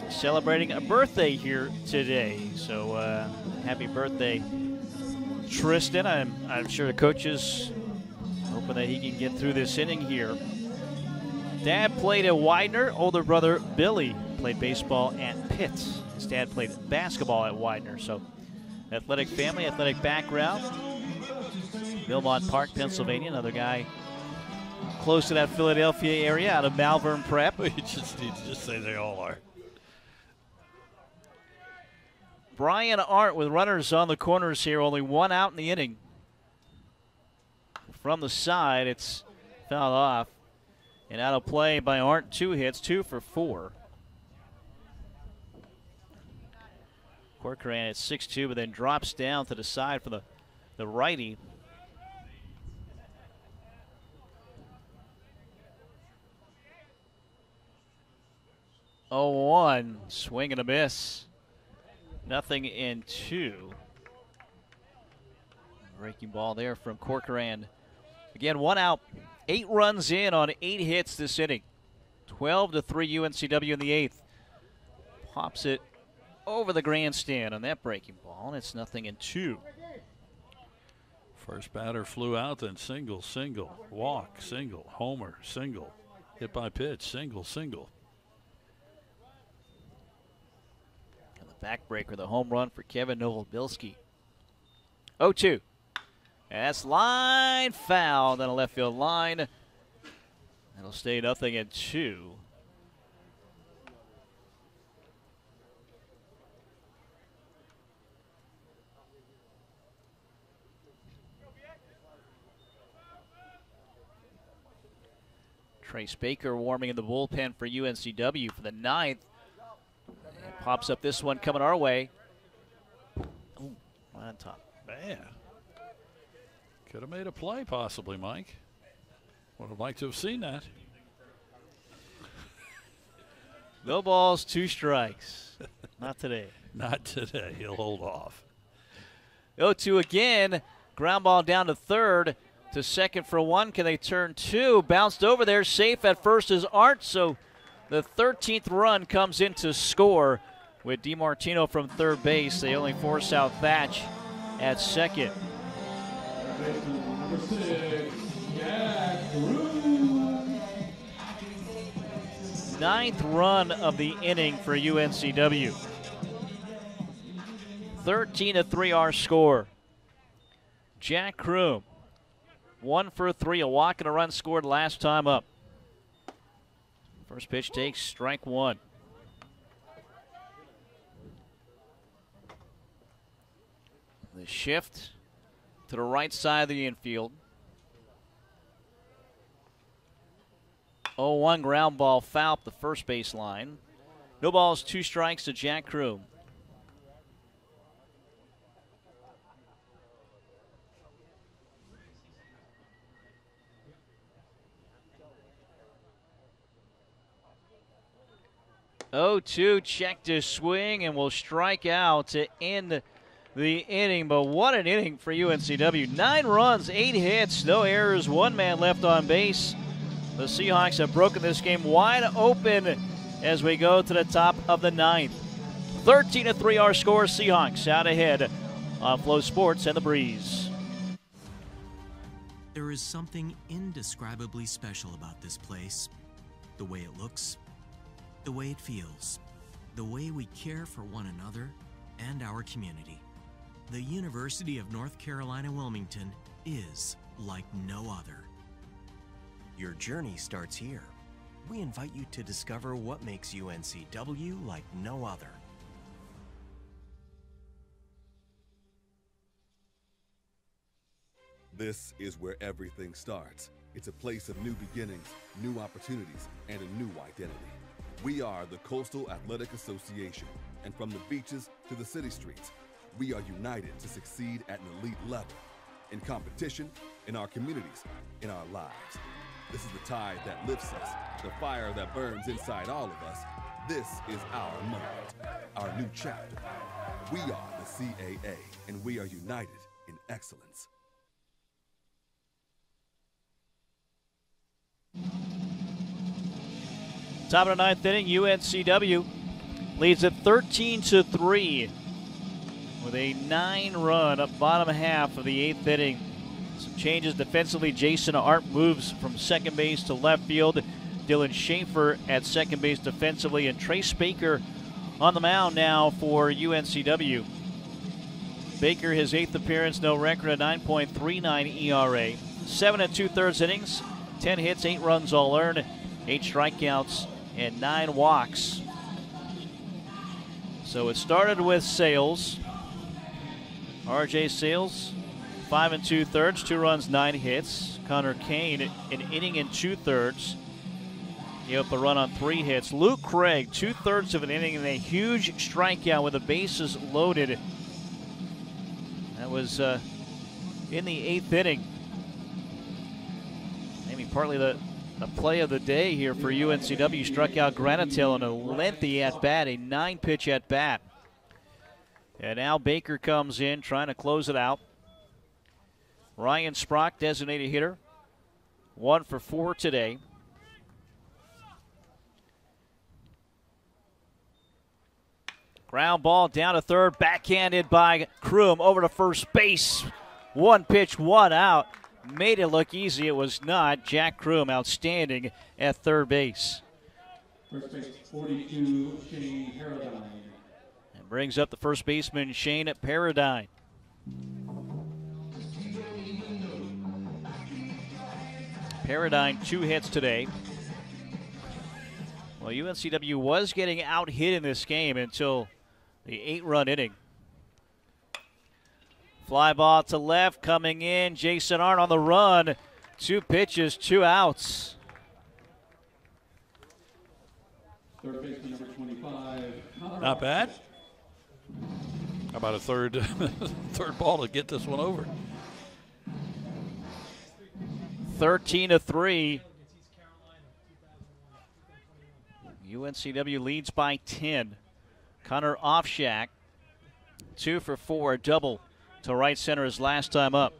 celebrating a birthday here today. So uh, happy birthday, Tristan. I'm, I'm sure the coaches hoping that he can get through this inning here. Dad played at Widener. Older brother Billy played baseball at Pitt. His dad played basketball at Widener. So athletic family, athletic background. Belmont Park, Pennsylvania. Another guy close to that Philadelphia area out of Malvern Prep. You just need to just say they all are. Brian Arndt with runners on the corners here. Only one out in the inning. From the side, it's fouled off. And out of play by Arndt. Two hits, two for four. Corcoran at 6'2, but then drops down to the side for the, the righty. Oh one, swing and a miss. Nothing in two. Breaking ball there from Corcoran. Again, one out, eight runs in on eight hits this inning. 12 to 3 UNCW in the eighth. Pops it over the grandstand on that breaking ball, and it's nothing in two. First batter flew out, then single, single, walk, single, homer, single, hit by pitch, single, single. And the backbreaker, the home run for Kevin Novobilski. 0 2. That's line foul down a left field line. That'll stay nothing in two. Trace Baker warming in the bullpen for UNCW for the ninth. And pops up this one coming our way. Ooh, right on top. Man. Could have made a play, possibly, Mike. Would have liked to have seen that. No balls, two strikes. Not today. Not today. He'll hold off. 0 2 again. Ground ball down to third. To second for one. Can they turn two? Bounced over there. Safe at first is Arndt. So the 13th run comes into score with DiMartino from third base. They only force out Thatch at second. Ninth run of the inning for UNCW. 13 to 3 our score. Jack Kroom, one for three. A walk and a run scored last time up. First pitch takes strike one. The shift to the right side of the infield. 0 1 ground ball foul up the first baseline. No balls, two strikes to Jack Kroom. 0 2 check to swing and will strike out to end the inning. But what an inning for UNCW. Nine runs, eight hits, no errors, one man left on base. The Seahawks have broken this game wide open as we go to the top of the ninth. 13 to 3 our score, Seahawks out ahead on FloSports and the Breeze. There is something indescribably special about this place the way it looks the way it feels, the way we care for one another and our community. The University of North Carolina Wilmington is like no other. Your journey starts here. We invite you to discover what makes UNCW like no other. This is where everything starts. It's a place of new beginnings, new opportunities, and a new identity. We are the Coastal Athletic Association, and from the beaches to the city streets, we are united to succeed at an elite level in competition, in our communities, in our lives. This is the tide that lifts us, the fire that burns inside all of us. This is our moment, our new chapter. We are the CAA, and we are united in excellence. Top of the ninth inning, UNCW leads at 13 to 3 with a nine run up bottom half of the eighth inning. Some changes defensively. Jason Arndt moves from second base to left field. Dylan Schaefer at second base defensively, and Trace Baker on the mound now for UNCW. Baker, his eighth appearance, no record, a 9.39 ERA. Seven and two thirds innings, 10 hits, eight runs all earned, eight strikeouts, and nine walks. So it started with Sales. RJ Sales, five and two thirds, two runs, nine hits. Connor Kane, an inning and two thirds. He up a run on three hits. Luke Craig, two thirds of an inning and a huge strikeout with the bases loaded. That was uh, in the eighth inning. Maybe partly the, the play of the day here for UNCW. Struck out Granatel in a lengthy at bat, a nine pitch at bat. And now Baker comes in trying to close it out. Ryan Sprock, designated hitter, one for four today. Ground ball down to third, backhanded by Kroom over to first base. One pitch, one out. Made it look easy. It was not. Jack Kroom outstanding at third base. First base 42, Shane Paradine. And brings up the first baseman, Shane at Paradine. Paradine, two hits today. Well, UNCW was getting out hit in this game until the eight run inning. Fly ball to left, coming in. Jason Arndt on the run. Two pitches, two outs. Third baseman number 25. Not bad. How about a third third ball to get this one over? 13 to 3. UNCW leads by 10. Connor Offshack Two for four, double to right center his last time up.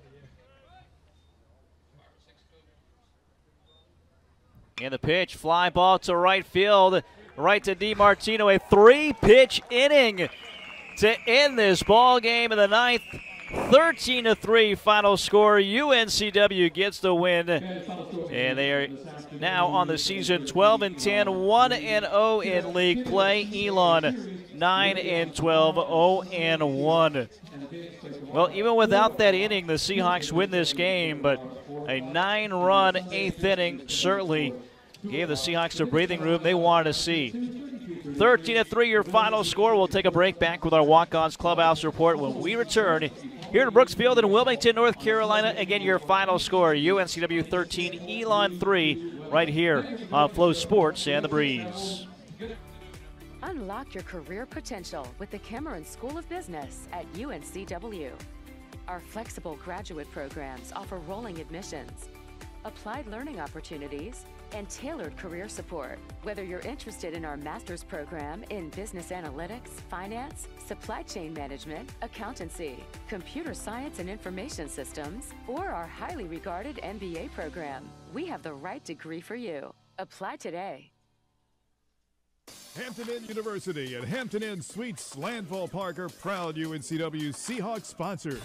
And the pitch, fly ball to right field, right to DiMartino. A three-pitch inning to end this ball game in the ninth. 13 to 3 final score. UNCW gets the win. And they are now on the season 12 and 10, 1 and 0 in league play. Elon 9 and 12, 0 and 1. Well, even without that inning, the Seahawks win this game, but a nine run eighth inning certainly gave the Seahawks the breathing room they wanted to see. 13 to 3 your final score. We'll take a break back with our walk ons clubhouse report when we return here to Brooks Field in Wilmington, North Carolina. Again, your final score UNCW 13, Elon 3, right here on FloSports and the Breeze. Unlock your career potential with the Cameron School of Business at UNCW. Our flexible graduate programs offer rolling admissions, applied learning opportunities, and tailored career support. Whether you're interested in our master's program in business analytics, finance, supply chain management, accountancy, computer science and information systems, or our highly regarded MBA program, we have the right degree for you. Apply today. Hampton Inn University and Hampton Inn Suites Landfall Park are proud UNCW Seahawks sponsors.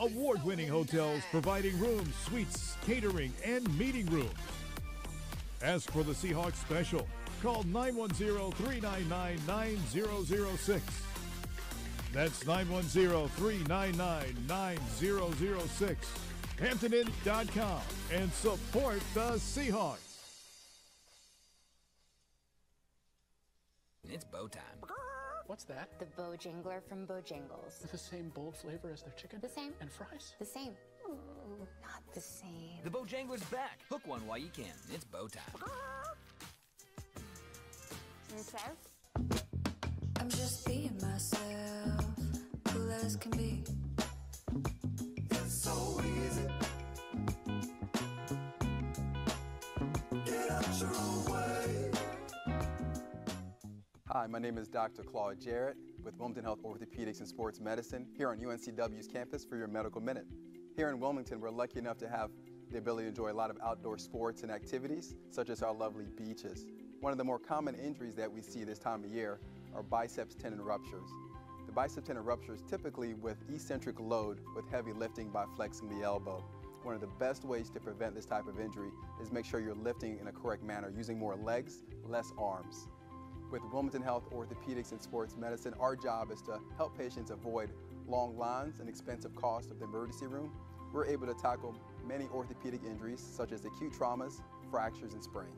Award winning hotels providing rooms, suites, catering, and meeting rooms. Ask for the Seahawks special. Call 910 399 9006. That's 910 399 9006. HamptonInn.com and support the Seahawks. It's bow time. What's that? The Bojangler from Bojangles. The same bold flavor as their chicken? The same. And fries? The same. Ooh, not the same. The Bojangler's back. Hook one while you can. It's bow time. Uh-huh. Okay. I'm just being myself, cool as can be. It's so easy. Get out your own way. Hi, my name is Dr. Claude Jarrett with Wilmington Health Orthopedics and Sports Medicine here on UNCW's campus for your Medical Minute. Here in Wilmington, we're lucky enough to have the ability to enjoy a lot of outdoor sports and activities, such as our lovely beaches. One of the more common injuries that we see this time of year are biceps tendon ruptures. The bicep tendon ruptures typically with eccentric load with heavy lifting by flexing the elbow. One of the best ways to prevent this type of injury is make sure you're lifting in a correct manner, using more legs, less arms. With Wilmington Health Orthopedics and Sports Medicine, our job is to help patients avoid long lines and expensive costs of the emergency room. We're able to tackle many orthopedic injuries such as acute traumas, fractures, and sprains.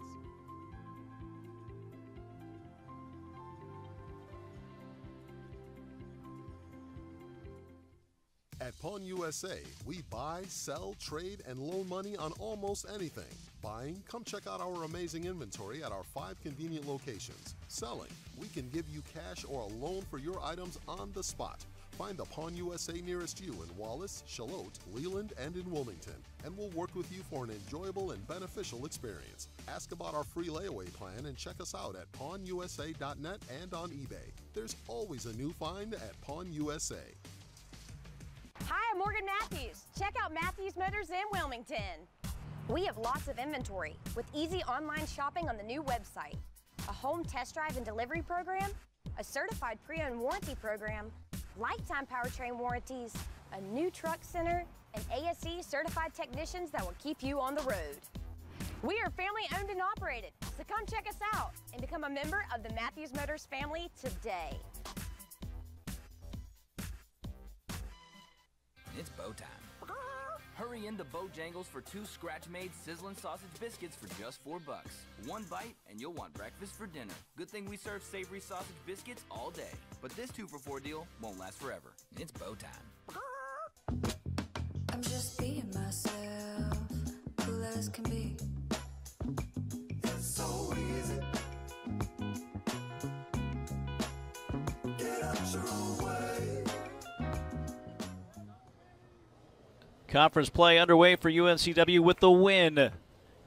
At Pawn USA, we buy, sell, trade, and loan money on almost anything. Buying? Come check out our amazing inventory at our five convenient locations. Selling? We can give you cash or a loan for your items on the spot. Find the Pawn USA nearest you in Wallace, Shallotte, Leland, and in Wilmington, and we'll work with you for an enjoyable and beneficial experience. Ask about our free layaway plan and check us out at pawnusa.net and on eBay. There's always a new find at Pawn USA. Hi, I'm Morgan Matthews. Check out Matthews Motors in Wilmington. We have lots of inventory with easy online shopping on the new website, a home test drive and delivery program, a certified pre-owned warranty program, lifetime powertrain warranties, a new truck center, and ASE certified technicians that will keep you on the road. We are family owned and operated, so come check us out and become a member of the Matthews Motors family today. It's bow time. Hurry into Bojangles for two scratch-made sizzling sausage biscuits for just four bucks. One bite and you'll want breakfast for dinner. Good thing we serve savory sausage biscuits all day. But this two for four deal won't last forever. It's bow time. I'm just being myself, cool as can be. It's so easy. Get out your own way. Conference play underway for UNCW with the win.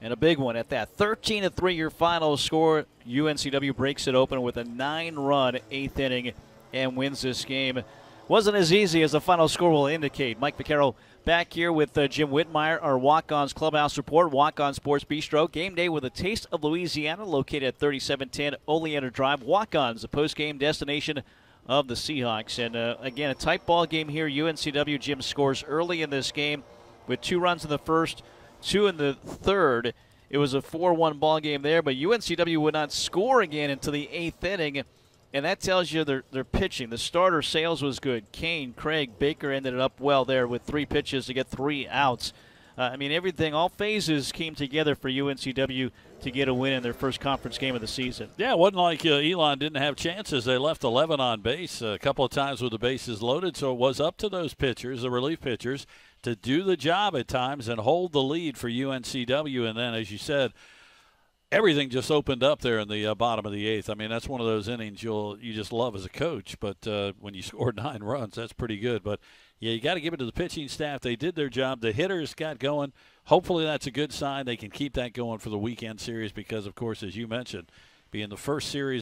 And a big one at that. 13 to 3 your final score. UNCW breaks it open with a nine run eighth inning and wins this game wasn't as easy as the final score will indicate. Mike Vaccaro back here with uh, Jim Whitmire, our Walk-Ons Clubhouse Report, Walk-On Sports Bistro. Game day with a taste of Louisiana, located at 3710 Oleander Drive. Walk-Ons, the post-game destination of the Seahawks. And uh, again, a tight ball game here. UNCW Jim scores early in this game with two runs in the first, two in the third. It was a 4-1 ball game there, but UNCW would not score again until the eighth inning and that tells you they're, they're pitching. The starter Sales was good. Kane, Craig, Baker ended it up well there with three pitches to get three outs. Uh, I mean, everything, all phases came together for UNCW to get a win in their first conference game of the season. Yeah, it wasn't like uh, Elon didn't have chances. They left 11 on base a couple of times with the bases loaded, so it was up to those pitchers, the relief pitchers, to do the job at times and hold the lead for UNCW. And then, as you said, everything just opened up there in the uh, bottom of the eighth. I mean, that's one of those innings you'll you just love as a coach. But uh, when you score nine runs, that's pretty good. But yeah, you got to give it to the pitching staff. They did their job. The hitters got going. Hopefully, that's a good sign. They can keep that going for the weekend series because, of course, as you mentioned, being the first series